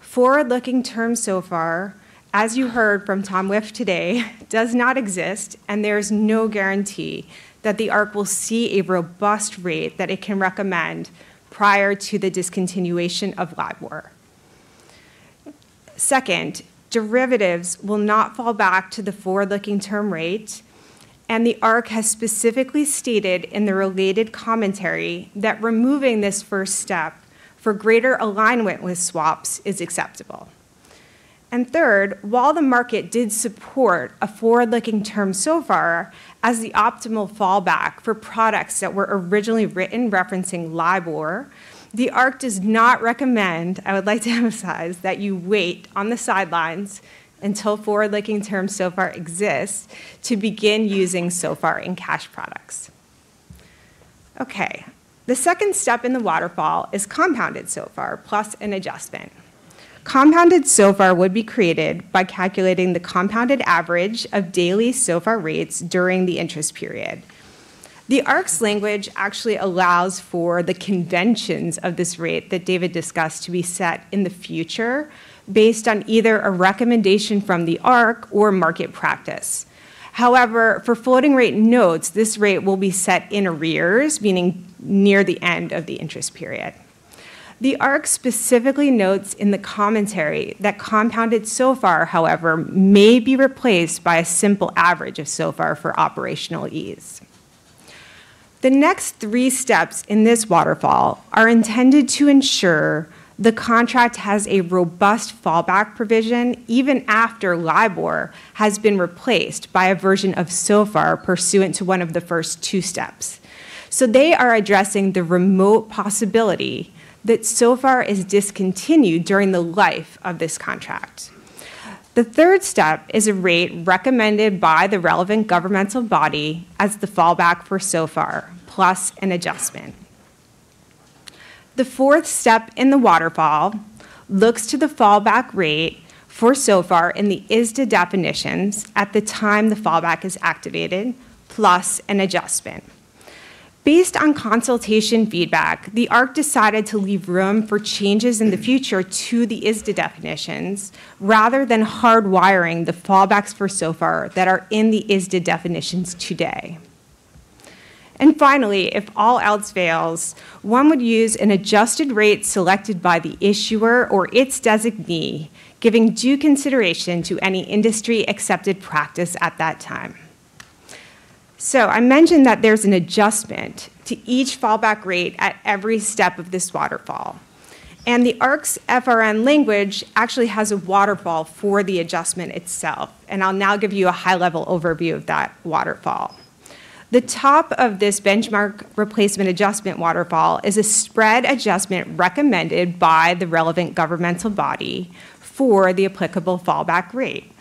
forward-looking term SOFR, as you heard from Tom Wipf today, does not exist, and there's no guarantee that the ARRC will see a robust rate that it can recommend prior to the discontinuation of LIBOR. Second, derivatives will not fall back to the forward-looking term rate and the ARRC has specifically stated in the related commentary that removing this first step for greater alignment with swaps is acceptable. And third, while the market did support a forward-looking term SOFR as the optimal fallback for products that were originally written referencing LIBOR, the ARRC does not recommend, I would like to emphasize, that you wait on the sidelines until forward-looking term SOFR exists to begin using SOFR in cash products. Okay, the second step in the waterfall is compounded SOFR plus an adjustment. Compounded SOFR would be created by calculating the compounded average of daily SOFR rates during the interest period. The ARRC's language actually allows for the conventions of this rate that David discussed to be set in the future based on either a recommendation from the ARRC or market practice. However, for floating rate notes, this rate will be set in arrears, meaning near the end of the interest period. The ARRC specifically notes in the commentary that compounded SOFR, however, may be replaced by a simple average of SOFR for operational ease. The next three steps in this waterfall are intended to ensure the contract has a robust fallback provision even after LIBOR has been replaced by a version of SOFR pursuant to one of the first two steps. So they are addressing the remote possibility that SOFR is discontinued during the life of this contract. The third step is a rate recommended by the relevant governmental body as the fallback for SOFR, plus an adjustment. The fourth step in the waterfall looks to the fallback rate for SOFR in the ISDA definitions at the time the fallback is activated, plus an adjustment. Based on consultation feedback, the ARRC decided to leave room for changes in the future to the ISDA definitions rather than hardwiring the fallbacks for SOFR that are in the ISDA definitions today. And finally, if all else fails, one would use an adjusted rate selected by the issuer or its designee, giving due consideration to any industry accepted practice at that time. So I mentioned that there's an adjustment to each fallback rate at every step of this waterfall. And the ARRC's FRN language actually has a waterfall for the adjustment itself. And I'll now give you a high level overview of that waterfall. The top of this benchmark replacement adjustment waterfall is a spread adjustment recommended by the relevant governmental body for the applicable fallback rate.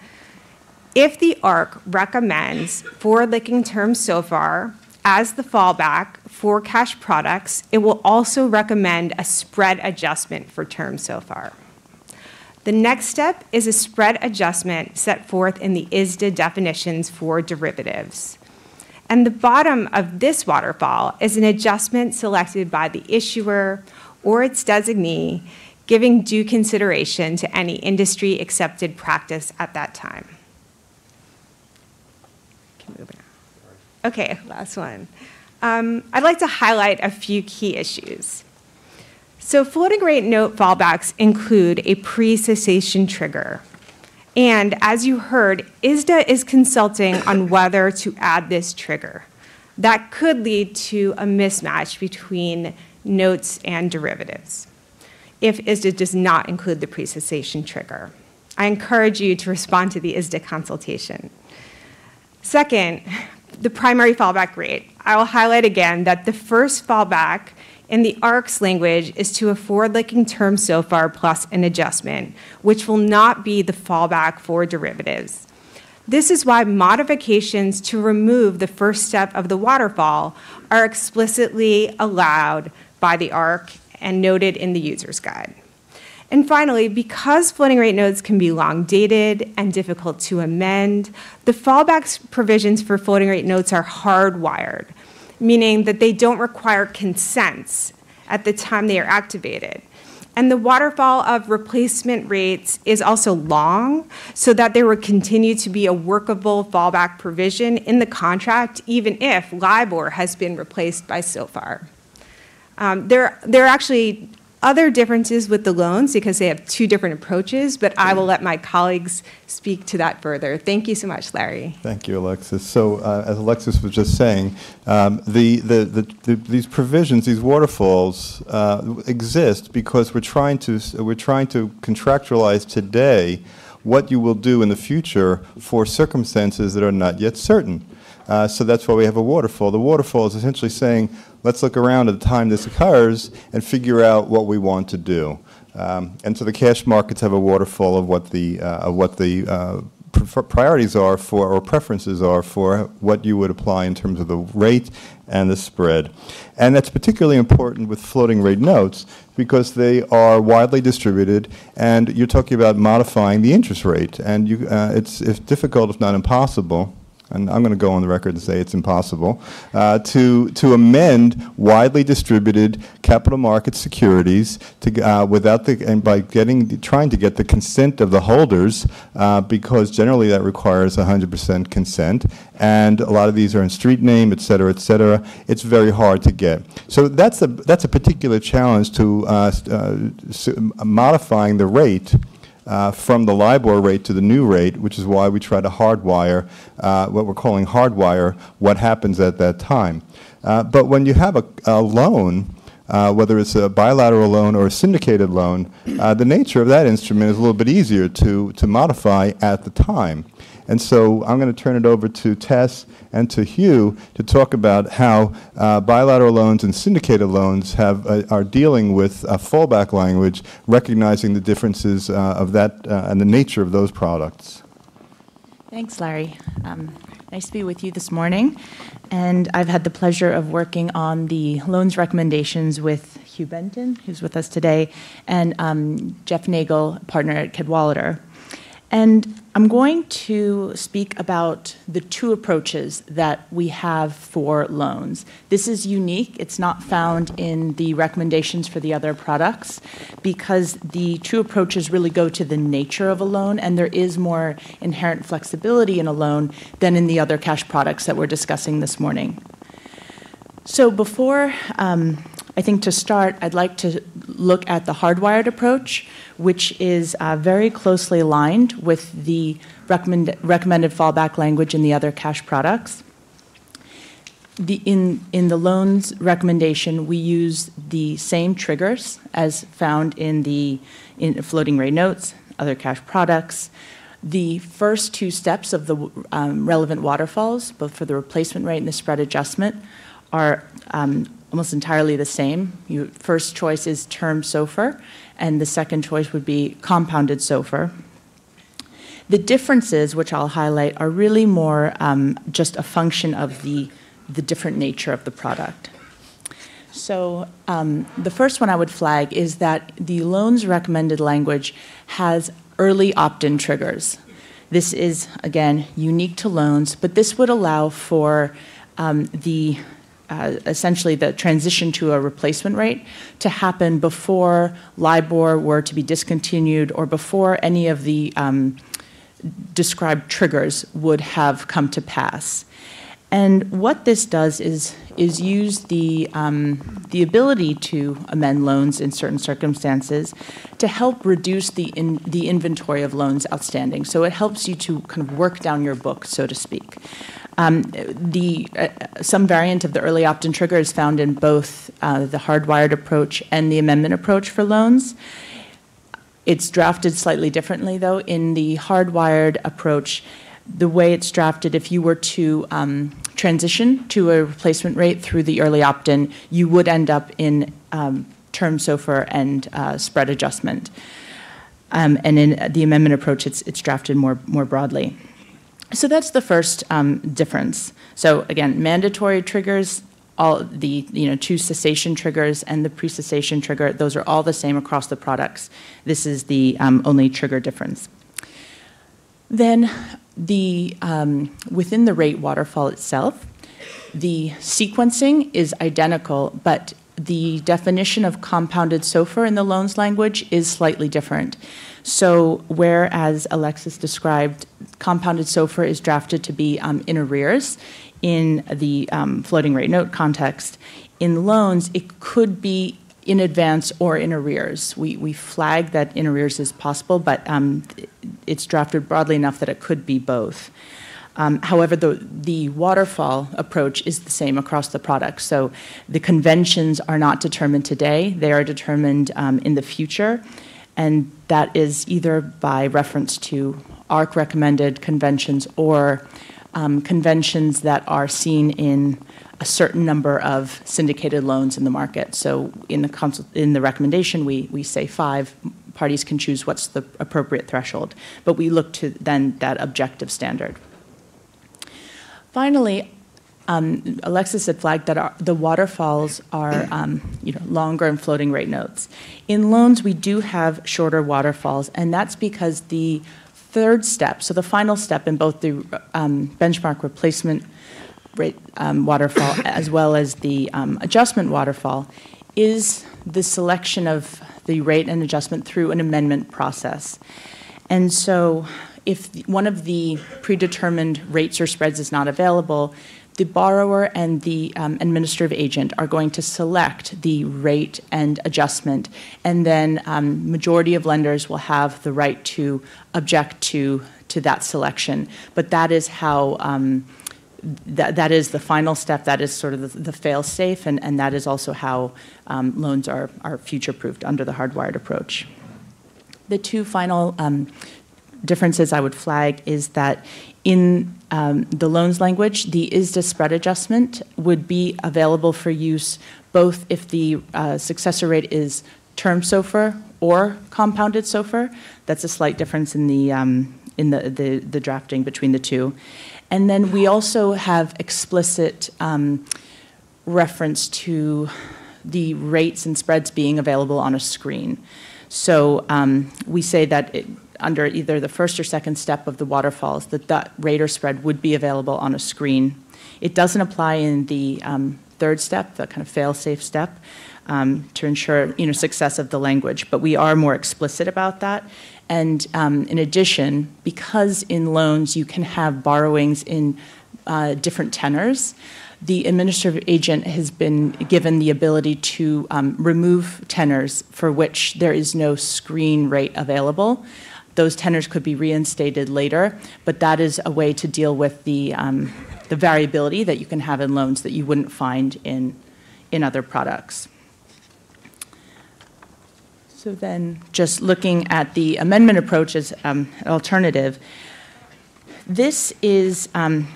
If the ARRC recommends forward-looking term SOFR as the fallback for cash products, it will also recommend a spread adjustment for term SOFR. The next step is a spread adjustment set forth in the ISDA definitions for derivatives. And the bottom of this waterfall is an adjustment selected by the issuer or its designee, giving due consideration to any industry accepted practice at that time. Okay, last one. Um, I'd like to highlight a few key issues. So floating rate note fallbacks include a pre-cessation trigger. And as you heard, ISDA is consulting on whether to add this trigger. That could lead to a mismatch between notes and derivatives if ISDA does not include the pre-cessation trigger. I encourage you to respond to the ISDA consultation. Second, the primary fallback rate. I will highlight again that the first fallback in the ARRC's language is to a forward-looking term SOFR plus an adjustment, which will not be the fallback for derivatives. This is why modifications to remove the first step of the waterfall are explicitly allowed by the ARRC and noted in the user's guide. And finally, because floating rate notes can be long dated and difficult to amend, the fallback provisions for floating rate notes are hardwired, meaning that they don't require consents at the time they are activated. And the waterfall of replacement rates is also long, so that there would continue to be a workable fallback provision in the contract, even if LIBOR has been replaced by SOFR. Um, there, there are actually other differences with the loans because they have two different approaches, but I will let my colleagues speak to that further. Thank you so much, Larry. Thank you, Alexis. So, uh, as Alexis was just saying, um, the, the, the, the, these provisions, these waterfalls, uh, exist because we're trying to we're trying to contractualize today what you will do in the future for circumstances that are not yet certain. Uh, so that's why we have a waterfall. The waterfall is essentially saying, let's look around at the time this occurs and figure out what we want to do. Um, and so the cash markets have a waterfall of what the, uh, of what the uh, priorities are for, or preferences are for what you would apply in terms of the rate and the spread. And that's particularly important with floating rate notes because they are widely distributed and you're talking about modifying the interest rate. And you, uh, it's, it's difficult, if not impossible, and I'm going to go on the record and say it's impossible, uh, to, to amend widely distributed capital market securities to, uh, without the, and by getting, trying to get the consent of the holders, uh, because generally that requires 100% consent, and a lot of these are in street name, et cetera, et cetera. It's very hard to get. So that's a, that's a particular challenge to uh, uh, modifying the rate uh, from the LIBOR rate to the new rate, which is why we try to hardwire uh, what we're calling hardwire what happens at that time. Uh, but when you have a, a loan, uh, whether it's a bilateral loan or a syndicated loan, uh, the nature of that instrument is a little bit easier to, to modify at the time. And so I'm going to turn it over to Tess and to Hugh to talk about how uh, bilateral loans and syndicated loans have, uh, are dealing with a fallback language, recognizing the differences uh, of that uh, and the nature of those products. Thanks, Larry. Um, nice to be with you this morning. And I've had the pleasure of working on the loans recommendations with Hugh Benton, who's with us today, and um, Jeff Nagel, partner at Cadwalader. And I'm going to speak about the two approaches that we have for loans. This is unique. It's not found in the recommendations for the other products because the two approaches really go to the nature of a loan, and there is more inherent flexibility in a loan than in the other cash products that we're discussing this morning. So before um, I think to start, I'd like to look at the hardwired approach, which is uh, very closely aligned with the recommend, recommended fallback language in the other cash products. The, in, in the loans recommendation, we use the same triggers as found in the in floating rate notes, other cash products. The first two steps of the um, relevant waterfalls, both for the replacement rate and the spread adjustment, are um, almost entirely the same. Your first choice is term SOFR, and the second choice would be compounded SOFR. The differences, which I'll highlight, are really more um, just a function of the, the different nature of the product. So um, the first one I would flag is that the loans recommended language has early opt-in triggers. This is, again, unique to loans, but this would allow for um, the uh, essentially the transition to a replacement rate to happen before LIBOR were to be discontinued or before any of the um, described triggers would have come to pass. And what this does is, is use the, um, the ability to amend loans in certain circumstances to help reduce the, in, the inventory of loans outstanding. So it helps you to kind of work down your book, so to speak. Um, the, uh, some variant of the early opt-in trigger is found in both uh, the hardwired approach and the amendment approach for loans. It's drafted slightly differently, though. In the hardwired approach, the way it's drafted, if you were to um, transition to a replacement rate through the early opt-in, you would end up in um, term SOFR and uh, spread adjustment. Um, and in the amendment approach, it's, it's drafted more, more broadly. So that's the first um, difference. So again, mandatory triggers, all the you know two cessation triggers and the pre-cessation trigger, those are all the same across the products. This is the um, only trigger difference. Then the um, within the rate waterfall itself, the sequencing is identical, but the definition of compounded SOFR in the loans language is slightly different. So, whereas Alexis described, compounded SOFR is drafted to be um, in arrears in the um, floating rate note context, in loans, it could be in advance or in arrears. We, we flag that in arrears is possible, but um, it's drafted broadly enough that it could be both. Um, however, the, the waterfall approach is the same across the products. So the conventions are not determined today, they are determined um, in the future. And that is either by reference to ARRC recommended conventions or um, conventions that are seen in a certain number of syndicated loans in the market. So in the, in the recommendation, we, we say five. Parties can choose what's the appropriate threshold, but we look to then that objective standard. Finally, um, Alexis had flagged that our, the waterfalls are um, you know, longer and floating rate notes. In loans, we do have shorter waterfalls, and that's because the third step, so the final step in both the um, benchmark replacement rate um, waterfall as well as the um, adjustment waterfall is the selection of the rate and adjustment through an amendment process. And so if one of the predetermined rates or spreads is not available, the borrower and the um, administrative agent are going to select the rate and adjustment, and then um, majority of lenders will have the right to object to to that selection. But that is how um, that, that is the final step. That is sort of the, the fail safe, and, and that is also how um, loans are, are future proofed under the hardwired approach. The two final um, differences I would flag is that in um, the loans language, the ISDA spread adjustment would be available for use both if the uh, successor rate is term SOFR or compounded SOFR. That's a slight difference in the um, in the, the, the drafting between the two. And then we also have explicit um, reference to the rates and spreads being available on a screen. So um, we say that it, under either the first or second step of the waterfalls, that that rate or spread would be available on a screen. It doesn't apply in the um, third step, the kind of fail-safe step, um, to ensure you know success of the language. But we are more explicit about that. And um, in addition, because in loans you can have borrowings in uh, different tenors, the administrative agent has been given the ability to um, remove tenors for which there is no screen rate available. Those tenors could be reinstated later, but that is a way to deal with the, um, the variability that you can have in loans that you wouldn't find in, in other products. So then, just looking at the amendment approach as um, an alternative, this is um,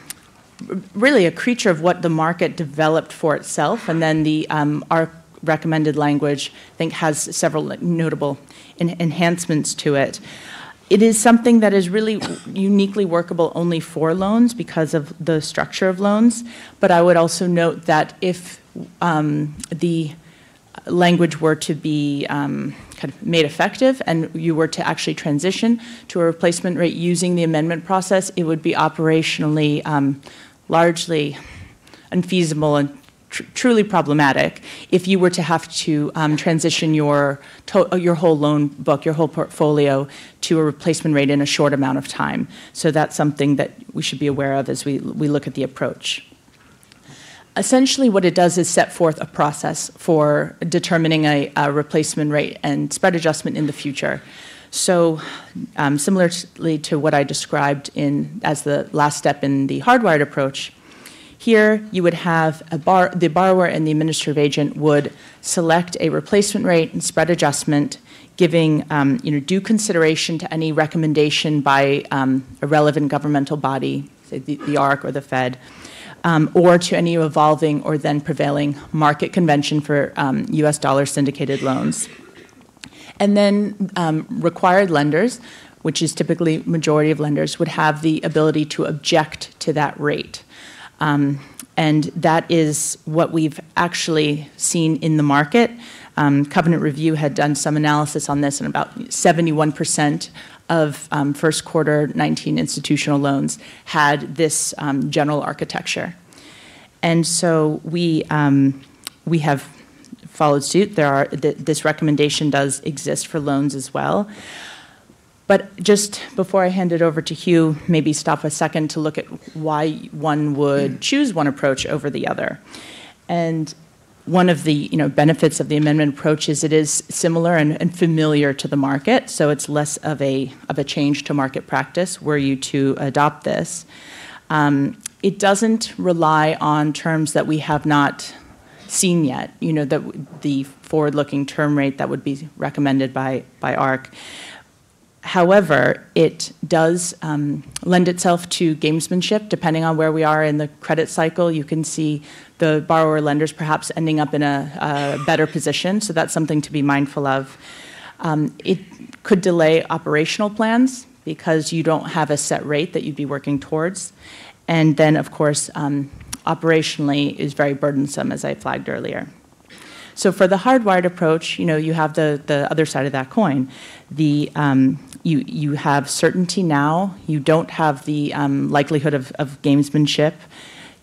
really a creature of what the market developed for itself, and then the um, our recommended language, I think, has several notable en enhancements to it. It is something that is really uniquely workable only for loans because of the structure of loans. But I would also note that if um, the language were to be um, kind of made effective and you were to actually transition to a replacement rate using the amendment process, it would be operationally um, largely unfeasible and tr truly problematic if you were to have to um, transition your, your whole loan book, your whole portfolio to a replacement rate in a short amount of time. So that's something that we should be aware of as we, we look at the approach. Essentially, what it does is set forth a process for determining a, a replacement rate and spread adjustment in the future. So, um, similarly to what I described in as the last step in the hardwired approach, here you would have bar, the borrower and the administrative agent would select a replacement rate and spread adjustment, giving um, you know due consideration to any recommendation by um, a relevant governmental body, say the, the ARRC or the Fed um, or to any evolving or then prevailing market convention for um, US dollar syndicated loans. And then um, required lenders, which is typically majority of lenders, would have the ability to object to that rate. Um, and that is what we've actually seen in the market. Um, Covenant Review had done some analysis on this, and about 71% of um, first quarter 19 institutional loans had this um, general architecture. And so we, um, we have followed suit. There are, th this recommendation does exist for loans as well. But just before I hand it over to Hugh, maybe stop a second to look at why one would choose one approach over the other. And one of the you know, benefits of the amendment approach is it is similar and, and, familiar to the market, so it's less of a, of a change to market practice were you to adopt this. Um, it doesn't rely on terms that we have not seen yet, you know, the, the forward-looking term rate that would be recommended by, by ARRC. However, it does um, lend itself to gamesmanship depending on where we are in the credit cycle. You can see the borrower lenders perhaps ending up in a, a better position, so that's something to be mindful of. Um, it could delay operational plans because you don't have a set rate that you'd be working towards. And then, of course, um, operationally is very burdensome, as I flagged earlier. So for the hardwired approach, you know, you have the, the other side of that coin. The, um, you, you have certainty now. You don't have the um, likelihood of, of gamesmanship.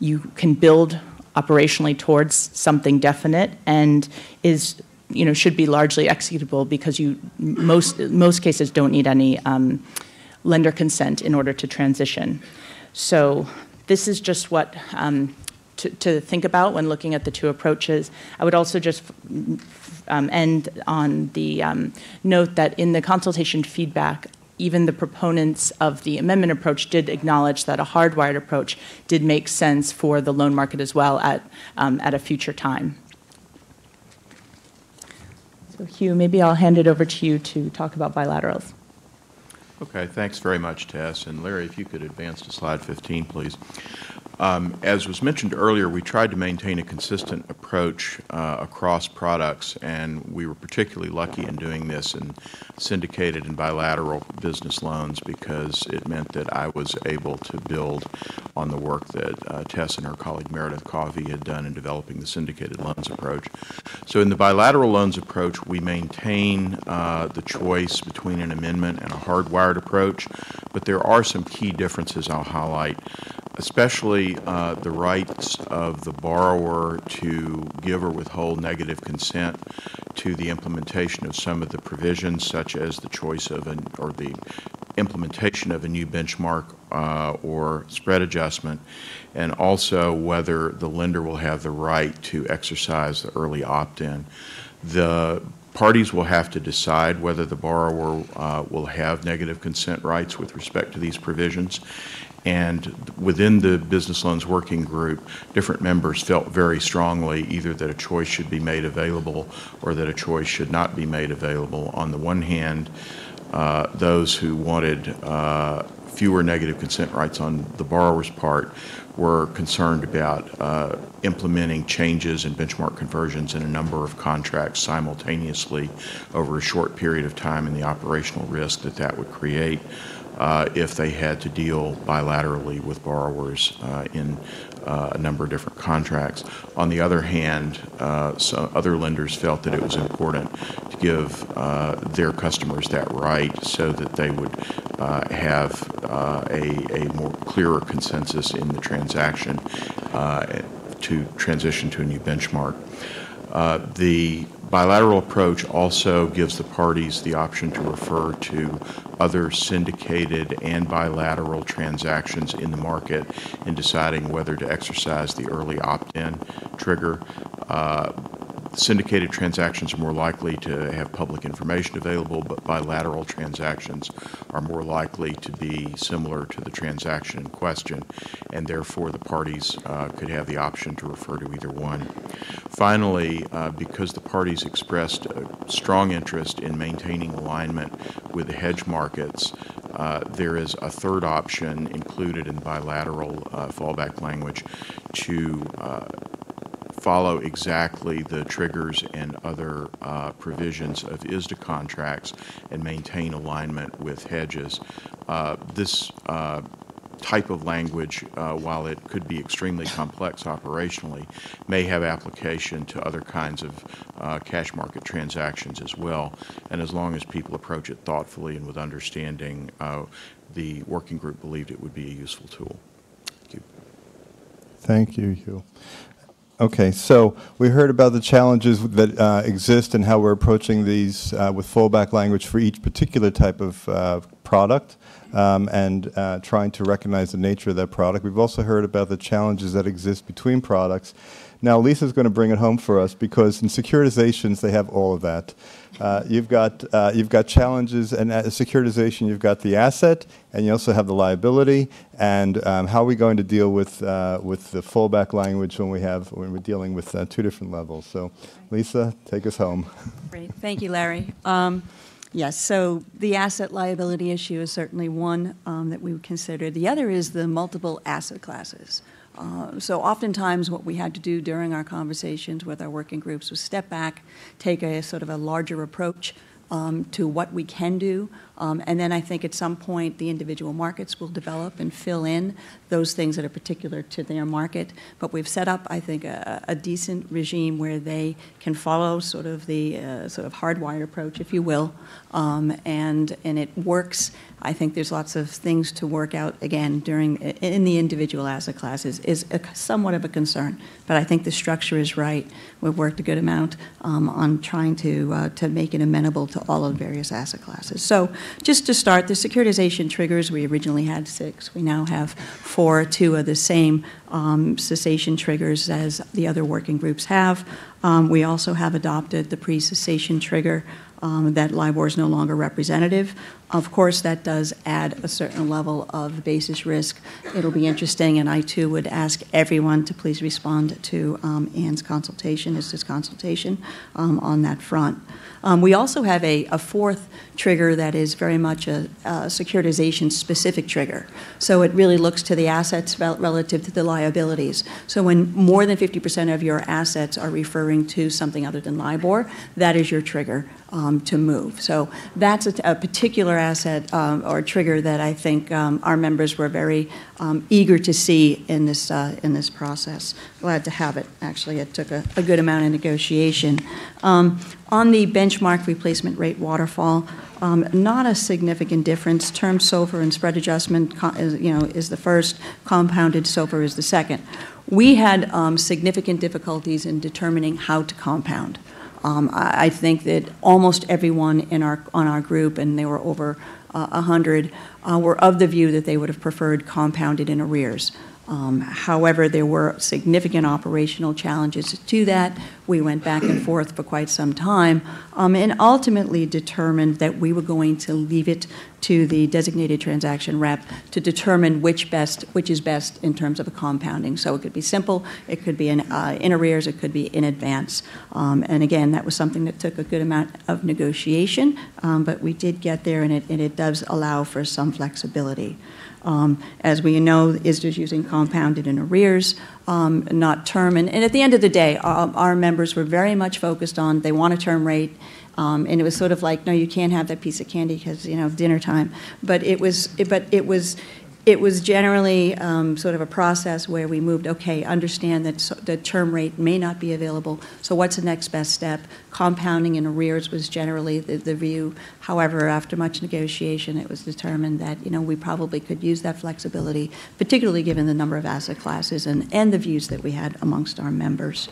You can build operationally towards something definite and is you know should be largely executable because you most most cases don't need any um, lender consent in order to transition. So this is just what um, to, to, think about when looking at the two approaches. I would also just um, end on the um, note that in the consultation feedback, even the proponents of the amendment approach did acknowledge that a hardwired approach did make sense for the loan market as well at, um, at a future time. So Hugh, maybe I'll hand it over to you to talk about bilaterals. Okay, thanks very much, Tess. And Larry, if you could advance to slide 15, please. Um, as was mentioned earlier, we tried to maintain a consistent approach uh, across products, and we were particularly lucky in doing this in syndicated and bilateral business loans because it meant that I was able to build on the work that uh, Tess and her colleague Meredith Coffey had done in developing the syndicated loans approach. So in the bilateral loans approach, we maintain uh, the choice between an amendment and a hardwired approach, but there are some key differences I'll highlight especially uh, the rights of the borrower to give or withhold negative consent to the implementation of some of the provisions, such as the choice of an or the implementation of a new benchmark uh, or spread adjustment, and also whether the lender will have the right to exercise the early opt-in. The parties will have to decide whether the borrower uh, will have negative consent rights with respect to these provisions. And within the business loans working group, different members felt very strongly either that a choice should be made available or that a choice should not be made available. On the one hand, uh, those who wanted uh, fewer negative consent rights on the borrower's part were concerned about uh, implementing changes and benchmark conversions in a number of contracts simultaneously over a short period of time and the operational risk that that would create uh, if they had to deal bilaterally with borrowers uh, in uh, a number of different contracts. On the other hand, uh, some other lenders felt that it was important to give uh, their customers that right so that they would have a, a more clearer consensus in the transaction to transition to a new benchmark. The bilateral approach also gives the parties the option to refer to other syndicated and bilateral transactions in the market in deciding whether to exercise the early opt-in trigger. Uh, syndicated transactions are more likely to have public information available, but bilateral transactions are more likely to be similar to the transaction in question, and therefore the parties uh, could have the option to refer to either one. Finally, uh, because the parties expressed a strong interest in maintaining alignment with the hedge markets, uh, there is a third option included in bilateral uh, fallback language to uh, follow exactly the triggers and other uh, provisions of ISDA contracts and maintain alignment with hedges. Uh, this uh, type of language, uh, while it could be extremely complex operationally, may have application to other kinds of uh, cash market transactions as well. And as long as people approach it thoughtfully and with understanding, uh, the working group believed it would be a useful tool. Thank you. Thank you, Hu. Okay, so we heard about the challenges that uh, exist and how we're approaching these uh, with fallback language for each particular type of uh, product um, and uh, trying to recognize the nature of that product. We've also heard about the challenges that exist between products. Now, Lisa's going to bring it home for us because in securitizations, they have all of that. Uh, you've got uh, you've got challenges and uh, securitization. You've got the asset, and you also have the liability. And um, how are we going to deal with uh, with the fallback language when we have when we're dealing with uh, two different levels? So, Lisa, take us home. Great, thank you, Larry. Um, yes, so the asset liability issue is certainly one um, that we would consider. The other is the multiple asset classes. Uh, so oftentimes what we had to do during our conversations with our working groups was step back, take a sort of a larger approach um, to what we can do. Um, and then I think at some point the individual markets will develop and fill in those things that are particular to their market. But we've set up, I think, a, a decent regime where they can follow sort of the uh, sort of hardwired approach, if you will, um, and and it works. I think there's lots of things to work out again during in the individual asset classes is a, somewhat of a concern, but I think the structure is right. We've worked a good amount um, on trying to uh, to make it amenable to all of the various asset classes. So just to start, the securitization triggers, we originally had six. We now have four. Two of the same um, cessation triggers as the other working groups have. Um, we also have adopted the pre-cessation trigger um, that LIBOR is no longer representative. Of course, that does add a certain level of basis risk. It'll be interesting, and I too would ask everyone to please respond to um, Ann's consultation, ISDA's consultation um, on that front. Um, we also have a, a, fourth trigger that is very much a, a securitization specific trigger. So it really looks to the assets relative to the liabilities. So when more than 50% of your assets are referring to something other than LIBOR, that is your trigger um, to move. So that's a, a particular asset um, or trigger that I think um, our members were very um, eager to see in this uh, in this process. Glad to have it. Actually, it took a, a good amount of negotiation. Um, on the benchmark replacement rate waterfall, um, not a significant difference. Term SOFR and spread adjustment, you know, is the first. Compounded SOFR is the second. We had significant difficulties in determining how to compound. Um, I, I, think that almost everyone in our on our group, and they were over uh, 100, uh, were of the view that they would have preferred compounded in arrears. Um, however, there were significant operational challenges to that. We went back and forth for quite some time um, and ultimately determined that we were going to leave it to the designated transaction rep to determine which best, which is best in terms of a compounding. So it could be simple, it could be in, uh, in arrears, it could be in advance. Um, and again, that was something that took a good amount of negotiation, um, but we did get there, and it, and it does allow for some flexibility. Um, as we know, ISDA's using compounded in arrears, um, not term. And, and, at the end of the day, our, our, members were very much focused on they want a term rate. Um, and it was sort of like, no, you can't have that piece of candy because you know dinner time. But it was, it, but it was, it was generally um, sort of a process where we moved, okay, understand that so, the term rate may not be available, so what's the next best step? Compounding in arrears was generally the, the view. However, after much negotiation, it was determined that, you know, we probably could use that flexibility, particularly given the number of asset classes and, and the views that we had amongst our members.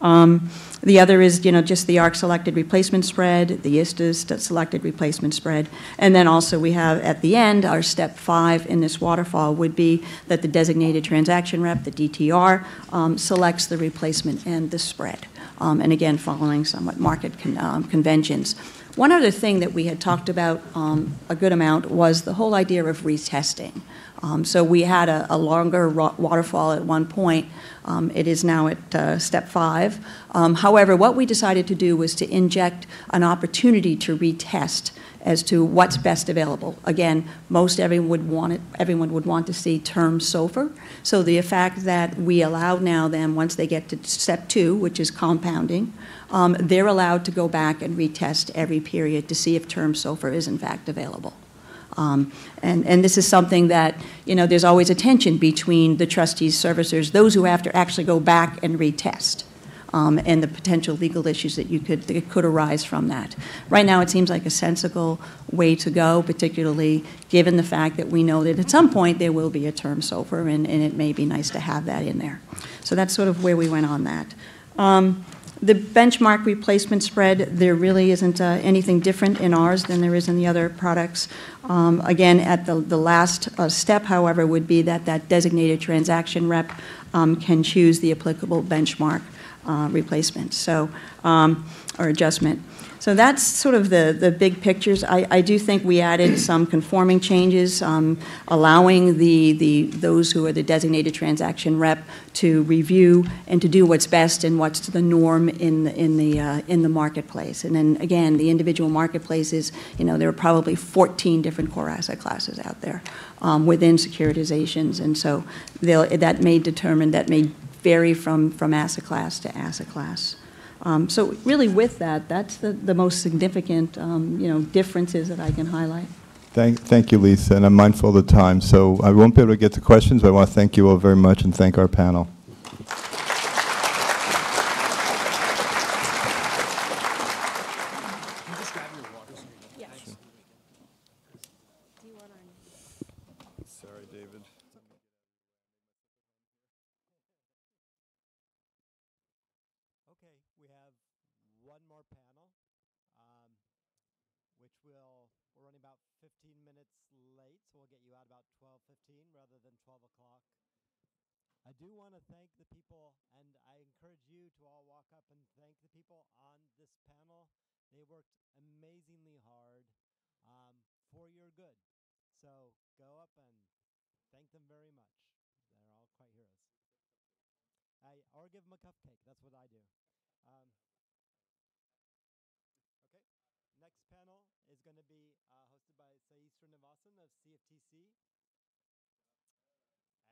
Um, The other is, you know, just the ARRC selected replacement spread, the ISDA's st- selected replacement spread. And then also we have at the end, our step five in this waterfall would be that the designated transaction rep, the DTR, um, selects the replacement and the spread. Um, And again, following somewhat market con- um, conventions. One other thing that we had talked about um, a good amount was the whole idea of retesting. Um, So we had a a longer waterfall at one point. Um, It is now at uh, step five. Um, However, what we decided to do was to inject an opportunity to retest as to what's best available. Again, most everyone would want it, everyone would want to see term SOFR. So the fact that we allow now them, once they get to step two, which is compounding, um, they're allowed to go back and retest every period to see if term SOFR is in fact available. Um, And, and this is something that, you know, there's always a tension between the trustees, servicers, those who have to actually go back and retest, um, and the potential legal issues that you could, that could arise from that. Right now, it seems like a sensible way to go, particularly given the fact that we know that at some point there will be a term SOFR, and, and it may be nice to have that in there. So that's sort of where we went on that. Um, the benchmark replacement spread, there really isn't uh, anything different in ours than there is in the other products. Um, Again, at the, the last uh, step, however, would be that that designated transaction rep um, can choose the applicable benchmark uh, replacement, so, um, or adjustment. So that's sort of the, the big pictures. I, I do think we added some conforming changes, um, allowing the, the, those who are the designated transaction rep to review and to do what's best and what's the norm in, the- in the, uh, in the marketplace. And then, again, the individual marketplaces, you know, there are probably 14 different core asset classes out there um, within securitizations. And so that may determine, that may vary from, from asset class to asset class. Um, So really with that, that's the, the most significant, um, you know, differences that I can highlight. Thank, thank you, Lisa, and I'm mindful of the time, so I won't be able to get to questions, but I want to thank you all very much and thank our panel. Sorry, David. Okay, we have one more panel, um, which will, we're running about 15 minutes late, so we'll get you out about 12:15 rather than 12 o'clock. I do want to thank the people, and I encourage you to all walk up and thank the people on this panel. They worked amazingly hard um, for your good. So go up and thank them very much. They're all quite heroes. I, or give them a cupcake. That's what I do. Um, okay. Next panel is going to be uh, hosted by Sai Srinivasan of CFTC.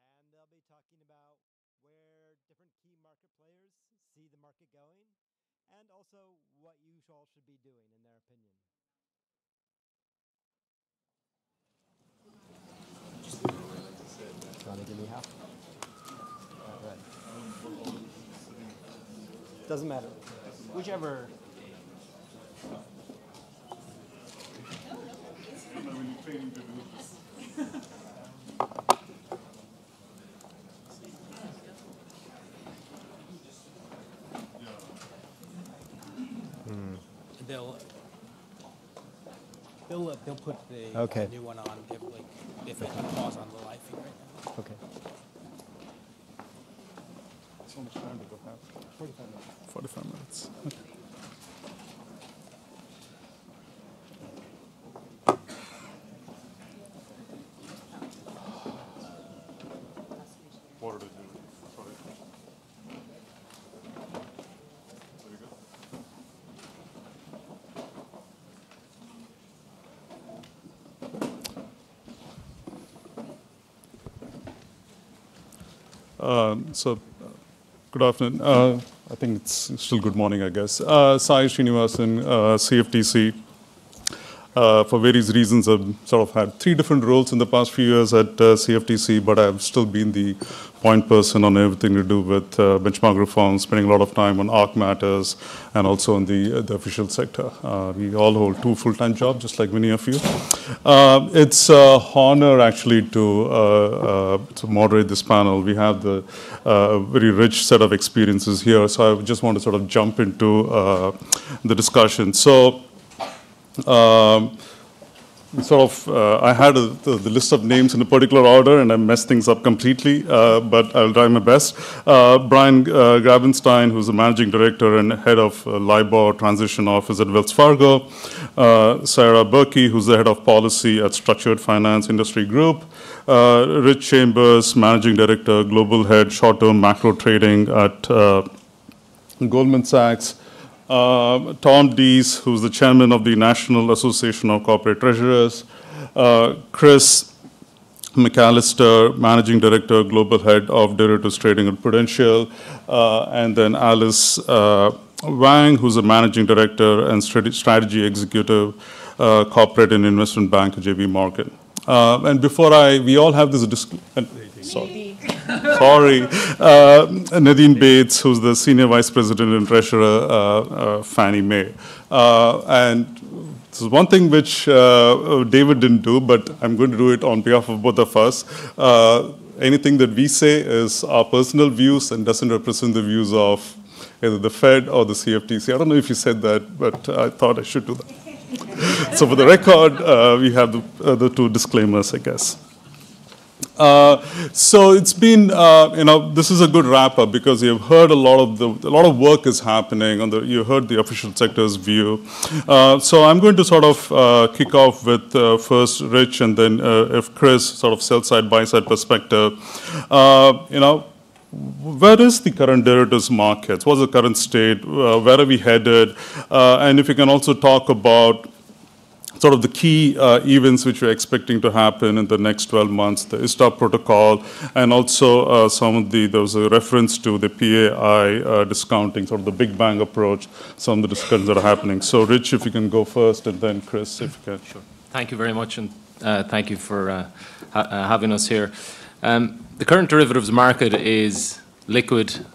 And they'll be talking about where different key market players see the market going and also what you all should be doing in their opinion. Want to give me half? All right. Doesn't matter. Whichever. They'll, they'll, uh, they'll put the Okay. new one on if, like, if it can pause on the live feed right now. Okay. So much time to go have? 45 minutes. 45 minutes. Okay. What did I do? Sorry. Very good. Um, So, uh, good afternoon. Uh, I think it's still good morning, I guess. Uh, Sai Srinivasan, uh, CFTC. uh, for various reasons, I've sort of had three different roles in the past few years at uh, CFTC, but I've still been the point person on everything to do with uh, benchmark reform, spending a lot of time on ARRC matters and also in the, the official sector. Uh, we all hold two full-time jobs, just like many of you. Uh, it's an honor, actually, to, uh, to moderate this panel. We have the very rich set of experiences here, so I just want to sort of jump into the discussion. So um, sort of, uh, I had a, the, the, list of names in a particular order and I messed things up completely, uh, but I'll try my best. Uh, Brian uh, Grabenstein, who's the managing director and head of uh, LIBOR transition office at Wells Fargo. Uh, Sairah Burki, who's the head of policy at Structured Finance Industry Group. Rich Chambers, managing director, global head, short-term macro trading at Goldman Sachs. Uh, Tom Deas, who's the chairman of the National Association of Corporate Treasurers, uh, Chris McAllister, managing director, global head of derivatives trading at Prudential, uh, and then Alice uh, Wang, who's a managing director and strategy executive, uh, corporate and investment bank at JP Morgan. Uh, and before I, we all have this, sorry. Sorry. Uh, Nadine Bates, who's the Senior Vice President and Treasurer, uh, uh, Fannie Mae. Uh, and this is one thing which uh, David didn't do, but I'm going to do it on behalf of both of us. Uh, anything that we say is our personal views and doesn't represent the views of either the Fed or the CFTC. I don't know if you said that, but I thought I should do that. so for the record, we have the, the two disclaimers, I guess. Uh, so it's been, uh, you know, this is a good wrap up because you've heard a lot of the, a lot of work is happening on the, you heard the official sector's view. Uh, so I'm going to sort of uh, kick off with uh, first Rich and then if Chris, sort of sell side, buy side perspective. you know, where is the current derivatives markets? What's the current state? where are we headed? and if you can also talk about sort of the key uh, events which we're expecting to happen in the next 12 months, the ISDA protocol, and also uh, some of the, there was a reference to the PAI uh, discounting, sort of the Big Bang approach, some of the discussions that are happening. So Rich, if you can go first, and then Chris, if you can. Sure. Thank you very much, and uh, thank you for uh, ha uh, having us here. Um, the current derivatives market is liquid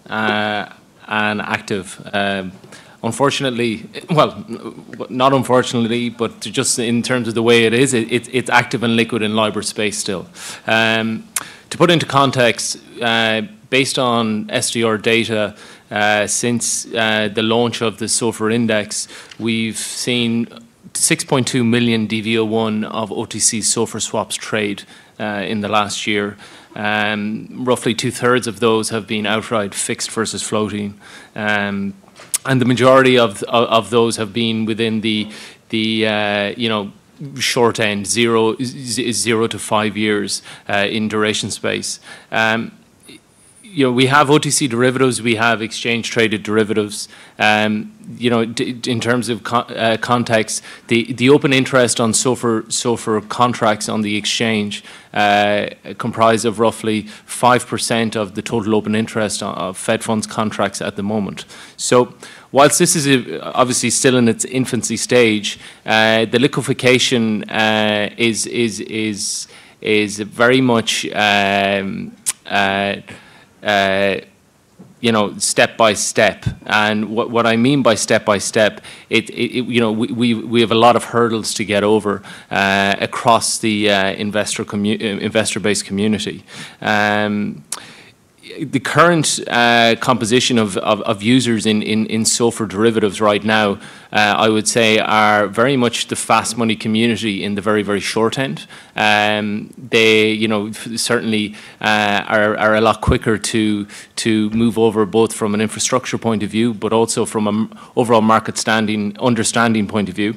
and active. Um, unfortunately, well, not unfortunately, but just in terms of the way it is, it, it, it's active and liquid in LIBOR space still. Um, to put into context, uh, based on SDR data, uh, since uh, the launch of the SOFR index, we've seen 6.2 million DV01 of OTC SOFR swaps trade uh, in the last year. Um, roughly two thirds of those have been outright fixed versus floating. Um, and the majority of, of, those have been within the the uh, you know short end zero zero to five years uh, in duration space. Um, you know, we have OTC derivatives, we have exchange traded derivatives. Um, you know, in terms of con uh, context, the, the open interest on SOFR, SOFR contracts on the exchange uh, comprise of roughly 5% of the total open interest of Fed funds contracts at the moment. So whilst this is a, obviously still in its infancy stage, uh, the liquefaction uh, is, is, is, is very much um, uh, uh, you know, step by step. And what, what I mean by step by step, it, it, you know, we, we, we have a lot of hurdles to get over uh, across the uh, investor commu- uh, investor based community. Um, the current uh, composition of, of, of, users in, in, in SOFR derivatives right now, uh, I would say, are very much the fast money community in the very, very short end. Um, they, you know, certainly uh, are, are a lot quicker to, to move over both from an infrastructure point of view, but also from an overall market standing, understanding point of view.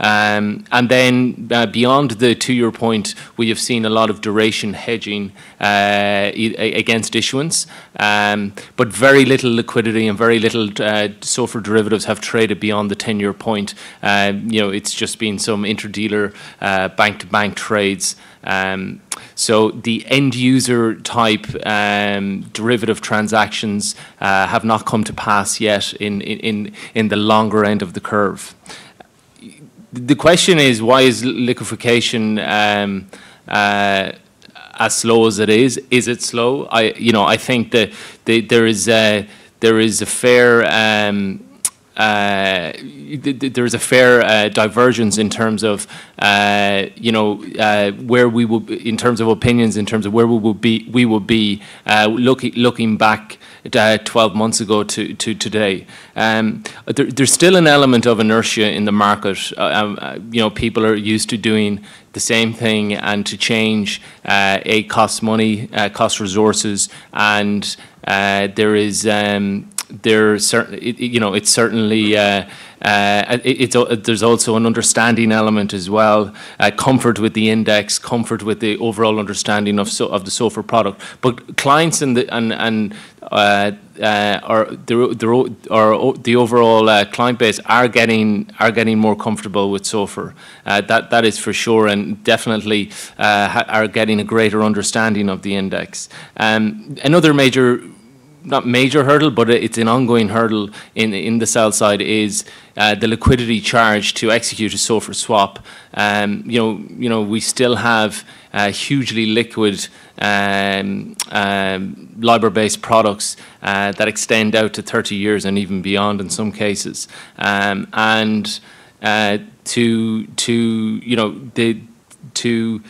Um, and then uh, beyond the two-year point, we have seen a lot of duration hedging uh, against issuance, um, but very little liquidity and very little uh, SOFR derivatives have traded beyond the 10-year point. Um, you know, it's just been some interdealer uh, bank-to-bank trades. Um, so the end user type um, derivative transactions uh, have not come to pass yet in, in, in the longer end of the curve the question is why is liquefaction um, uh, as slow as it is? Is it slow? I, you know, I think that the, there is a, there is a fair. Um, uh, there is a fair uh, divergence in terms of, uh, you know, uh, where we will, in terms of opinions, in terms of where we will be, we will be uh, looking looking back uh, 12 months ago to, to today. Um, there, there's still an element of inertia in the market. Uh, um, uh, you know, people are used to doing the same thing and to change uh, a costs money, uh, costs resources, and uh, there is um, there certain you know it's certainly uh, it, there's also an understanding element as well, uh, comfort with the index, comfort with the overall understanding of so, of the SOFR product. But clients and the and and uh, uh, or the, the, or the overall uh, client base are getting are getting more comfortable with SOFR. Uh, that that is for sure, and definitely uh, are getting a greater understanding of the index. Um, another major not major hurdle, but it's an ongoing hurdle in in the sell side is uh, the liquidity charge to execute a SOFR swap. Um, you know, you know, we still have uh, hugely liquid um, um, LIBOR-based products uh, that extend out to 30 years and even beyond in some cases, um, and uh, to to you know the to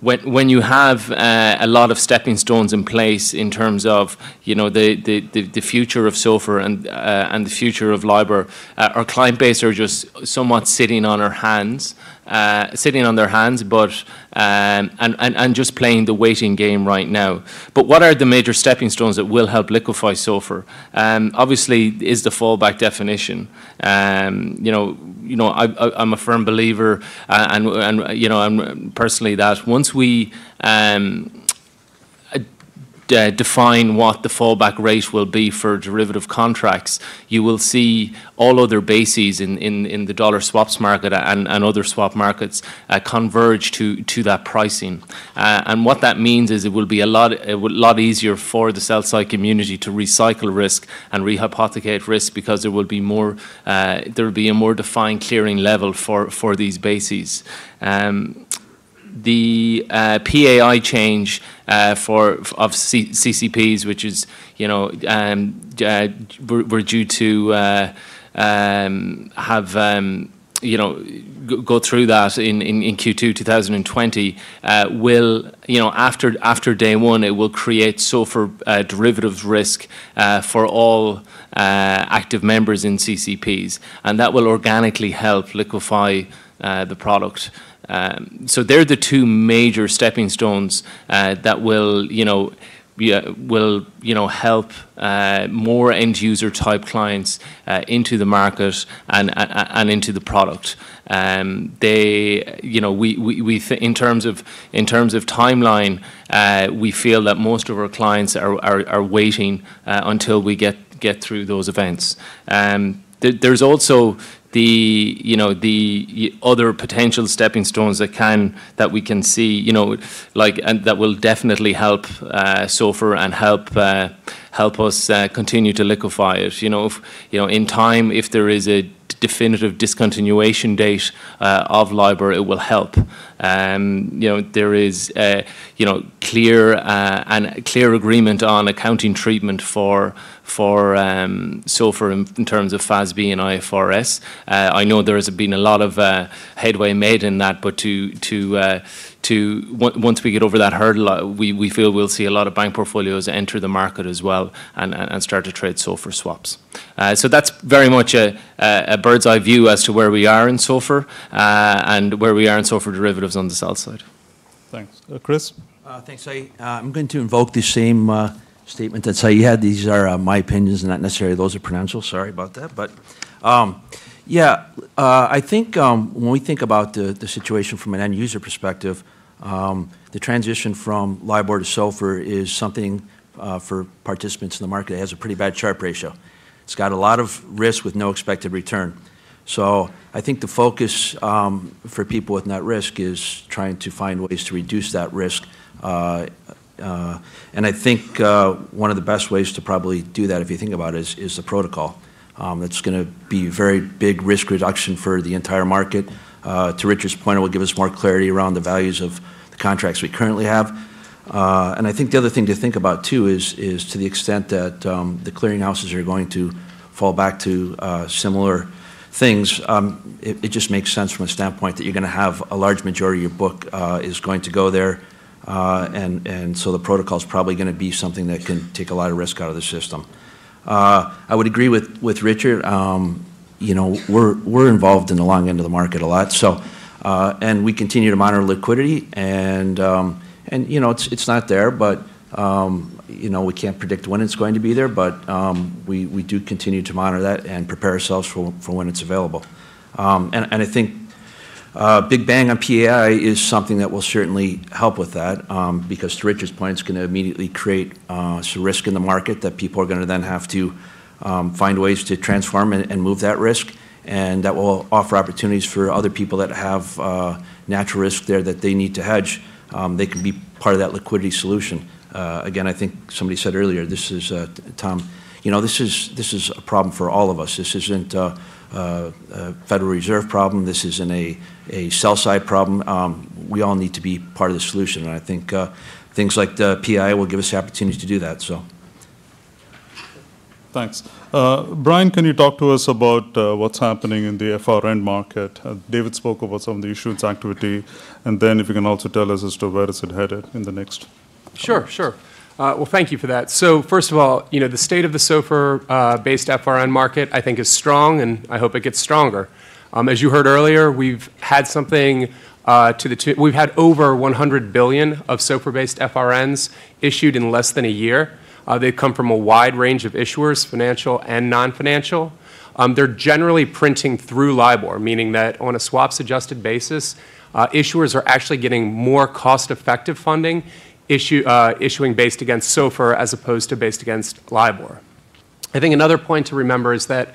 when when you have uh, a lot of stepping stones in place in terms of you know the the, the, the future of SOFR and uh, and the future of LIBOR, uh, our client base are just somewhat sitting on our hands uh, sitting on their hands, but um, and, and and just playing the waiting game right now. But what are the major stepping stones that will help liquefy SOFR? Um, obviously, is the fallback definition. Um, you know, you know, I, am a firm believer, uh, and and you know, I'm personally that once we um, uh, define what the fallback rate will be for derivative contracts, you will see all other bases in, in, in the dollar swaps market and, and other swap markets uh, converge to, to that pricing. Uh, and what that means is it will be a lot, lot easier for the sell side community to recycle risk and rehypothecate risk because there will be more, there will be a more defined clearing level for, for these bases. Um, the uh, PAI change uh, for of C CCPs, which is you know um, uh, we're, due to uh, um, have um, you know go through that in, in, in Q2 2020 uh, will you know after after day one it will create SOFR uh, derivatives risk for all active members in CCPs and that will organically help liquefy the product. Um, so they're the two major stepping stones uh, that will, you know, will you know help uh, more end user type clients uh, into the market and, and, and into the product. Um, they you know we we, we in terms of in terms of timeline uh, we feel that most of our clients are are, are waiting uh, until we get get through those events. Um, there's also the you know the other potential stepping stones that can that we can see you know like and that will definitely help uh, SOFR and help uh, help us uh, continue to liquefy it. You know if, you know in time if there is a definitive discontinuation date uh, of LIBOR, it will help. Um, you know, there is, uh, you know, clear uh, and clear agreement on accounting treatment for for um, SOFR in, in, terms of FASB and IFRS. Uh, I know there has been a lot of uh, headway made in that, but to to uh, to once we get over that hurdle, uh, we, we feel we'll see a lot of bank portfolios enter the market as well and, and start to trade SOFR swaps. Uh, so that's very much a, a, bird's eye view as to where we are in SOFR uh, and where we are in SOFR derivatives on the sell side. Thanks. Uh, Chris? Uh, thanks. I, uh, I'm going to invoke the same statement that Saeed had. These are my opinions, not necessarily those of Prudential. Sorry about that. But um, yeah, uh, I think um, when we think about the, the situation from an end user perspective, um, the transition from LIBOR to SOFR is something uh, for participants in the market that has a pretty bad Sharpe ratio. It's got a lot of risk with no expected return. So I think the focus um, for people with net risk is trying to find ways to reduce that risk. Uh, uh, and I think uh, one of the best ways to probably do that, if you think about it, is, is the protocol. Um, That's going to be very big risk reduction for the entire market. Uh, To Richard's point, it will give us more clarity around the values of the contracts we currently have. Uh, And I think the other thing to think about, too, is, to the extent that um, the clearinghouses are going to fall back to uh, similar things, um, it, just makes sense from a standpoint that you're going to have a large majority of your book is going to go there. And, and so the protocol is probably going to be something that can take a lot of risk out of the system. Uh, I would agree with, with Richard. Um, you know, we're, we're involved in the long end of the market a lot. So, uh, and we continue to monitor liquidity and, um, and you know, it's, it's not there, but, um, you know, we can't predict when it's going to be there, but we, we do continue to monitor that and prepare ourselves for, for when it's available. And, and I think uh, Big Bang on PAI is something that will certainly help with that um, because to Richard's point, it's going to immediately create uh, some risk in the market that people are going to then have to um, find ways to transform and, and, move that risk. And that will offer opportunities for other people that have uh, natural risk there that they need to hedge. Um, they can be part of that liquidity solution. Uh, again, I think somebody said earlier, this is, uh, Tom, you know, this is, this is a problem for all of us. This isn't a Federal Reserve problem. This isn't a, a sell side problem. Um, we all need to be part of the solution. And I think uh, things like the PAI will give us the opportunity to do that. So. Thanks. Uh, Brian, can you talk to us about uh, what's happening in the FRN market? Uh, David spoke about some of the issuance activity, and then if you can also tell us as to where is it headed in the next Sure, sure. Uh, well, thank you for that. So first of all, you know, the state of the SOFR-based uh, FRN market, I think, is strong, and I hope it gets stronger. Um, as you heard earlier, we've had something uh, to the we've had over 100 billion of SOFR-based FRNs issued in less than a year. Uh, they've come from a wide range of issuers, financial and non-financial. Um, they're generally printing through LIBOR, meaning that on a swaps-adjusted basis, uh, issuers are actually getting more cost-effective funding issue, uh, issuing based against SOFR as opposed to based against LIBOR. I think another point to remember is that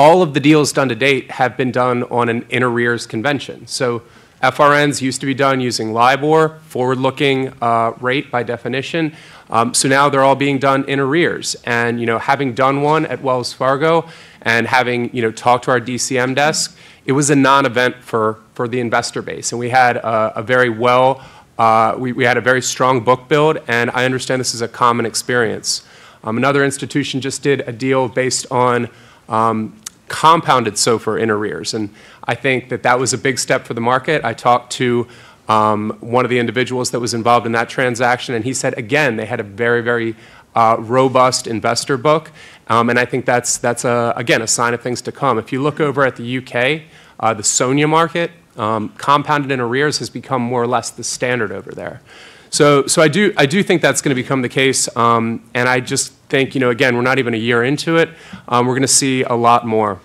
all of the deals done to date have been done on an in arrears convention. So FRNs used to be done using LIBOR, forward-looking uh, rate by definition. Um, so now they're all being done in arrears. And you know, having done one at Wells Fargo and having you know talked to our DCM desk, it was a non-event for for the investor base, and we had a, a very well uh, we, we, had a very strong book build, and I understand this is a common experience. Um, another institution just did a deal based on um, compounded SOFR in arrears, and I think that that was a big step for the market. I talked to um, one of the individuals that was involved in that transaction, and he said, again, they had a very, very uh, robust investor book, um, and I think that's, that's a, again, a sign of things to come. If you look over at the UK, uh, the SONIA market, um, compounded in arrears has become more or less the standard over there. So, so I do, I do think that's going to become the case, um, and I just think, you know, again, we're not even a year into it. Um, we're going to see a lot more.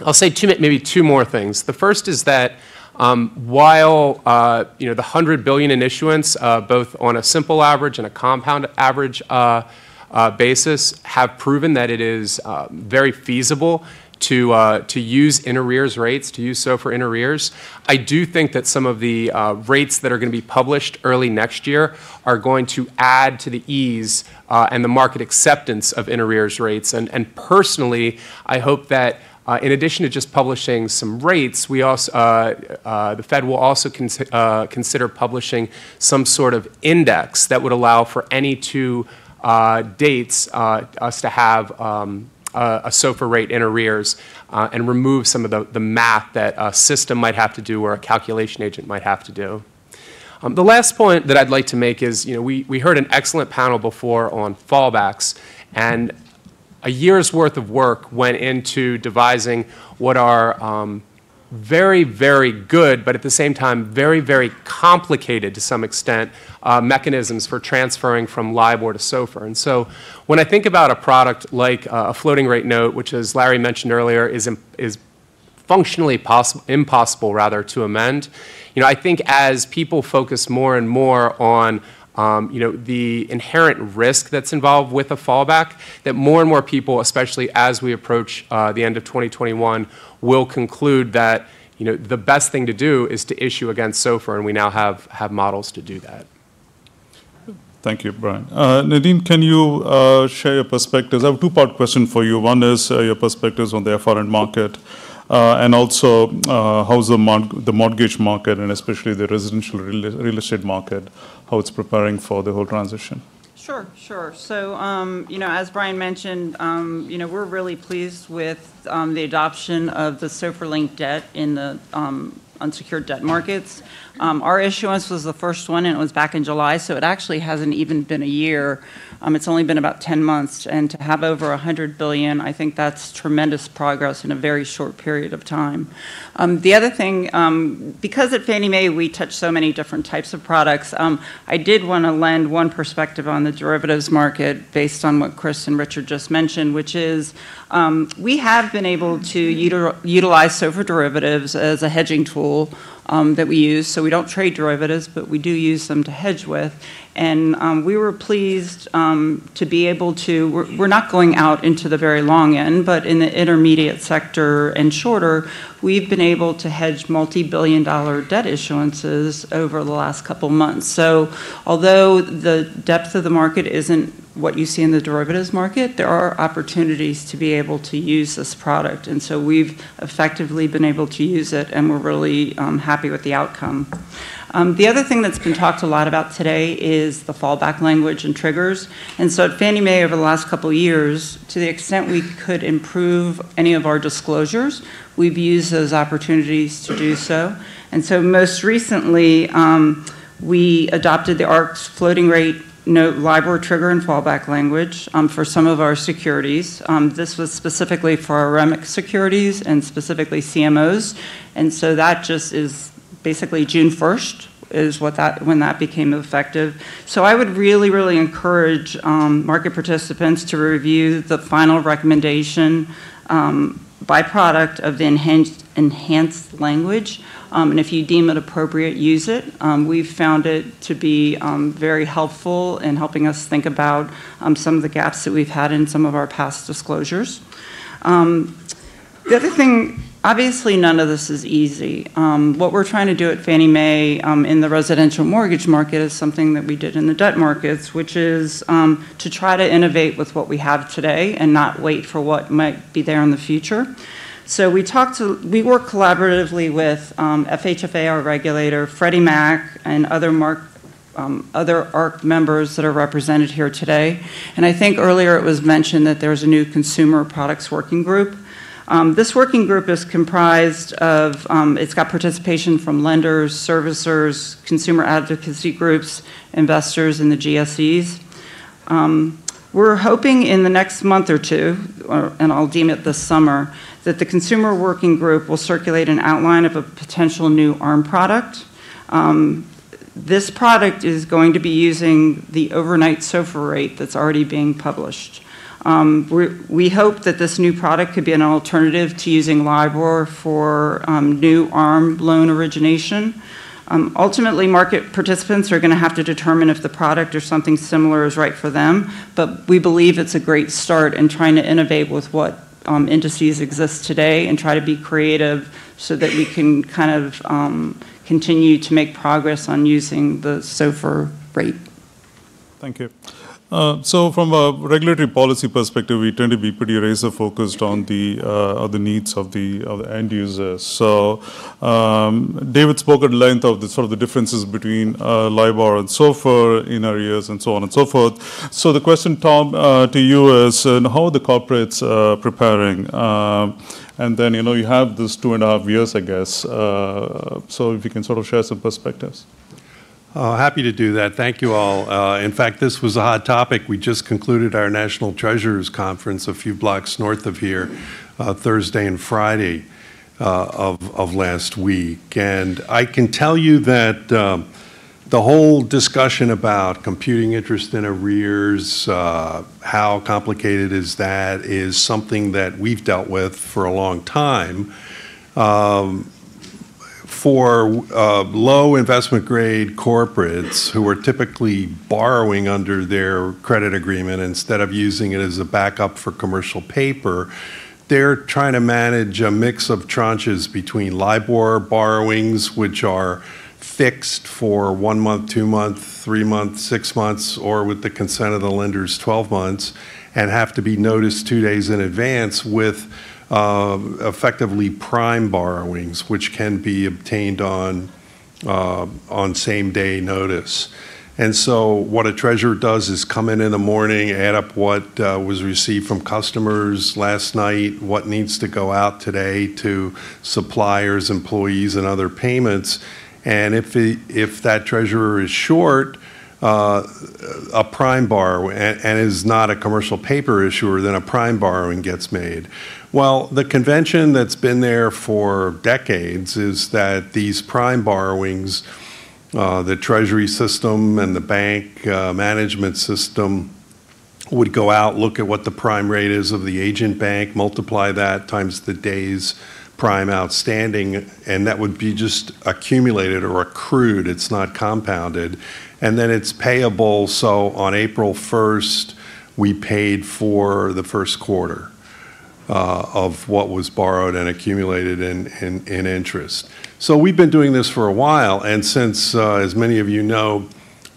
I'll say two, maybe two more things. The first is that um, while uh, you know the 100 billion in issuance, uh, both on a simple average and a compound average uh, uh basis, have proven that it is uh, very feasible to, uh, to use in arrears rates, to use SOFR in arrears. I do think that some of the uh, rates that are going to be published early next year are going to add to the ease uh, and the market acceptance of in arrears rates. And, and personally, I hope that uh, in addition to just publishing some rates, we also, uh, uh, the Fed will also cons consider publishing some sort of index that would allow for any two dates us to have um, uh, a SOFR rate in arrears uh, and remove some of the, the math that a system might have to do or a calculation agent might have to do. Um, the last point that I'd like to make is, you know, we, we heard an excellent panel before on fallbacks, and a year's worth of work went into devising what are um, very, very good, but at the same time, very, very complicated to some extent uh, mechanisms for transferring from LIBOR to SOFR. And so when I think about a product like uh, a floating rate note, which as Larry mentioned earlier, is, is functionally possible, impossible rather to amend, you know, I think as people focus more and more on um, you know, the inherent risk that's involved with a fallback, that more and more people, especially as we approach uh, the end of 2021, will conclude that you know, the best thing to do is to issue against SOFR, and we now have, have models to do that. Thank you, Brian. Uh, Nadine, can you uh, share your perspectives? I have a two-part question for you. One is uh, your perspectives on the FRN market, and also uh, how's the, the mortgage market, and especially the residential real, real estate market, how it's preparing for the whole transition. Sure, sure. So, um, you know, as Brian mentioned, um, you know, we're really pleased with um, the adoption of the SOFR-linked debt in the um, unsecured debt markets. Um, our issuance was the first one, and it was back in July, so it actually hasn't even been a year. Um, it's only been about 10 months, and to have over 100 billion, I think that's tremendous progress in a very short period of time. Um, the other thing, um, because at Fannie Mae we touch so many different types of products, um, I did want to lend one perspective on the derivatives market based on what Chris and Richard just mentioned, which is um, we have been able to util utilize SOFR derivatives as a hedging tool um, that we use. So we don't trade derivatives, but we do use them to hedge with. And um, we were pleased um, to be able to, we're, we're, not going out into the very long end, but in the intermediate sector and shorter, we've been able to hedge multi-billion dollar debt issuances over the last couple months. So although the depth of the market isn't what you see in the derivatives market, there are opportunities to be able to use this product. And so we've effectively been able to use it, and we're really um, happy with the outcome. Um, the other thing that's been talked a lot about today is the fallback language and triggers. And so at Fannie Mae over the last couple years, to the extent we could improve any of our disclosures, we've used those opportunities to do so. And so most recently, um, we adopted the ARRC's floating rate note LIBOR trigger and fallback language um, for some of our securities. Um, this was specifically for our REMIC securities and specifically CMOs. And so that just is basically June 1st is what that when that became effective. So I would really, really encourage um, market participants to review the final recommendation um, by product of the enhanced, enhanced language. Um, and if you deem it appropriate, use it. Um, we've found it to be um, very helpful in helping us think about um, some of the gaps that we've had in some of our past disclosures. Um, the other thing Obviously, none of this is easy. Um, what we're trying to do at Fannie Mae in the residential mortgage market is something that we did in the debt markets, which is to try to innovate with what we have today and not wait for what might be there in the future. So we talked to, we work collaboratively with FHFA, um, our regulator, Freddie Mac, and other mark, um, other ARRC members that are represented here today. And I think earlier it was mentioned that there's a new consumer products working group. Um, this working group is comprised of, um, it's got participation from lenders, servicers, consumer advocacy groups, investors, and the GSEs. Um, we're hoping in the next month or two, or, and I'll deem it this summer, that the consumer working group will circulate an outline of a potential new ARM product. Um, this product is going to be using the overnight SOFR rate that's already being published. Um, we hope that this new product could be an alternative to using LIBOR for um, new ARM loan origination. Um, ultimately, market participants are going to have to determine if the product or something similar is right for them, but we believe it's a great start in trying to innovate with what um, indices exist today and try to be creative so that we can kind of um, continue to make progress on using the SOFR rate. Thank you. Uh, so from a regulatory policy perspective, we tend to be pretty razor focused on the uh, on the needs of the of the end users. So um, David spoke at length of the sort of the differences between uh, LIBOR and SOFR in arrears and so on and so forth. So the question, Tom, uh, to you is uh, how are the corporates preparing? Um, and then you know you have this two and a half years, I guess. so if you can sort of share some perspectives. Uh, happy to do that. Thank you all. Uh, in fact, this was a hot topic. We just concluded our National Treasurers Conference a few blocks north of here, uh, Thursday and Friday uh, of, of last week. And I can tell you that um, the whole discussion about computing interest in arrears, uh, how complicated is that, is something that we've dealt with for a long time. Um, for uh, low investment grade corporates who are typically borrowing under their credit agreement instead of using it as a backup for commercial paper, they're trying to manage a mix of tranches between LIBOR borrowings, which are fixed for one month, two month, three month, six months, or with the consent of the lenders, 12 months, and have to be noticed two days in advance with effectively prime borrowings, which can be obtained on, uh, on same-day notice. And so what a treasurer does is come in in the morning, add up what uh, was received from customers last night, what needs to go out today to suppliers, employees, and other payments. And if, that treasurer is short, uh, a prime borrower and, and is not a commercial paper issuer, then a prime borrowing gets made. Well, the convention that's been there for decades is that these prime borrowings uh, the treasury system and the bank uh, management system would go out, look at what the prime rate is of the agent bank, multiply that times the days prime outstanding, and that would be just accumulated or accrued. It's not compounded. And then it's payable. So on April 1st, we paid for the first quarter of what was borrowed and accumulated in, in, in interest. So we've been doing this for a while, and since, uh, as many of you know,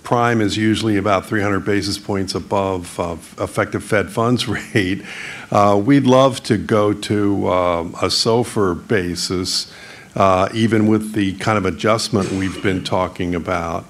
prime is usually about 300 basis points above uh, effective Fed funds rate, uh, we'd love to go to uh, a SOFR basis, uh, even with the kind of adjustment we've been talking about.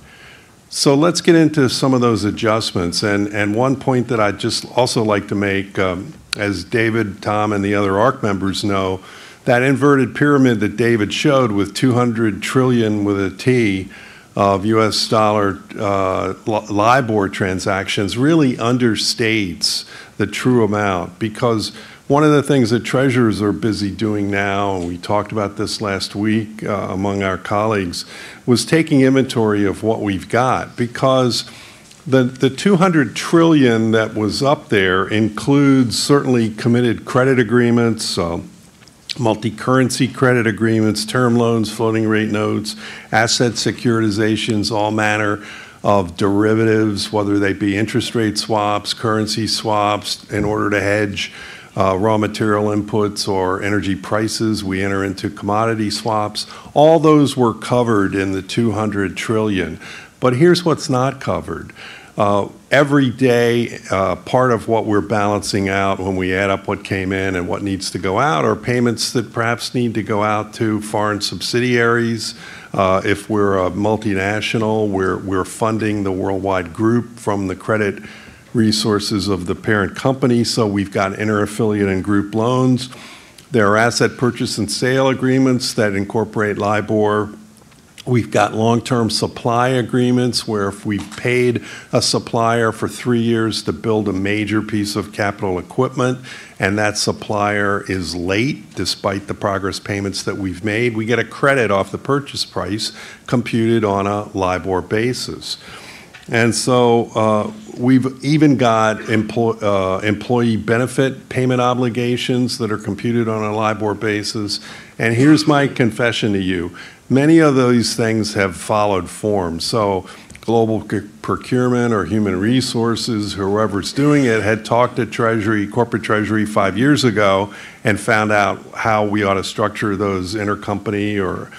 So let's get into some of those adjustments. And, and one point that I'd just also like to make, um, as David, Tom, and the other ARRC members know, that inverted pyramid that David showed with 200 trillion with a T of US dollar uh, LIBOR transactions really understates the true amount. Because one of the things that treasurers are busy doing now, and we talked about this last week uh, among our colleagues, was taking inventory of what we've got. Because the, the 200 trillion that was up there includes certainly committed credit agreements, uh, multi-currency credit agreements, term loans, floating rate notes, asset securitizations, all manner of derivatives, whether they be interest rate swaps, currency swaps, in order to hedge uh, raw material inputs or energy prices. We enter into commodity swaps. All those were covered in the 200 trillion. But here's what's not covered. Uh, every day, uh, part of what we're balancing out when we add up what came in and what needs to go out are payments that perhaps need to go out to foreign subsidiaries. Uh, if we're a multinational, we're, we're funding the worldwide group from the credit resources of the parent company. So we've got inter-affiliate and group loans. There are asset purchase and sale agreements that incorporate LIBOR. We've got long-term supply agreements where if we've paid a supplier for three years to build a major piece of capital equipment and that supplier is late despite the progress payments that we've made, we get a credit off the purchase price computed on a LIBOR basis. And so uh, we've even got uh, employee benefit payment obligations that are computed on a LIBOR basis. And here's my confession to you. Many of these things have followed form. So global procurement or human resources, whoever's doing it, had talked to Treasury, corporate Treasury five years ago and found out how we ought to structure those intercompany or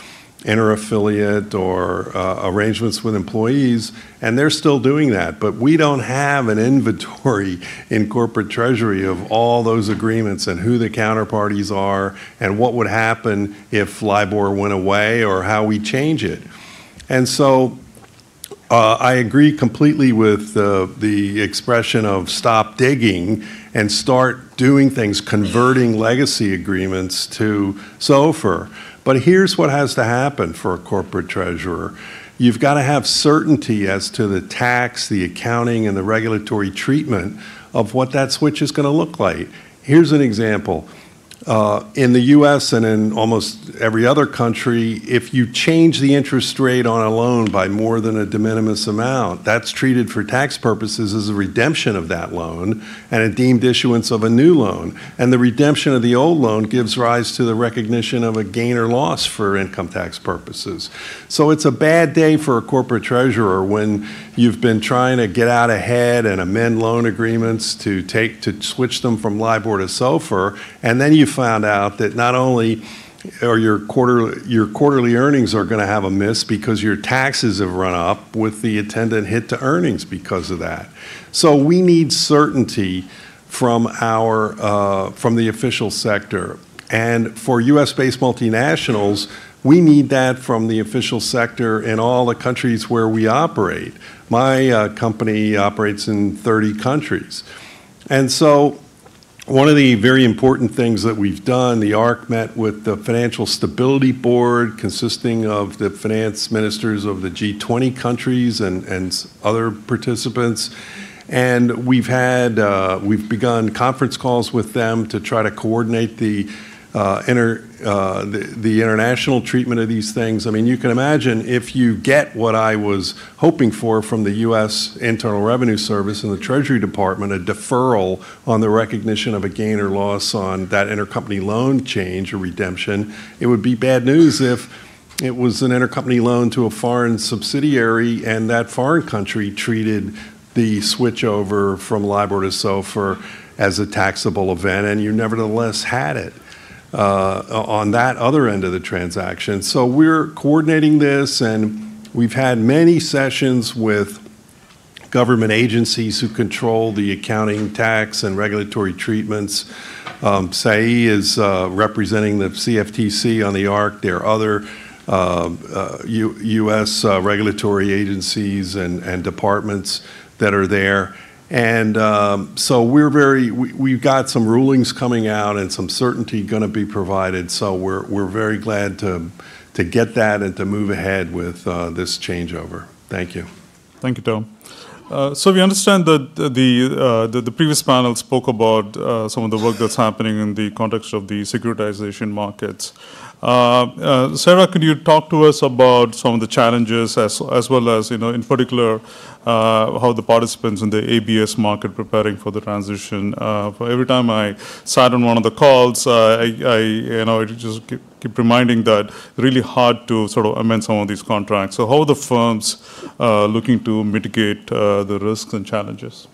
inter-affiliate or uh, arrangements with employees, and they're still doing that. But we don't have an inventory in corporate treasury of all those agreements and who the counterparties are and what would happen if LIBOR went away or how we change it. And so uh, I agree completely with the expression of stop digging and start doing things, converting legacy agreements to SOFR. But here's what has to happen for a corporate treasurer. You've got to have certainty as to the tax, the accounting, and the regulatory treatment of what that switch is going to look like. Here's an example. Uh, in the US and in almost every other country, if you change the interest rate on a loan by more than a de minimis amount, that's treated for tax purposes as a redemption of that loan and a deemed issuance of a new loan. And the redemption of the old loan gives rise to the recognition of a gain or loss for income tax purposes. So it's a bad day for a corporate treasurer when you've been trying to get out ahead and amend loan agreements to take to switch them from LIBOR to SOFR, and then you found out that not only or your quarter, your quarterly earnings are going to have a miss because your taxes have run up with the attendant hit to earnings because of that. So we need certainty from our, uh, from the official sector. And for US-based multinationals, we need that from the official sector in all the countries where we operate. My uh, company operates in 30 countries. And so one of the very important things that we've done, the ARRC met with the Financial Stability Board, consisting of the finance ministers of the G20 countries and, and other participants. And we've had, uh, we've begun conference calls with them to try to coordinate the inter, uh, the, international treatment of these things. I mean, you can imagine if you get what I was hoping for from the U.S. Internal Revenue Service and the Treasury Department, a deferral on the recognition of a gain or loss on that intercompany loan change or redemption, it would be bad news if it was an intercompany loan to a foreign subsidiary and that foreign country treated the switch over from LIBOR to SOFR as a taxable event and you nevertheless had it uh, on that other end of the transaction. So we're coordinating this, and we've had many sessions with government agencies who control the accounting, tax, and regulatory treatments. Um, SAE is uh, representing the CFTC on the ARRC. There are other uh, uh, U.S. Uh, regulatory agencies and departments that are there. And um, so we're very, we, have got some rulings coming out and some certainty going to be provided. So we're, we're very glad to, to get that and to move ahead with uh, this changeover. Thank you. Thank you, Tom. Uh, so we understand that the, uh, the, the, previous panel spoke about uh, some of the work that's happening in the context of the securitization markets. Uh, uh, Sairah, could you talk to us about some of the challenges as, as well as, you know, in particular, uh, how the participants in the ABS market preparing for the transition? every time I sat on one of the calls, I, just keep, keep, reminding that really hard to sort of amend some of these contracts. So how are the firms looking to mitigate the risks and challenges?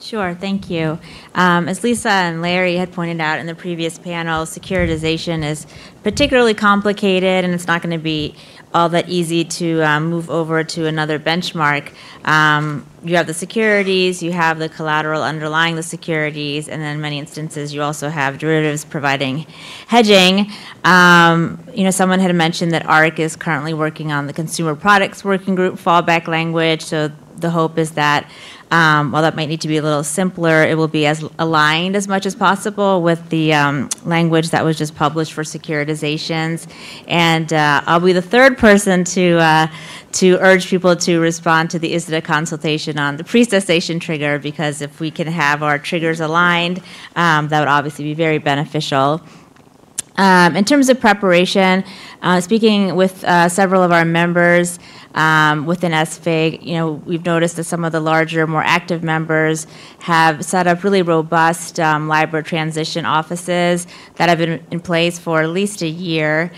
Sure, thank you. Um, as Lisa and Larry had pointed out in the previous panel, securitization is particularly complicated and it's not going to be all that easy to um, move over to another benchmark. Um, you have the securities, you have the collateral underlying the securities, and then in many instances you also have derivatives providing hedging. Um, you know, someone had mentioned that ARRC is currently working on the Consumer Products Working Group fallback language, so the hope is that um, while that might need to be a little simpler, it will be as aligned as much as possible with the um, language that was just published for securitizations. And uh, I'll be the third person to uh, to urge people to respond to the ISDA consultation on the pre-cessation trigger because if we can have our triggers aligned, um, that would obviously be very beneficial. Um, in terms of preparation, uh, speaking with uh, several of our members, um, within SFIG, you know, we've noticed that some of the larger, more active members have set up really robust um, LIBOR transition offices that have been in place for at least a year.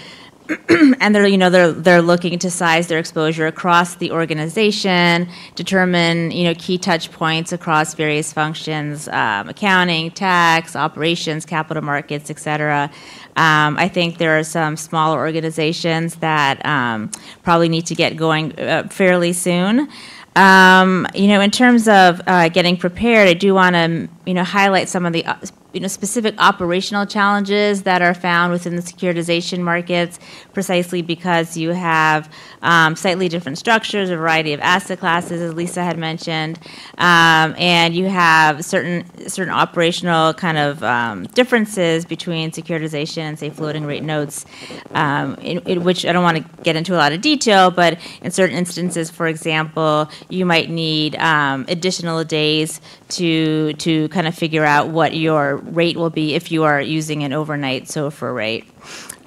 and they're you know they're they're looking to size their exposure across the organization, determine you know key touch points across various functions, um, accounting, tax, operations, capital markets, et cetera. Um, I think there are some smaller organizations that um, probably need to get going uh, fairly soon. Um, you know, in terms of uh, getting prepared, I do want to, you know, highlight some of the uh, you know, specific operational challenges that are found within the securitization markets, precisely because you have um, slightly different structures, a variety of asset classes, as Lisa had mentioned, um, and you have certain certain operational kind of um, differences between securitization and say floating rate notes, um, in, in, which I don't want to get into a lot of detail, but in certain instances, for example, you might need um, additional days to to kind of figure out what your rate will be if you are using an overnight SOFR rate.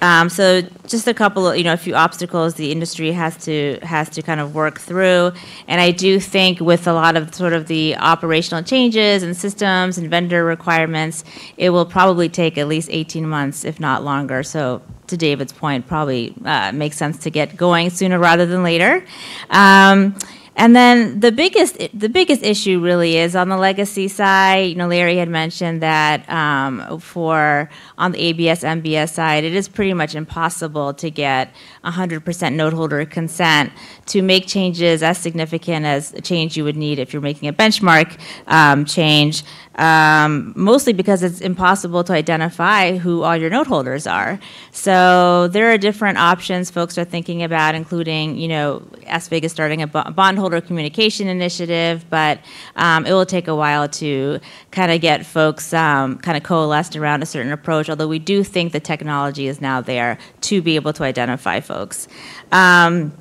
Um, so just a couple of, you know, a few obstacles the industry has to has to kind of work through. And I do think with a lot of sort of the operational changes and systems and vendor requirements, it will probably take at least 18 months, if not longer. So to David's point, probably uh, makes sense to get going sooner rather than later. Um, And then the biggest the biggest issue really is on the legacy side. You know, Larry had mentioned that um, for on the ABS MBS side, it is pretty much impossible to get 100% note holder consent to make changes as significant as a change you would need if you're making a benchmark um, change. Um, mostly because it's impossible to identify who all your note holders are. So there are different options folks are thinking about, including, you know, SFIG is starting a bondholder communication initiative, but um, it will take a while to kind of get folks um, kind of coalesced around a certain approach, although we do think the technology is now there to be able to identify folks. Um,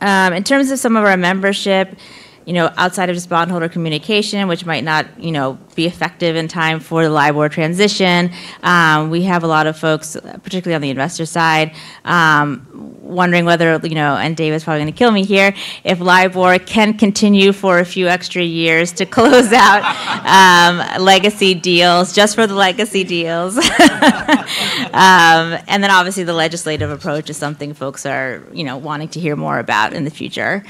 um in terms of some of our membership, you know, outside of just bondholder communication, which might not, you know, be effective in time for the LIBOR transition. Um, we have a lot of folks, particularly on the investor side, um, wondering whether, you know, and David's probably going to kill me here, if LIBOR can continue for a few extra years to close out um, legacy deals, just for the legacy deals. Um, and then obviously the legislative approach is something folks are, you know, wanting to hear more about in the future.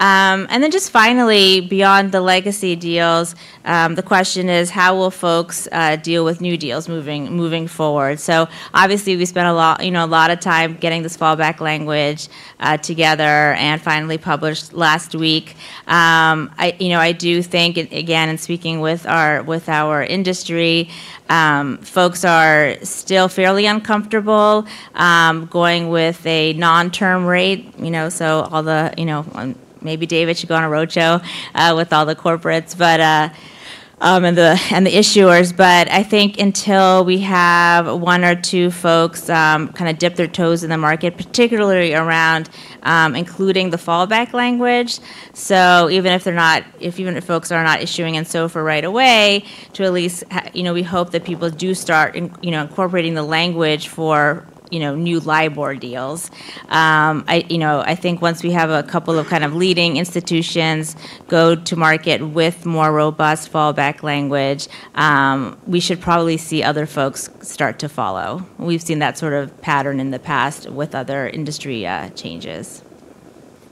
Um, and then just finally, beyond the legacy deals, um, the question is how will folks uh, deal with new deals moving moving forward? So obviously, we spent a lot, you know, a lot of time getting this fallback language uh, together and finally published last week. Um, I, you know, I do think again, in speaking with our with our industry, um, folks are still fairly uncomfortable um, going with a non-term rate. You know, so all the you know maybe David should go on a roadshow uh, with all the corporates, but. Uh, um, and the and the issuers, but I think until we have one or two folks um, kind of dip their toes in the market, particularly around um, including the fallback language. So even if they're not, if even if folks are not issuing in SOFR right away, to at least you know we hope that people do start in, you know incorporating the language for you know, new LIBOR deals. Um, I, you know, I think once we have a couple of kind of leading institutions go to market with more robust fallback language, um, we should probably see other folks start to follow. We've seen that sort of pattern in the past with other industry uh, changes.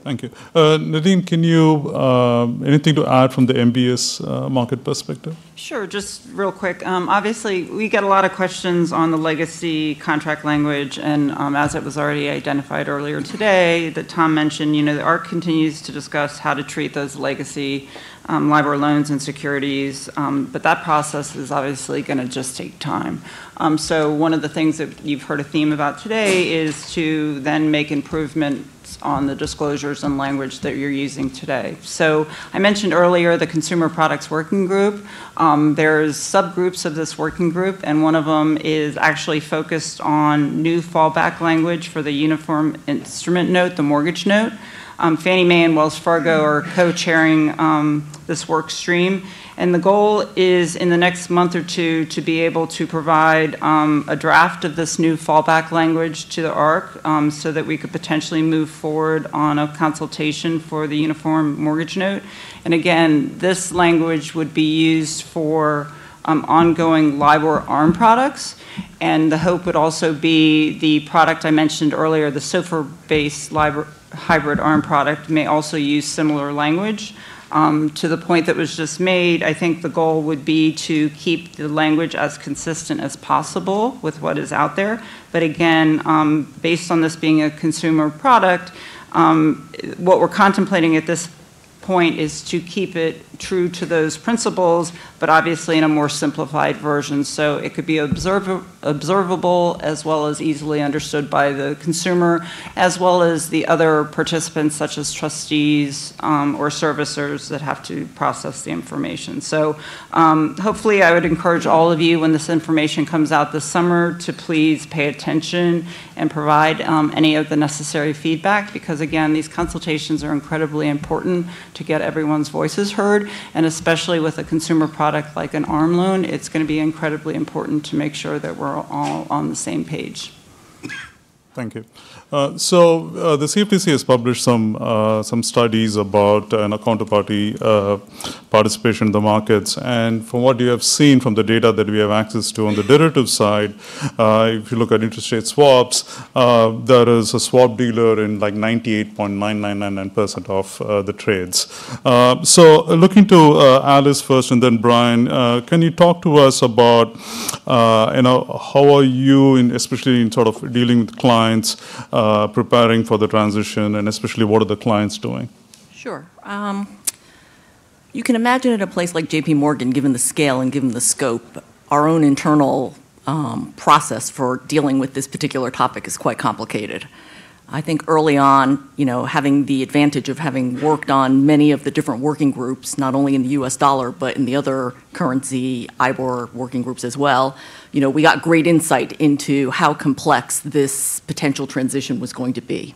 Thank you. Uh, Nadine, can you, uh, anything to add from the MBS uh, market perspective? Sure, just real quick. Um, obviously, we get a lot of questions on the legacy contract language, and um, as it was already identified earlier today, that Tom mentioned, you know, the ARRC continues to discuss how to treat those legacy um, LIBOR loans and securities, um, but that process is obviously going to just take time. Um, so one of the things that you've heard a theme about today is to then make improvement on the disclosures and language that you're using today. So I mentioned earlier the Consumer Products Working Group. Um, there's subgroups of this working group, and one of them is actually focused on new fallback language for the uniform instrument note, the mortgage note. Um, Fannie Mae and Wells Fargo are co-chairing um, this work stream. And the goal is in the next month or two to be able to provide um, a draft of this new fallback language to the ARRC um, so that we could potentially move forward on a consultation for the uniform mortgage note. And again, this language would be used for um, ongoing LIBOR ARM products. And the hope would also be the product I mentioned earlier, the SOFR-based LIBOR hybrid ARM product may also use similar language. Um, to the point that was just made, I think the goal would be to keep the language as consistent as possible with what is out there. But again, um, based on this being a consumer product, um, what we're contemplating at this point is to keep it true to those principles, but obviously in a more simplified version. So it could be observ observable as well as easily understood by the consumer, as well as the other participants such as trustees um, or servicers that have to process the information. So um, hopefully I would encourage all of you when this information comes out this summer to please pay attention and provide um, any of the necessary feedback because again, these consultations are incredibly important to get everyone's voices heard and especially with a consumer product like an ARM loan, it's going to be incredibly important to make sure that we're all on the same page. Thank you. Uh, so uh, the CFTC has published some uh, some studies about uh, counterparty participation in the markets, and from what you have seen from the data that we have access to on the derivative side, uh, if you look at interest rate swaps, uh, there is a swap dealer in like 98.9999% of the trades. So looking to Alice first, and then Brian, can you talk to us about you know how are you in especially in sort of dealing with clients, uh, preparing for the transition, and especially what are the clients doing? Sure. Um, you can imagine at a place like JP Morgan, given the scale and given the scope, our own internal um, process for dealing with this particular topic is quite complicated. I think early on, you know, having the advantage of having worked on many of the different working groups, not only in the US dollar, but in the other currency, IBOR working groups as well, you know, we got great insight into how complex this potential transition was going to be.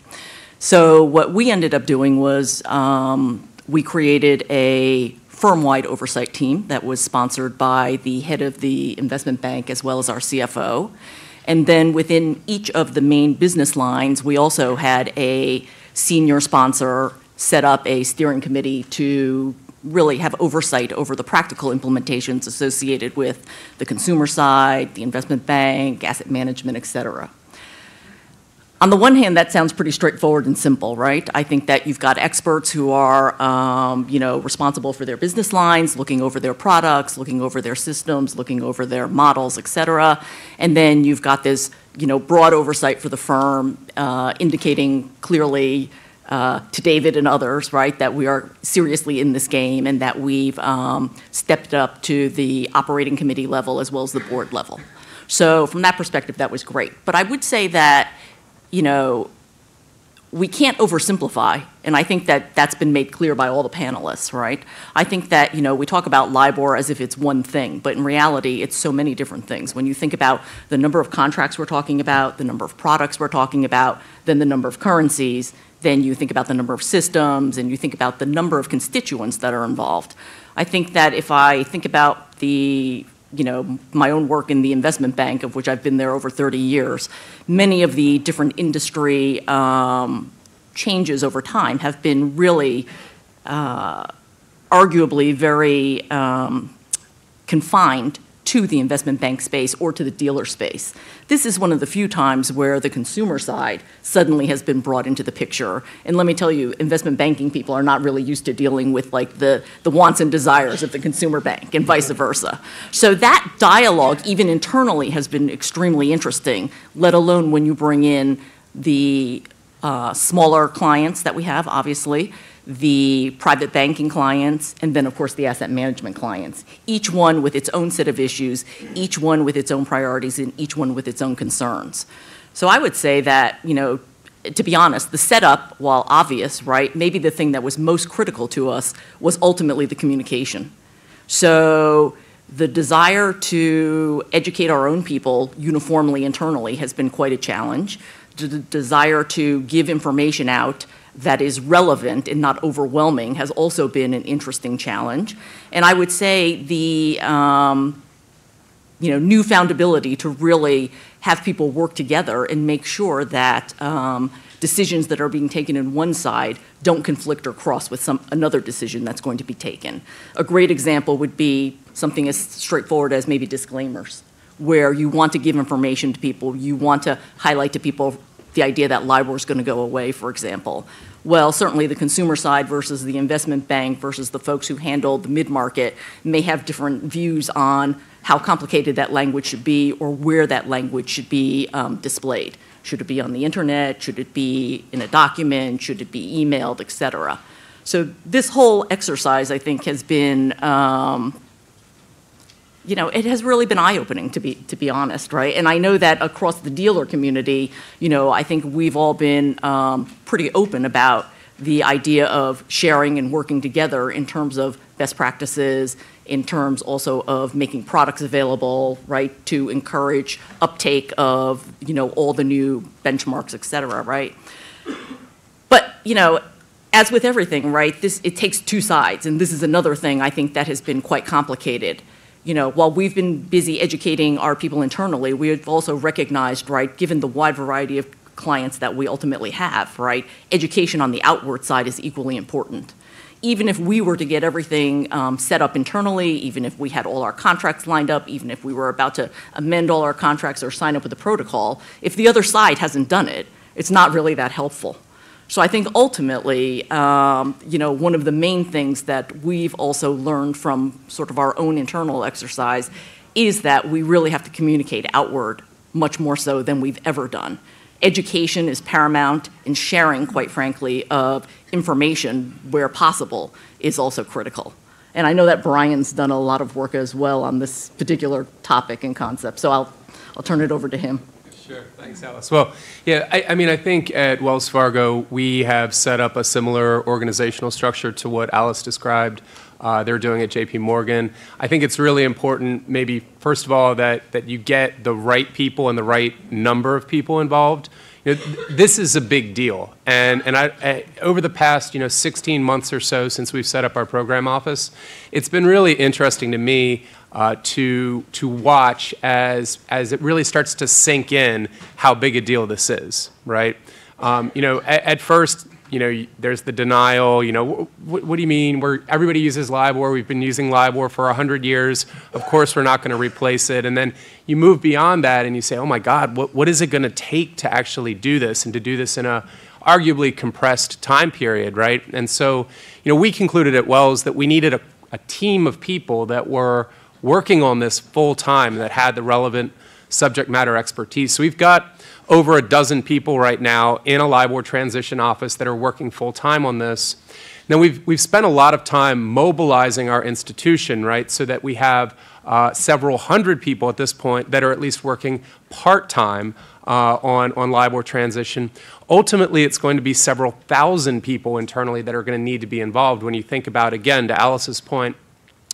So what we ended up doing was um, we created a firm-wide oversight team that was sponsored by the head of the investment bank as well as our CFO. And then within each of the main business lines, we also had a senior sponsor set up a steering committee to really have oversight over the practical implementations associated with the consumer side, the investment bank, asset management, et cetera. On the one hand, that sounds pretty straightforward and simple, right? I think that you've got experts who are, um, you know, responsible for their business lines, looking over their products, looking over their systems, looking over their models, et cetera. And then you've got this, you know, broad oversight for the firm, uh, indicating clearly uh, to David and others, right, that we are seriously in this game and that we've um, stepped up to the operating committee level as well as the board level. So from that perspective, that was great. But I would say that you know, we can't oversimplify, and I think that that's been made clear by all the panelists, right? I think that, you know, we talk about LIBOR as if it's one thing, but in reality, it's so many different things. When you think about the number of contracts we're talking about, the number of products we're talking about, then the number of currencies, then you think about the number of systems, and you think about the number of constituents that are involved. I think that if I think about the you know, my own work in the investment bank, of which I've been there over 30 years, many of the different industry um, changes over time have been really uh, arguably very um, confined to the investment bank space or to the dealer space. This is one of the few times where the consumer side suddenly has been brought into the picture. And let me tell you, investment banking people are not really used to dealing with like the, the wants and desires of the consumer bank and vice versa. So that dialogue, even internally, has been extremely interesting, let alone when you bring in the uh, smaller clients that we have, obviously, the private banking clients, and then, of course, the asset management clients. Each one with its own set of issues, each one with its own priorities, and each one with its own concerns. So I would say that, you know, to be honest, the setup, while obvious, right, maybe the thing that was most critical to us was ultimately the communication. So the desire to educate our own people uniformly internally has been quite a challenge. The desire to give information out that is relevant and not overwhelming has also been an interesting challenge. And I would say the um, you know, newfound ability to really have people work together and make sure that um, decisions that are being taken in one side don't conflict or cross with some another decision that's going to be taken. A great example would be something as straightforward as maybe disclaimers, where you want to give information to people, you want to highlight to people the idea that LIBOR is going to go away, for example. Well, certainly the consumer side versus the investment bank versus the folks who handle the mid-market may have different views on how complicated that language should be or where that language should be um, displayed. Should it be on the internet? Should it be in a document? Should it be emailed, et cetera? So this whole exercise, I think, has been um, you know, it has really been eye-opening to be to be honest, right? And I know that across the dealer community, you know, I think we've all been um, pretty open about the idea of sharing and working together in terms of best practices, in terms also of making products available, right, to encourage uptake of, you know, all the new benchmarks, et cetera, right? But, you know, as with everything, right, this, it takes two sides, and this is another thing I think that has been quite complicated you know, while we've been busy educating our people internally, we have also recognized, right, given the wide variety of clients that we ultimately have, right? Education on the outward side is equally important. Even if we were to get everything um, set up internally, even if we had all our contracts lined up, even if we were about to amend all our contracts or sign up with the protocol, if the other side hasn't done it, it's not really that helpful. So I think ultimately, um, you know, one of the main things that we've also learned from sort of our own internal exercise is that we really have to communicate outward much more so than we've ever done. Education is paramount, and sharing, quite frankly, of information where possible is also critical. And I know that Brian's done a lot of work as well on this particular topic and concept, so I'll, I'll turn it over to him. Sure. Thanks, Alice. Well, yeah, I, I mean, I think at Wells Fargo, we have set up a similar organizational structure to what Alice described. Uh, they're doing at JP Morgan. I think it's really important, maybe, first of all, that, that you get the right people and the right number of people involved. You know, th- this is a big deal. And, and I, I, over the past, you know, 16 months or so since we've set up our program office, it's been really interesting to me uh, to, to watch as, as it really starts to sink in how big a deal this is, right? Um, you know, at, at, first, you know, there's the denial, you know, wh- what do you mean? We're, everybody uses LIBOR. We've been using LIBOR for 100 years. Of course, we're not going to replace it. And then you move beyond that and you say, oh my God, what, what is it going to take to actually do this and to do this in a arguably compressed time period, right? And so, you know, we concluded at Wells that we needed a, a team of people that were – working on this full time that had the relevant subject matter expertise. So we've got over a dozen people right now in a LIBOR transition office that are working full time on this. Now we've, we've spent a lot of time mobilizing our institution, right, so that we have uh, several hundred people at this point that are at least working part time uh, on, on LIBOR transition. Ultimately, it's going to be several thousand people internally that are going to need to be involved when you think about, again, to Alice's point,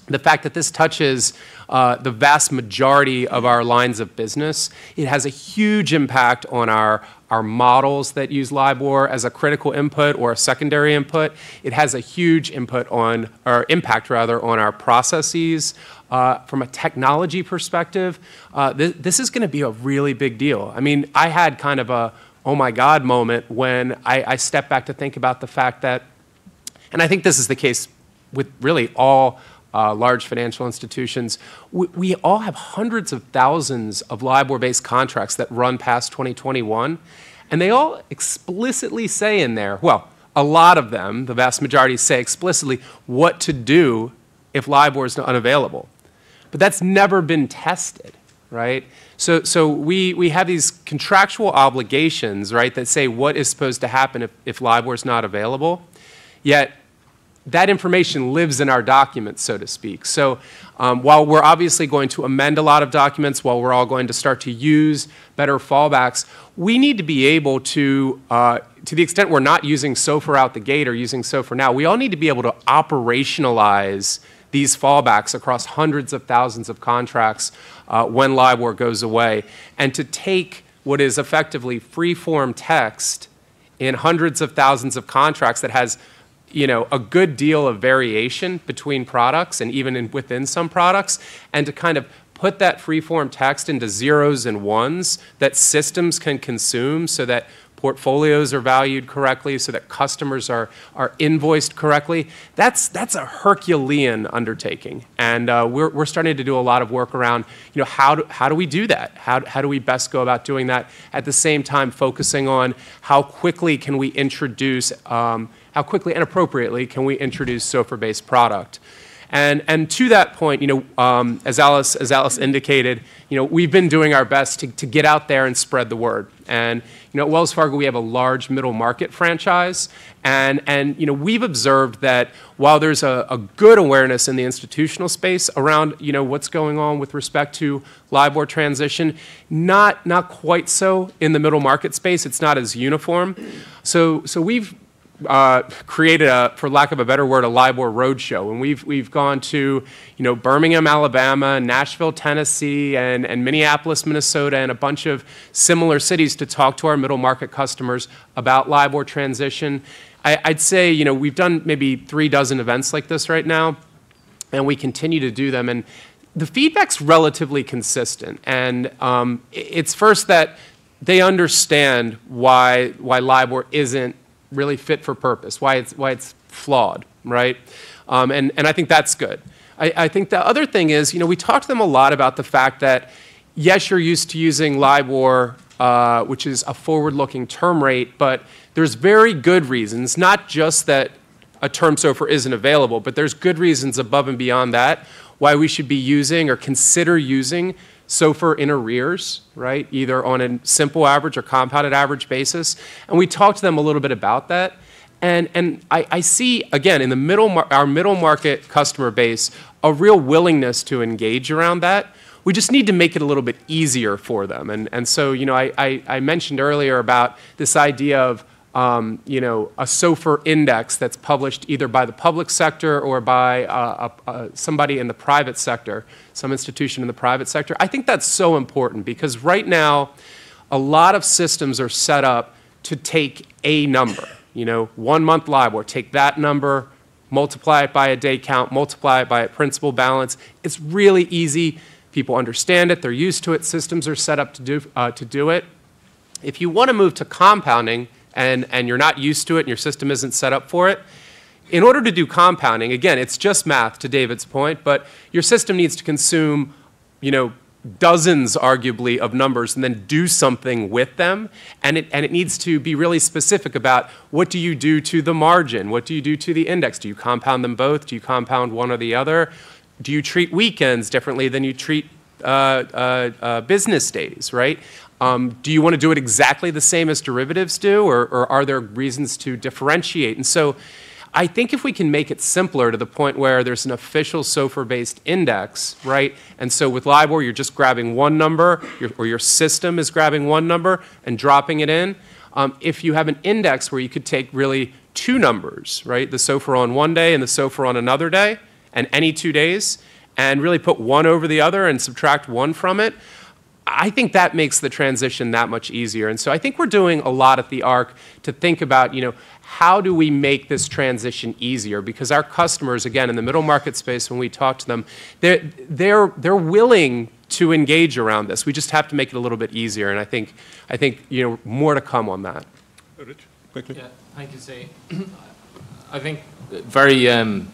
the fact that this touches uh, the vast majority of our lines of business, it has a huge impact on our, our models that use LIBOR as a critical input or a secondary input. It has a huge input on, or impact rather, on our processes. Uh, from a technology perspective, uh, th this is going to be a really big deal. I mean, I had kind of a oh my God moment when I, I stepped back to think about the fact that, and I think this is the case with really all uh, large financial institutions. We, we, all have hundreds of thousands of LIBOR-based contracts that run past 2021, and they all explicitly say in there, well, a lot of them, the vast majority, say explicitly what to do if LIBOR is unavailable. But that's never been tested, right? So, so we, we have these contractual obligations, right, that say what is supposed to happen if, if LIBOR is not available. Yet that information lives in our documents, so to speak. So um, while we're obviously going to amend a lot of documents, while we're all going to start to use better fallbacks, we need to be able to, uh, to the extent we're not using SOFR out the gate or using SOFR now, we all need to be able to operationalize these fallbacks across hundreds of thousands of contracts uh, when LIBOR goes away, and to take what is effectively free-form text in hundreds of thousands of contracts that has you know, a good deal of variation between products and even in, within some products, and to kind of put that free-form text into zeros and ones that systems can consume so that portfolios are valued correctly, so that customers are, are invoiced correctly, that's, that's a Herculean undertaking. And uh, we're, we're starting to do a lot of work around, you know, how do, how do we do that? How, how do we best go about doing that? At the same time, focusing on how quickly can we introduce um, how quickly and appropriately can we introduce SOFR-based product? And, and to that point, you know, um, as, Alice, as Alice indicated, you know, we've been doing our best to, to get out there and spread the word. And you know, at Wells Fargo, we have a large middle market franchise. And, and you know, we've observed that while there's a, a good awareness in the institutional space around you know, what's going on with respect to LIBOR transition, not, not quite so in the middle market space. It's not as uniform. So, so we've uh, created a, for lack of a better word, a LIBOR roadshow. And we've, we've gone to, you know, Birmingham, Alabama, Nashville, Tennessee, and, and Minneapolis, Minnesota, and a bunch of similar cities to talk to our middle market customers about LIBOR transition. I, I'd say, you know, we've done maybe three dozen events like this right now, and we continue to do them. And the feedback's relatively consistent. And um, it's first that they understand why, why LIBOR isn't really fit for purpose, why it's, why it's flawed, right? Um, and, and I think that's good. I, I think the other thing is, you know, we talked to them a lot about the fact that, yes, you're used to using LIBOR, uh, which is a forward-looking term rate, but there's very good reasons, not just that a term SOFR isn't available, but there's good reasons above and beyond that why we should be using or consider using SOFR in arrears, right? Either on a simple average or compounded average basis. And we talked to them a little bit about that. And, and I, I see, again, in the middle, our middle market customer base, a real willingness to engage around that. We just need to make it a little bit easier for them. And, and so, you know, I, I, I mentioned earlier about this idea of um, you know, a SOFR index that's published either by the public sector or by uh, a, a, somebody in the private sector, some institution in the private sector. I think that's so important because right now, a lot of systems are set up to take a number. You know, one month LIBOR, take that number, multiply it by a day count, multiply it by a principal balance. It's really easy. People understand it, they're used to it, systems are set up to do, uh, to do it. If you want to move to compounding, and, and you're not used to it and your system isn't set up for it, in order to do compounding, again, it's just math to David's point, but your system needs to consume, you know, dozens arguably of numbers and then do something with them. And it, and it needs to be really specific about what do you do to the margin? What do you do to the index? Do you compound them both? Do you compound one or the other? Do you treat weekends differently than you treat uh, uh, uh, business days right? Um, do you want to do it exactly the same as derivatives do, or, or, are there reasons to differentiate? And so I think if we can make it simpler to the point where there's an official SOFR-based index, right? And so with LIBOR, you're just grabbing one number, or your system is grabbing one number and dropping it in. Um, if you have an index where you could take really two numbers, right? The SOFR on one day and the SOFR on another day, and any two days, and really put one over the other and subtract one from it, I think that makes the transition that much easier. And so I think we're doing a lot at the ARRC to think about, you know, how do we make this transition easier? Because our customers, again, in the middle market space, when we talk to them, they're, they're, they're willing to engage around this. We just have to make it a little bit easier. And I think, I think you know, more to come on that. Rich, quickly. Yeah, thank you, Say. I think very, um,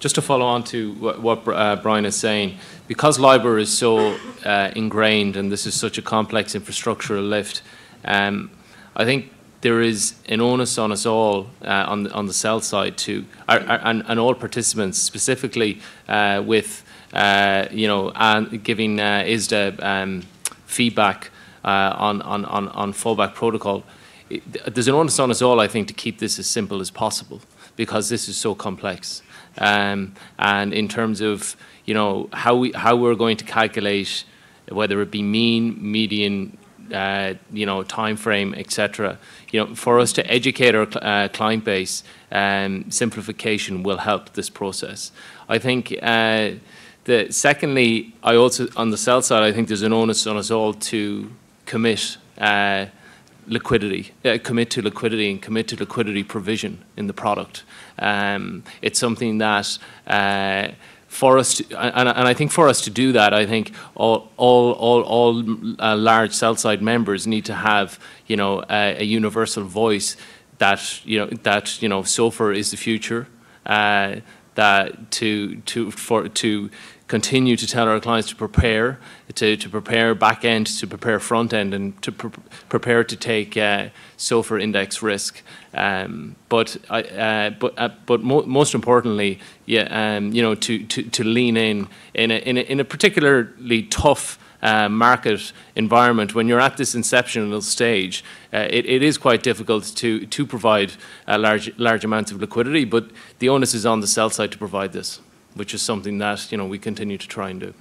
just to follow on to what, what uh, Brian is saying, because LIBOR is so uh, ingrained and this is such a complex infrastructural lift, um, I think there is an onus on us all uh, on, the, on the sell side to, and, and all participants specifically uh, with, uh, you know, and giving uh, ISDA um, feedback on, on, on, on fallback protocol. It, there's an onus on us all, I think, to keep this as simple as possible because this is so complex. Um, and in terms of you know how we how we're going to calculate whether it be mean, median, uh, you know, time frame, etc. You know, for us to educate our uh, client base, um, simplification will help this process. I think. Uh, the, secondly, I also on the sell side, I think there's an onus on us all to commit uh, liquidity, uh, commit to liquidity, and commit to liquidity provision in the product. Um, it's something that uh, for us, to, and, and, I think for us to do that, I think all all all, all uh, large sell side members need to have you know a, a, universal voice that you know that you know SOFR is the future. Uh, that to to for to continue to tell our clients to prepare, to, to prepare back end, to prepare front end, and to pre prepare to take uh, SOFR index risk. Um, but uh, but uh, but mo most importantly, yeah, um, you know, to, to, to lean in in a, in a, in a particularly tough. Uh, market environment, when you're at this inceptional stage, uh, it, it is quite difficult to, to provide large, large amounts of liquidity, but the onus is on the sell side to provide this which is something that you know we continue to try and do.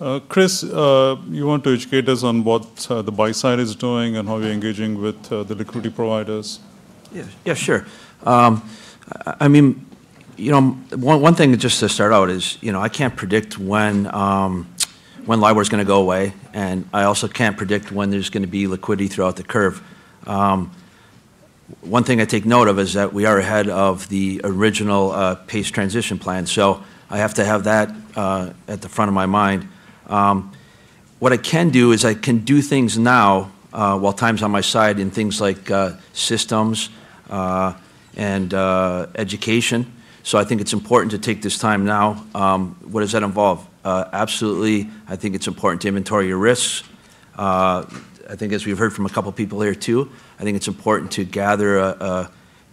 Uh, Chris, uh, you want to educate us on what uh, the buy side is doing and how you're engaging with uh, the liquidity providers? Yeah, yeah, sure. Um, I, I, mean, you know, one, one thing just to start out is, you know, I can't predict when um, when LIBOR is going to go away, and I also can't predict when there's going to be liquidity throughout the curve. Um, one thing I take note of is that we are ahead of the original uh, PACE transition plan. So I have to have that uh, at the front of my mind. Um, what I can do is I can do things now uh, while time's on my side in things like uh, systems uh, and uh, education. So I think it's important to take this time now. Um, What does that involve? Absolutely, I think it's important to inventory your risks. I think as we've heard from a couple people here too, I think it's important to gather a, a,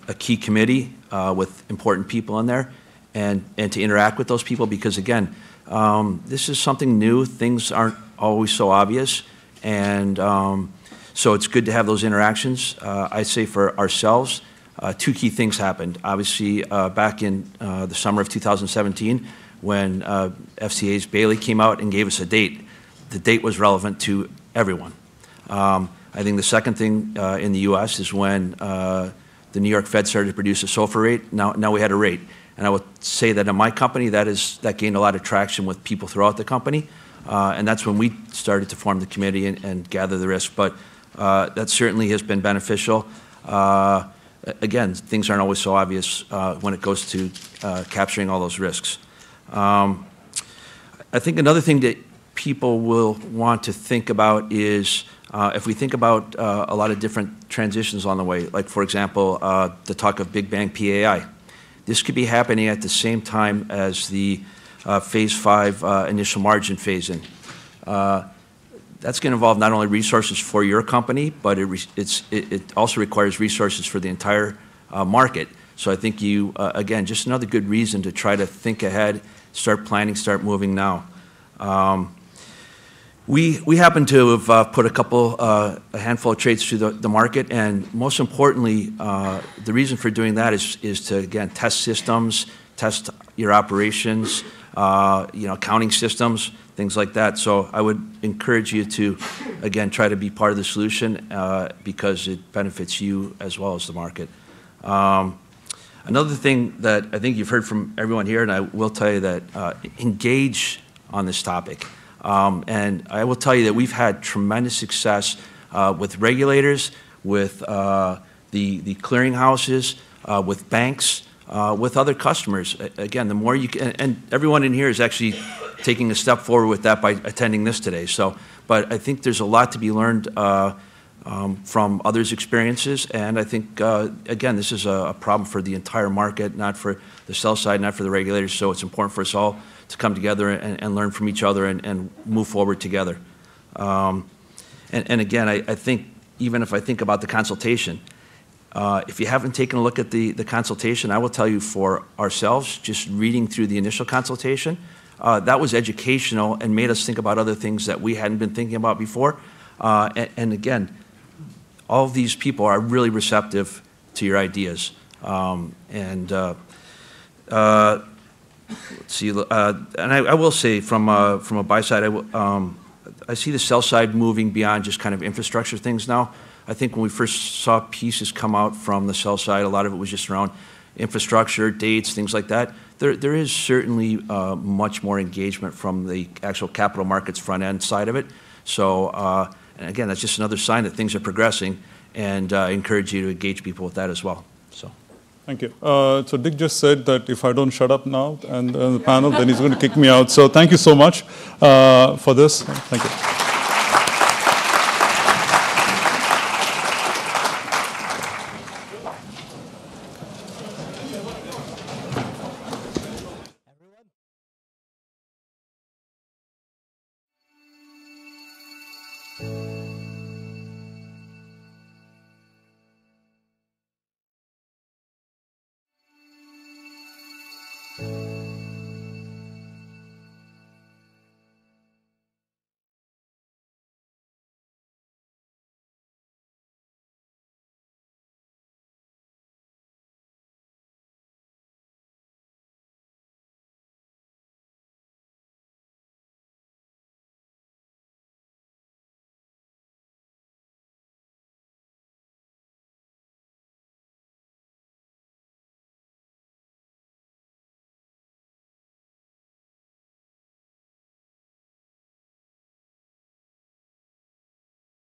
a key committee uh, with important people in there and, and to interact with those people because again, um, this is something new. Things aren't always so obvious. And um, so it's good to have those interactions. Uh, I say for ourselves, uh, two key things happened. Obviously, uh, back in uh, the summer of 2017, when uh, FCA's Bailey came out and gave us a date, the date was relevant to everyone. Um, I think the second thing uh, in the U.S. is when uh, the New York Fed started to produce a SOFR rate. Now, now we had a rate, and I would say that in my company, that is that gained a lot of traction with people throughout the company, uh, and that's when we started to form the committee and, gather the risk. But that certainly has been beneficial. Again, things aren't always so obvious when it goes to capturing all those risks. Um, I think another thing that people will want to think about is uh, if we think about uh, a lot of different transitions on the way, like for example, uh, the talk of Big Bang PAI. This could be happening at the same time as the uh, Phase 5 uh, initial margin phase-in. Uh, that's going to involve not only resources for your company, but it, it, it also requires resources for the entire market. So I think you, again, just another good reason to try to think ahead, start planning, start moving now. Um, we, we happen to have uh, put a couple, uh, a handful of trades through the, market, and most importantly, uh, the reason for doing that is, is to, again, test systems, test your operations, you know, accounting systems, things like that. So I would encourage you to, again, try to be part of the solution because it benefits you as well as the market. Um, Another thing that I think you've heard from everyone here, and I will tell you that engage on this topic. Um, and I will tell you that we've had tremendous success uh, with regulators, with uh, the, clearinghouses, uh, with banks, with other customers. Again, the more you can, and everyone in here is actually taking a step forward with that by attending this today. So, but I think there's a lot to be learned um, from others' experiences. And I think, again, this is a problem for the entire market, not for the sell side, not for the regulators. So it's important for us all to come together and, and learn from each other and, and move forward together. Um, and, and again, I, I think even if I think about the consultation, uh, if you haven't taken a look at the, the consultation, I will tell you for ourselves, just reading through the initial consultation, uh, that was educational and made us think about other things that we hadn't been thinking about before. Uh, and, and again, all of these people are really receptive to your ideas. Um, and uh, uh, let's see, uh, and I, I will say from uh, from a buy side, I, um, I see the sell side moving beyond just kind of infrastructure things now. I think when we first saw pieces come out from the sell side, a lot of it was just around infrastructure, dates, things like that. There, there is certainly uh, much more engagement from the actual capital markets front end side of it. So, uh, and again, that's just another sign that things are progressing, and uh, I encourage you to engage people with that as well. Thank you. Uh, so Dick just said that if I don't shut up now and uh, the panel, then he's going to kick me out. So thank you so much uh, for this. Thank you.